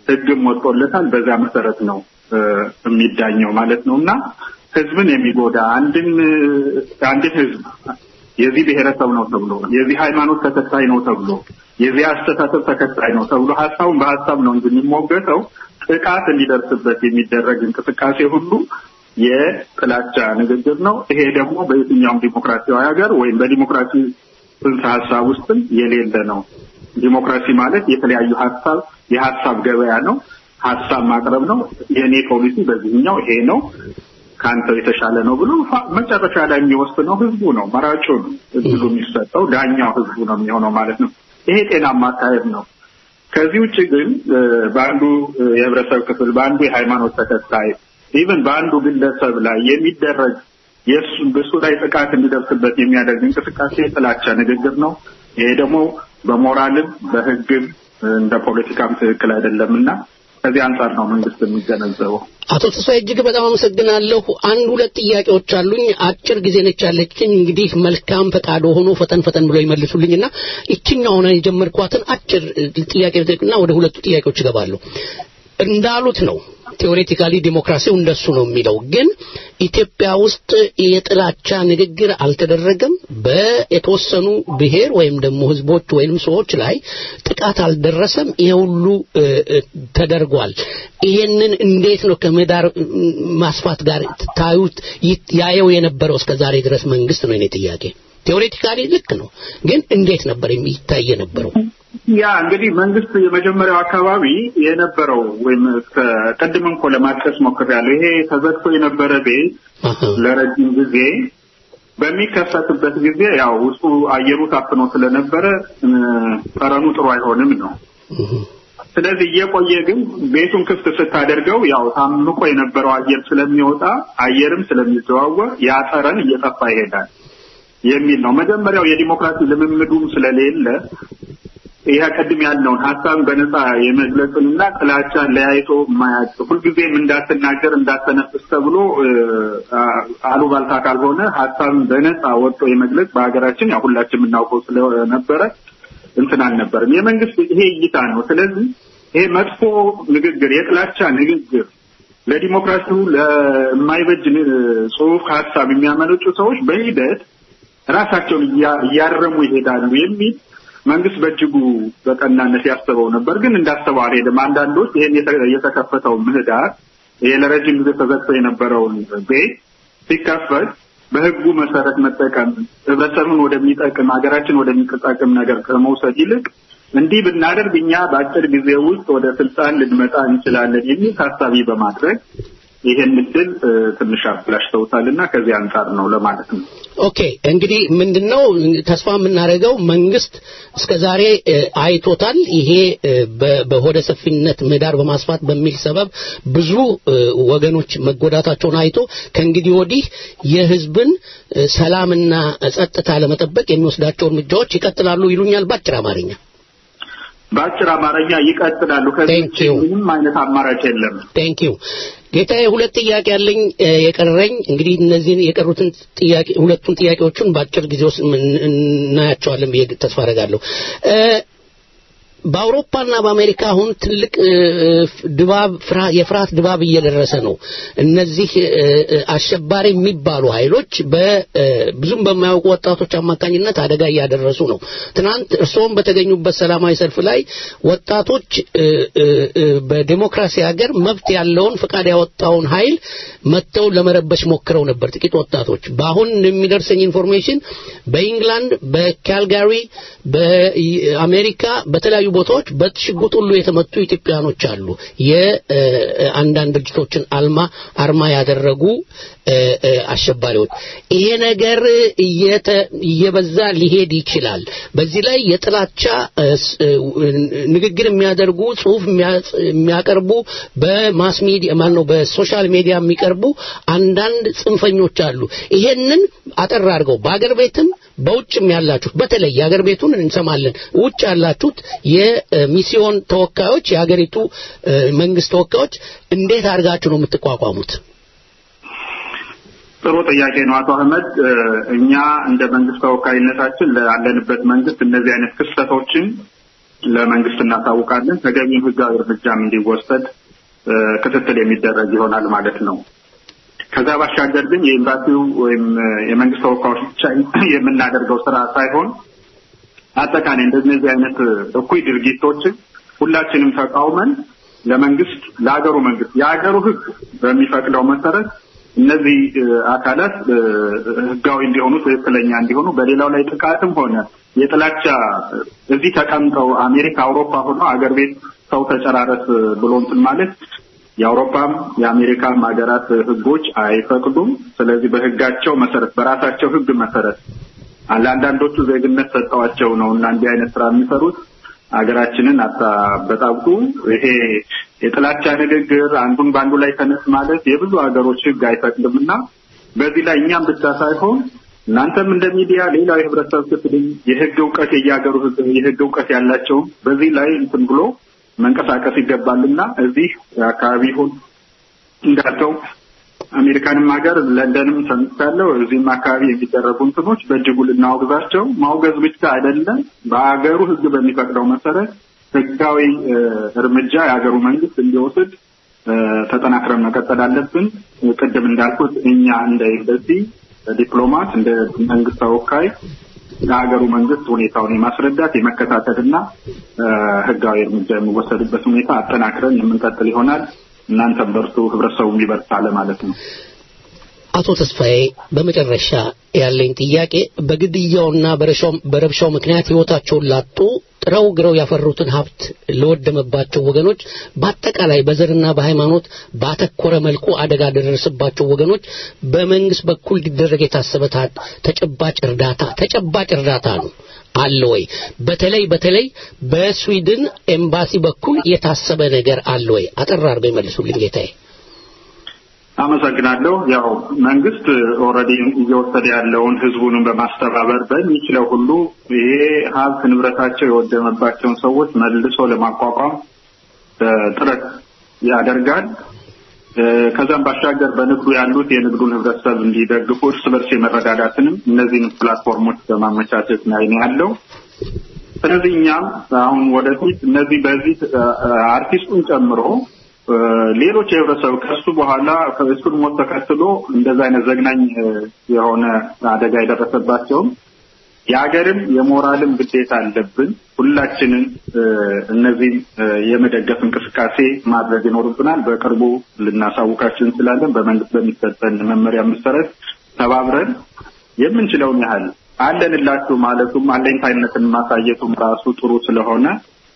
S7: ህግም ወጥቶለታል። በዛ መሰረት ነው የሚዳኘው ማለት ነው እና ህዝብን የሚጎዳ አንድን አንድን ህዝብ የዚህ ብሔረሰብ ነው ተብሎ የዚህ ሃይማኖት ተከታይ ነው ተብሎ የዚህ አስተሳሰብ ተከታይ ነው ተብሎ ሀሳቡን በሀሳብ ነው እንጂ የሚሞገተው ጥቃት እንዲደርስበት የሚደረግ እንቅስቃሴ ሁሉ የጥላቻ ንግግር ነው። ይሄ ደግሞ በየትኛውም ዲሞክራሲያዊ ሀገር ወይም በዲሞክራሲ ጽንሰ ሀሳብ ውስጥም የሌለ ነው። ዲሞክራሲ ማለት የተለያዩ ሀሳብ የሀሳብ ገበያ ነው። ሀሳብ ማቅረብ ነው። የእኔ ፖሊሲ በዚህኛው ይሄ ነው ከአንተው የተሻለ ነው ብሎ መጨረሻ ላይ የሚወስነው ህዝቡ ነው፣ መራጩ ነው። እድሉ የሚሰጠው ዳኛው ህዝቡ ነው የሚሆነው ማለት ነው። ይሄ ጤናማ አካሄድ ነው። ከዚህ ውጭ ግን በአንዱ የህብረተሰብ ክፍል በአንዱ የሃይማኖት ተከታይ even በአንዱ ግለሰብ ላይ የሚደረግ በእሱ ላይ ጥቃት እንዲደርስበት የሚያደርግ እንቅስቃሴ የጥላቻ ንግግር ነው። ይሄ ደግሞ በሞራልም በህግም እንደ ፖለቲካም ትክክል አይደለም እና ከዚህ አንጻር ነው መንግስት የሚገነዘበው።
S1: አቶ ተስፋዬ እጅግ በጣም አመሰግናለሁ። አንድ ሁለት ጥያቄዎች አሉኝ። አጭር ጊዜ ነች ያለችኝ። እንግዲህ መልካም ፈቃድ ሆኖ ፈጠን ፈጠን ብለው ይመልሱልኝና ይችኛውን የጀመርኳትን አጭር ጥያቄ ልጠይቅና ወደ ሁለቱ ጥያቄዎች እገባለሁ። እንዳሉት ነው ቴዎሬቲካሊ ዲሞክራሲው እንደሱ ነው የሚለው ግን ኢትዮጵያ ውስጥ የጥላቻ ንግግር አልተደረገም። በየተወሰኑ ብሔር ወይም ደግሞ ህዝቦች ወይም ሰዎች ላይ ጥቃት አልደረሰም። ይሄ ሁሉ ተደርጓል። ይሄንን እንዴት ነው ከምህዳር ማስፋት ጋር ታዩት ያየው የነበረው እስከ ዛሬ ድረስ መንግስት ነው የኔ ጥያቄ። ቴዎሬቲካሊ ልክ ነው፣ ግን እንዴት ነበር የሚታይ የነበረው?
S7: ያ እንግዲህ መንግስት የመጀመሪያው አካባቢ የነበረው ወይም ቅድም እንኮ ለማጥቀስ ሞክሬያለሁ። ይሄ ተዘግቶ የነበረ ቤት ለረጅም ጊዜ በሚከፈትበት ጊዜ ያው ውስጡ አየሩ ታፍኖ ስለነበረ ጠረኑ ጥሩ አይሆንም ነው። ስለዚህ እየቆየ ግን ቤቱን ክፍት ስታደርገው ያው ታምቆ የነበረው አየር ስለሚወጣ አየርም ስለሚዘዋወር ያ ጠረን እየጠፋ ይሄዳል የሚል ነው። መጀመሪያው የዲሞክራሲ ልምምዱም ስለሌለ ይህ ቅድም ያልነውን ሀሳብን በነፃ የመግለጽንና ጥላቻን ለያይቶ ማያጭ ሁልጊዜም እንዳትናገር እንዳትተነፍስ ተብሎ አሉባልታ ካልሆነ ሀሳብን በነፃ ወጥቶ የመግለጽ በሀገራችን ያው ሁላችን የምናውቀው ስለነበረ እንትን አልነበርም። የመንግስት ይሄ እይታ ነው። ስለዚህ ይሄ መጥፎ ንግግር፣ የጥላቻ ንግግር ለዲሞክራሲው ለማይበጅ ጽሁፍ ሀሳብ የሚያመነጩ ሰዎች በሂደት ራሳቸውን እያ- እያረሙ ይሄዳሉ የሚል መንግስት በእጅጉ በቀናነት ያስበው ነበር። ግን እንዳሰበው አልሄድም። አንዳንዶች የተ- የተከፈተው ምህዳር ይሄ ለረጅም ጊዜ ተዘግቶ የነበረውን ቤት ሲከፈት በህጉ መሰረት መጠቀም ህብረተሰቡን ወደሚጠቅም ሀገራችን ወደሚጠቅም ነገር ከመውሰድ ይልቅ እንዲህ ብናደርግ እኛ በአጭር ጊዜ ውስጥ ወደ ስልጣን ልንመጣ እንችላለን የሚል ታሳቢ በማድረግ ይሄን እድል ትንሽ አበላሽተውታል እና ከዚህ አንጻር ነው ለማለት ነው።
S1: okay እንግዲህ ምንድነው ተስፋ የምናደርገው መንግስት እስከ ዛሬ አይቶታል። ይሄ በሆደ ሰፊነት ምህዳር በማስፋት በሚል ሰበብ ብዙ ወገኖች መጎዳታቸውን አይቶ ከእንግዲህ ወዲህ የህዝብን ሰላምና ጸጥታ ለመጠበቅ የሚወስዳቸው እርምጃዎች ይቀጥላሉ ይሉኛል በአጭር አማርኛ።
S7: በአጭር አማርኛ ይቀጥላሉ። ከዚህ. ምንም አይነት አማራጭ የለም።
S1: thank you ጌታዬ፣ ሁለት ጥያቄ ያለኝ የቀረኝ እንግዲህ እነዚህን የቀሩትን ጥያቄ ሁለቱን ጥያቄዎቹን በአጭር ጊዜ ውስጥ እናያቸዋለን ብዬ ተስፋ አደርጋለሁ። በአውሮፓና በአሜሪካ አሁን ትልቅ ድባብ ፍርሃ- የፍርሃት ድባብ እየደረሰ ነው። እነዚህ አሸባሪ የሚባሉ ኃይሎች ብዙም በማያውቁ ወጣቶች አማካኝነት አደጋ እያደረሱ ነው። ትናንት እርስዎም በተገኙበት ሰላማዊ ሰልፍ ላይ ወጣቶች በዲሞክራሲ ሀገር መብት ያለውን ፍቃድ ያወጣውን ኃይል መጥተው ለመረበሽ ሞክረው ነበር። ጥቂት ወጣቶች በአሁን የሚደርሰኝ information በኢንግላንድ፣ በካልጋሪ፣ በአሜሪካ በተለያዩ ቦታዎች በሽጉጥ ሁሉ የተመቱ ኢትዮጵያኖች አሉ። የአንዳንድ ድርጅቶችን አልማ አርማ ያደረጉ አሸባሪዎች። ይሄ ነገር እየበዛ ሊሄድ ይችላል። በዚህ ላይ የጥላቻ ንግግር የሚያደርጉ ጽሁፍ የሚያ- የሚያቀርቡ በ mass media ማነው በ social media የሚቀርቡ አንዳንድ ጽንፈኞች አሉ። ይሄንን አጠር አድርገው በአገር ቤትም በውጭም ያላችሁት በተለይ የአገር ቤቱን እንሰማለን። ውጭ ያላችሁት የሚስዮን ተወካዮች የሀገሪቱ መንግስት ተወካዮች እንዴት አድርጋችሁ ነው የምትቋቋሙት?
S7: ጥሩ ጥያቄ ነው አቶ አህመድ። እኛ እንደ መንግስት ተወካይነታችን ላለንበት መንግስት እነዚህ አይነት ክስተቶችን ለመንግስት እናሳውቃለን። ተገቢውን ህጋዊ እርምጃም እንዲወሰድ ክትትል የሚደረግ ይሆናል ማለት ነው። ከዛ ባሻገር ግን የኤምባሲው ወይም የመንግስት ተወካዮች ብቻ የምናደርገው ስራ ሳይሆን አጠቃላይ እንደነዚህ አይነት እኩይ ድርጊቶችን ሁላችንም ተቃውመን ለመንግስት ለሀገሩ መንግስት የሀገሩ ህግ በሚፈቅደው መሰረት እነዚህ አካላት ህጋዊ እንዲሆኑ ትክክለኛ እንዲሆኑ በሌላው ላይ ጥቃትም ሆነ የጥላቻ እዚህ ተቀምጠው አሜሪካ፣ አውሮፓ ሆኖ አገር ቤት ሰው ተጨራረስ ብሎ እንትን ማለት የአውሮፓም የአሜሪካም ሀገራት ህጎች አይፈቅዱም። ስለዚህ በህጋቸው መሰረት በራሳቸው ህግ መሰረት ለአንዳንዶቹ ዜግነት ሰጠዋቸው ነው እና እንዲህ አይነት ስራ የሚሰሩት ሀገራችንን አታበጣብጡ። ይሄ የጥላቻ ንግግር አንዱን በአንዱ ላይ ተነስ ማለት የብዙ ሀገሮች ህግ አይፈቅድም እና በዚህ ላይ እኛም ብቻ ሳይሆን እናንተም እንደ ሚዲያ ሌላው የህብረተሰብ ክፍል የህግ እውቀት የየሀገሩ የህግ እውቀት ያላቸውም በዚህ ላይ እንትን ብሎ መንቀሳቀስ ይገባልና እዚህ አካባቢ ሁን እንዳልከው አሜሪካንም ሀገር ለንደንም ሰምቻለሁ። እዚህም አካባቢ የሚደረጉ እንትኖች በእጅጉ ልናወግዛቸው ማውገዝ ብቻ አይደለም፣ በሀገሩ ህግ በሚፈቅደው መሰረት ህጋዊ እርምጃ የሀገሩ መንግስት እንዲወስድ ተጠናክረን መቀጠል አለብን። ቅድም እንዳልኩት እኛ እንደ ኤምባሲ ዲፕሎማት፣ እንደ መንግስት ተወካይ ለሀገሩ መንግስት ሁኔታውን የማስረዳት የመከታተልና ህጋዊ እርምጃ የሚወሰድበት ሁኔታ አጠናክረን የምንቀጥል ይሆናል። እናንተም በርቱ፣ ህብረተሰቡም ይበርታ ለማለት ነው።
S1: አቶ ተስፋዬ በመጨረሻ ያለኝ ጥያቄ በግድያውና በረብሻው ምክንያት ህይወታቸውን ላጡ ጥረው ግረው ያፈሩትን ሀብት ለወደመባቸው ወገኖች በአጠቃላይ በዘርና በሃይማኖት ባተኮረ መልኩ አደጋ ደረሰባቸው ወገኖች በመንግስት በኩል ሊደረግ የታሰበ ተጨባጭ እርዳታ ተጨባጭ እርዳታ ነው አለ ወይ? በተለይ በተለይ በስዊድን ኤምባሲ በኩል የታሰበ ነገር አለ ወይ? አጠር አድርገው ይመልሱልኝ ጌታዬ።
S7: አመሰግናለሁ። ያው መንግስት already እየወሰደ ያለውን ህዝቡንም በማስተባበር በሚችለው ሁሉ ይሄ ሀብት ንብረታቸው የወደመባቸውን ሰዎች መልሶ ለማቋቋም ጥረት ያደርጋል። ከዛም ባሻገር በንግዱ ያሉት የንግዱን ህብረተሰብ እንዲደግፉ እርስ በርስ የመረዳዳትንም እነዚህን platform ኦች በማመቻቸት ላይ ነው ያለው። ስለዚህ እኛም አሁን ወደፊት እነዚህ በዚህ አርቲስቱን ጨምሮ ሌሎች የህብረተሰብ ከሱ በኋላ እሱን ሞት ተከትሎ እንደዛ አይነት ዘግናኝ የሆነ አደጋ የደረሰባቸውም የሀገርም የሞራልም ግዴታ አለብን። ሁላችንን እ፣ እነዚህን እ፣ የመደገፍ እንቅስቃሴ ማድረግ ይኖርብናል። በቅርቡ ልናሳውቃችሁ እንችላለን። በመንግስት በሚሰጠን መመሪያ መሰረት ተባብረን የምንችለውን ያህል አለንላችሁ ማለቱም አለኝታይነትን ማሳየቱም ራሱ ጥሩ ስለሆነ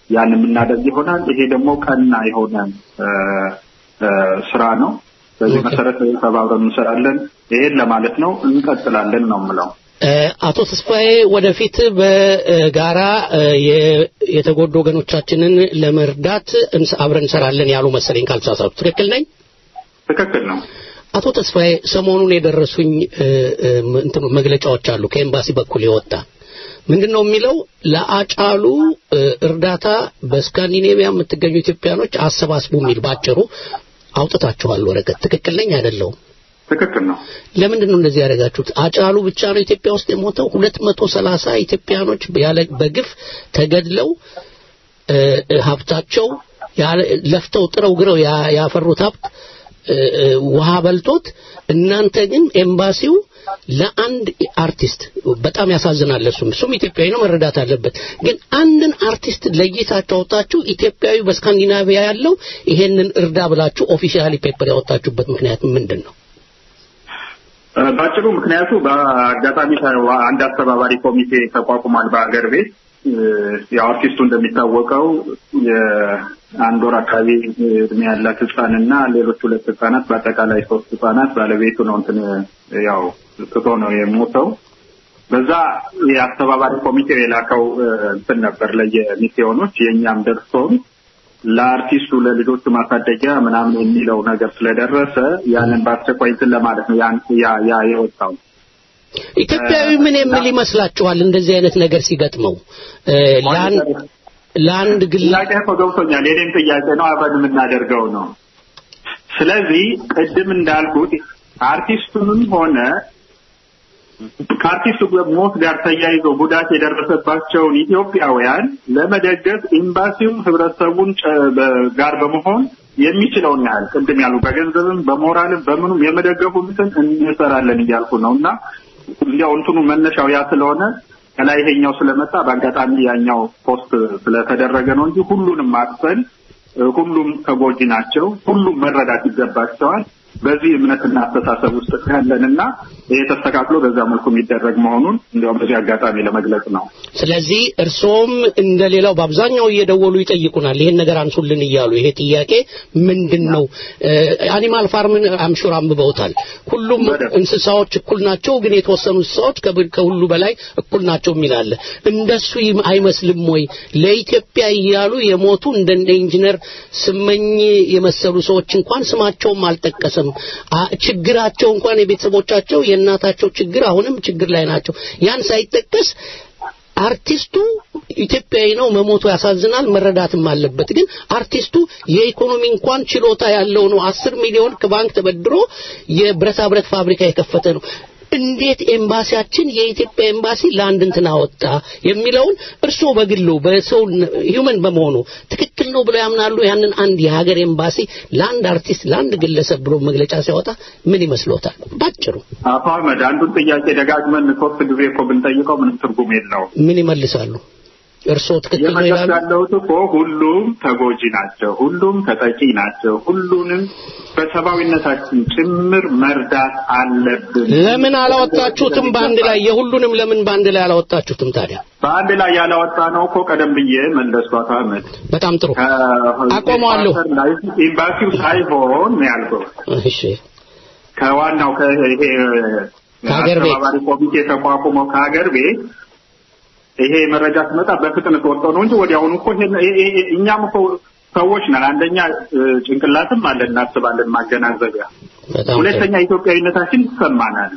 S7: ያን የምናደርግ ይሆናል። ይሄ ደግሞ ቀና የሆነ ስራ ነው። በዚህ መሰረት ተባብረን እንሰራለን። ይሄን ለማለት ነው። እንቀጥላለን ነው የምለው።
S1: አቶ ተስፋዬ ወደፊት በጋራ የተጎዱ ወገኖቻችንን ለመርዳት አብረን እንሰራለን ያሉ መሰለኝ ካልተሳሳቱ ትክክል ነኝ?
S7: ትክክል ነው።
S1: አቶ ተስፋዬ ሰሞኑን የደረሱኝ መግለጫዎች አሉ ከኤምባሲ በኩል የወጣ ምንድን ነው የሚለው? ለአጫሉ እርዳታ በስካንዲኔቪያ የምትገኙ ኢትዮጵያኖች አሰባስቡ የሚል ባጭሩ አውጥታችኋል። ወረቀት ትክክል ነኝ አይደለሁም?
S7: ትክክል ነው።
S1: ለምንድን ነው እንደዚህ ያደረጋችሁት? አጫሉ ብቻ ነው ኢትዮጵያ ውስጥ የሞተው? ሁለት መቶ ሰላሳ ኢትዮጵያኖች ያለ በግፍ ተገድለው ሀብታቸው ለፍተው ጥረው ግረው ያፈሩት ሀብት ውሃ በልቶት እናንተ ግን ኤምባሲው ለአንድ አርቲስት በጣም ያሳዝናል። እሱም እሱም ኢትዮጵያዊ ነው መረዳት አለበት። ግን አንድን አርቲስት ለይታችሁ አውጣችሁ ኢትዮጵያዊ በስካንዲናቪያ ያለው ይሄንን እርዳ ብላችሁ officially paper ያወጣችሁበት ምክንያት ምንድን ነው?
S7: እ፣ ባጭሩ ምክንያቱ በአጋጣሚ አንድ አስተባባሪ ኮሚቴ ተቋቁሟል በሀገር ቤት እ፣ ያው አርቲስቱ እንደሚታወቀው የአንድ ወር አካባቢ እድሜ ያላት ህጻን እና ሌሎች ሁለት ህጻናት በአጠቃላይ ሶስት ህጻናት ባለቤቱ ነው እንትን ያው ትቶ ነው የሞተው። በዛ የአስተባባሪ ኮሚቴው የላከው እንትን ነበር ለየሚስዮኖች የእኛም ደርሶን ለአርቲስቱ ለልጆቹ ማሳደጊያ ምናምን የሚለው ነገር ስለደረሰ ያንን በአስቸኳይ እንትን ለማለት ነው ያ ያ የወጣው።
S1: ኢትዮጵያዊ ምን የሚል ይመስላችኋል? እንደዚህ አይነት ነገር ሲገጥመው ለአንድ ለአንድ ግል
S7: ጥያቄ እኮ ገብቶኛል። የኔም ጥያቄ ነው፣ አብረን የምናደርገው ነው። ስለዚህ ቅድም እንዳልኩት አርቲስቱንም ሆነ ከአርቲስቱ ሞት ጋር ተያይዞ ጉዳት የደረሰባቸውን ኢትዮጵያውያን ለመደገፍ ኤምባሲው ህብረተሰቡን ጋር በመሆን የሚችለውን ያህል ቅድም ያሉ በገንዘብም በሞራልም በምኑም የመደገፉ እንትን እንሰራለን እያልኩ ነው እና እንዲያው እንትኑ መነሻው ያ ስለሆነ ከላይ ይሄኛው ስለመጣ በአጋጣሚ ያኛው post ስለተደረገ ነው እንጂ ሁሉንም እ፣ ሁሉም ተጎጂ ናቸው። ሁሉም መረዳት ይገባቸዋል። በዚህ እምነትና አስተሳሰብ ውስጥ ያለንና ይሄ ተስተካክሎ በዛ መልኩ የሚደረግ መሆኑን እንዲያውም በዚህ አጋጣሚ ለመግለጽ ነው።
S1: ስለዚህ እርስዎም እንደ ሌላው በአብዛኛው እየደወሉ ይጠይቁናል፣ ይሄን ነገር አንሱልን እያሉ ይሄ ጥያቄ ምንድን ነው? አኒማል ፋርምን አምሹር አንብበውታል። ሁሉም እንስሳዎች እኩል ናቸው፣ ግን የተወሰኑ እንስሳዎች ከሁሉ በላይ እኩል ናቸው የሚል አለ። እንደሱ አይመስልም ወይ? ለኢትዮጵያ እያሉ የሞቱ እንደነ ኢንጂነር ስመኝ የመሰሉ ሰዎች እንኳን ስማቸውም አልጠቀሰም። አ- ችግራቸው እንኳን የቤተሰቦቻቸው የእናታቸው ችግር አሁንም ችግር ላይ ናቸው። ያን ሳይጠቀስ አርቲስቱ ኢትዮጵያዊ ነው፣ መሞቱ ያሳዝናል፣ መረዳትም አለበት። ግን አርቲስቱ የኢኮኖሚ እንኳን ችሎታ ያለው ነው። አስር ሚሊዮን ከባንክ ተበድሮ የብረታ ብረት ፋብሪካ የከፈተ ነው። እንዴት ኤምባሲያችን የኢትዮጵያ ኤምባሲ ለአንድ እንትን አወጣ የሚለውን እርስዎ በግሎ በሰው ሂውመን በመሆኑ ትክክል ነው ብለው ያምናሉ? ያንን አንድ የሀገር ኤምባሲ ለአንድ አርቲስት ለአንድ ግለሰብ ብሎ መግለጫ ሲያወጣ ምን ይመስሎታል? ባጭሩ
S7: አቶ አህመድ አንዱን ጥያቄ ደጋግመን ሶስት ጊዜ እኮ ብንጠይቀው ምንም ትርጉም የለውም።
S1: ምን ይመልሳሉ? እርስዎ ትክክል ነው ይላሉ?
S7: ያለሁት እኮ ሁሉም ተጎጂ ናቸው፣ ሁሉም ተጠቂ ናቸው። ሁሉንም በሰብአዊነታችን ጭምር መርዳት አለብን።
S1: ለምን አላወጣችሁትም በአንድ ላይ የሁሉንም ለምን በአንድ ላይ አላወጣችሁትም ታዲያ?
S7: በአንድ ላይ ያላወጣ ነው እኮ ቀደም ብዬ መለስኩ። አቶ አህመድ
S1: በጣም ጥሩ አቆመዋለሁ።
S7: ኤምባሲው ሳይሆን ያልከው
S1: እሺ
S7: ከዋናው
S1: ከሀገር ቤት
S7: ተቋቁሞ ከሀገር ቤት ይሄ መረጃ ሲመጣ በፍጥነት ወጥቶ ነው እንጂ ወዲያውኑ እኮ እኛም እኮ ሰዎች ነን። አንደኛ ጭንቅላትም አለን እናስባለን፣ ማገናዘቢያ። ሁለተኛ ኢትዮጵያዊነታችን ይሰማናል።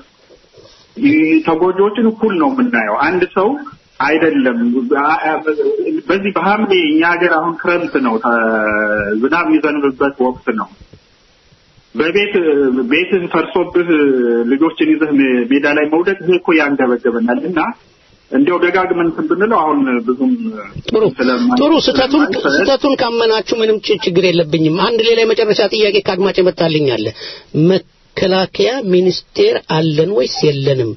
S7: ተጎጂዎችን እኩል ነው የምናየው። አንድ ሰው አይደለም በዚህ በሐምሌ እኛ ሀገር አሁን ክረምት ነው፣ ዝናብ የሚዘንብበት ወቅት ነው። በቤት ቤትን ፈርሶብህ ልጆችን ይዘህ ሜዳ ላይ መውደቅ ይሄ እኮ ያንገበገበናል እና እንዲያው ደጋግመን እንትን ብንለው አሁን ብዙም
S1: ጥሩ ጥሩ ስህተቱን ስህተቱን ካመናችሁ ምንም ችግር የለብኝም። አንድ ሌላ የመጨረሻ ጥያቄ ከአድማጭ የመጣልኝ አለ። መከላከያ ሚኒስቴር አለን ወይስ የለንም?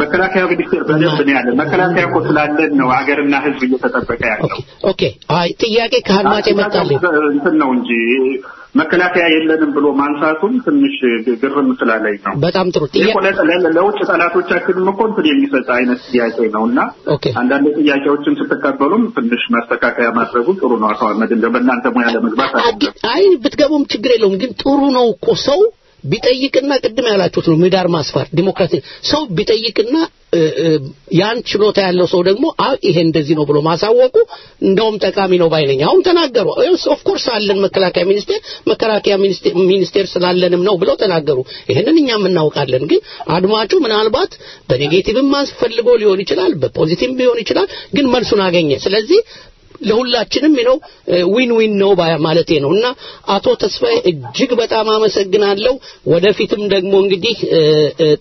S7: መከላከያ ሚኒስቴር በደንብ ነው ያለ። መከላከያ እኮ ስላለን ነው ሀገርና ሕዝብ እየተጠበቀ ያለው።
S1: okay አይ ጥያቄ ከአድማጭ የመጣልኝ
S7: እንትን ነው እንጂ መከላከያ የለንም ብሎ ማንሳቱም ትንሽ ግርም ስላለኝ ነው።
S1: በጣም ጥሩ
S7: ለውጭ ጠላቶቻችንም እኮ እንትን የሚሰጥ አይነት ጥያቄ ነው እና አንዳንድ ጥያቄዎችን ስትቀበሉም ትንሽ ማስተካከያ ማድረጉ ጥሩ ነው። አቶ አህመድ እንደው በእናንተ ሙያ ለመግባት
S1: አይ ብትገቡም ችግር የለውም ግን ጥሩ ነው እኮ ሰው ቢጠይቅና ቅድም ያላችሁት ነው ምህዳር ማስፋት ዲሞክራሲ። ሰው ቢጠይቅና ያን ችሎታ ያለው ሰው ደግሞ አይ ይሄ እንደዚህ ነው ብሎ ማሳወቁ እንደውም ጠቃሚ ነው ባይ ነኝ አሁን ተናገሩ። of course አለን መከላከያ ሚኒስቴር መከላከያ ሚኒስቴር ስላለንም ነው ብለው ተናገሩ። ይሄንን እኛም እናውቃለን። ግን አድማጩ ምናልባት በ negative ም ፈልጎ ሊሆን ይችላል በ positive ሊሆን ይችላል ግን መልሱን አገኘ። ስለዚህ ለሁላችንም ነው። win win ነው ማለቴ ነው። እና አቶ ተስፋዬ እጅግ በጣም አመሰግናለሁ። ወደፊትም ደግሞ እንግዲህ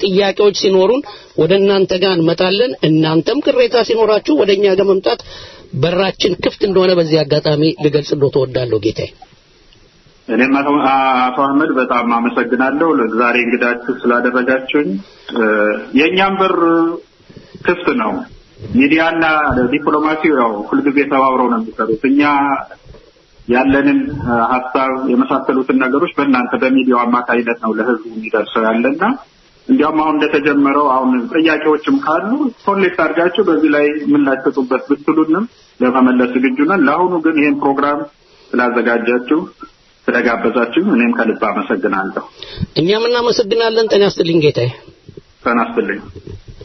S1: ጥያቄዎች ሲኖሩን ወደ እናንተ ጋር እንመጣለን። እናንተም ቅሬታ ሲኖራችሁ ወደ እኛ ጋር መምጣት በራችን ክፍት እንደሆነ በዚህ አጋጣሚ ልገልጽ እንደው እወዳለሁ ጌታዬ።
S7: እኔም አቶ አህመድ በጣም አመሰግናለሁ። ዛሬ እንግዳችሁ ስላደረጋችሁኝ። የእኛም በር ክፍት ነው። ሚዲያና ዲፕሎማሲው ያው ሁልጊዜ ተባብረው ነው የሚሰሩት። እኛ ያለንን ሀሳብ የመሳሰሉትን ነገሮች በእናንተ በሚዲያው አማካኝነት ነው ለህዝቡ የሚደርሰው ያለና እንዲያውም አሁን እንደተጀመረው አሁን ጥያቄዎችም ካሉ ኮሌክት አድርጋችሁ በዚህ ላይ ስጡበት ብትሉንም ለመመለስ ዝግጁ ነን። ለአሁኑ ግን ይህን ፕሮግራም ስላዘጋጃችሁ ስለጋበዛችሁ እኔም ከልብ አመሰግናለሁ።
S1: እኛም እናመሰግናለን ጤና ይስጥልኝ ጌታዬ
S7: ተናስትልኝ።
S2: Thank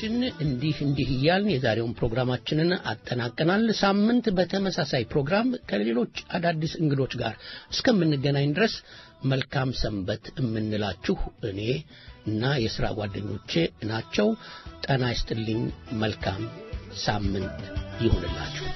S1: አድማጮቻችን እንዲህ እንዲህ እያልን የዛሬውን ፕሮግራማችንን አጠናቀናል። ሳምንት በተመሳሳይ ፕሮግራም ከሌሎች አዳዲስ እንግዶች ጋር እስከምንገናኝ ድረስ መልካም ሰንበት የምንላችሁ እኔ እና የሥራ ጓደኞቼ ናቸው። ጤና ይስጥልኝ። መልካም ሳምንት ይሁንላችሁ።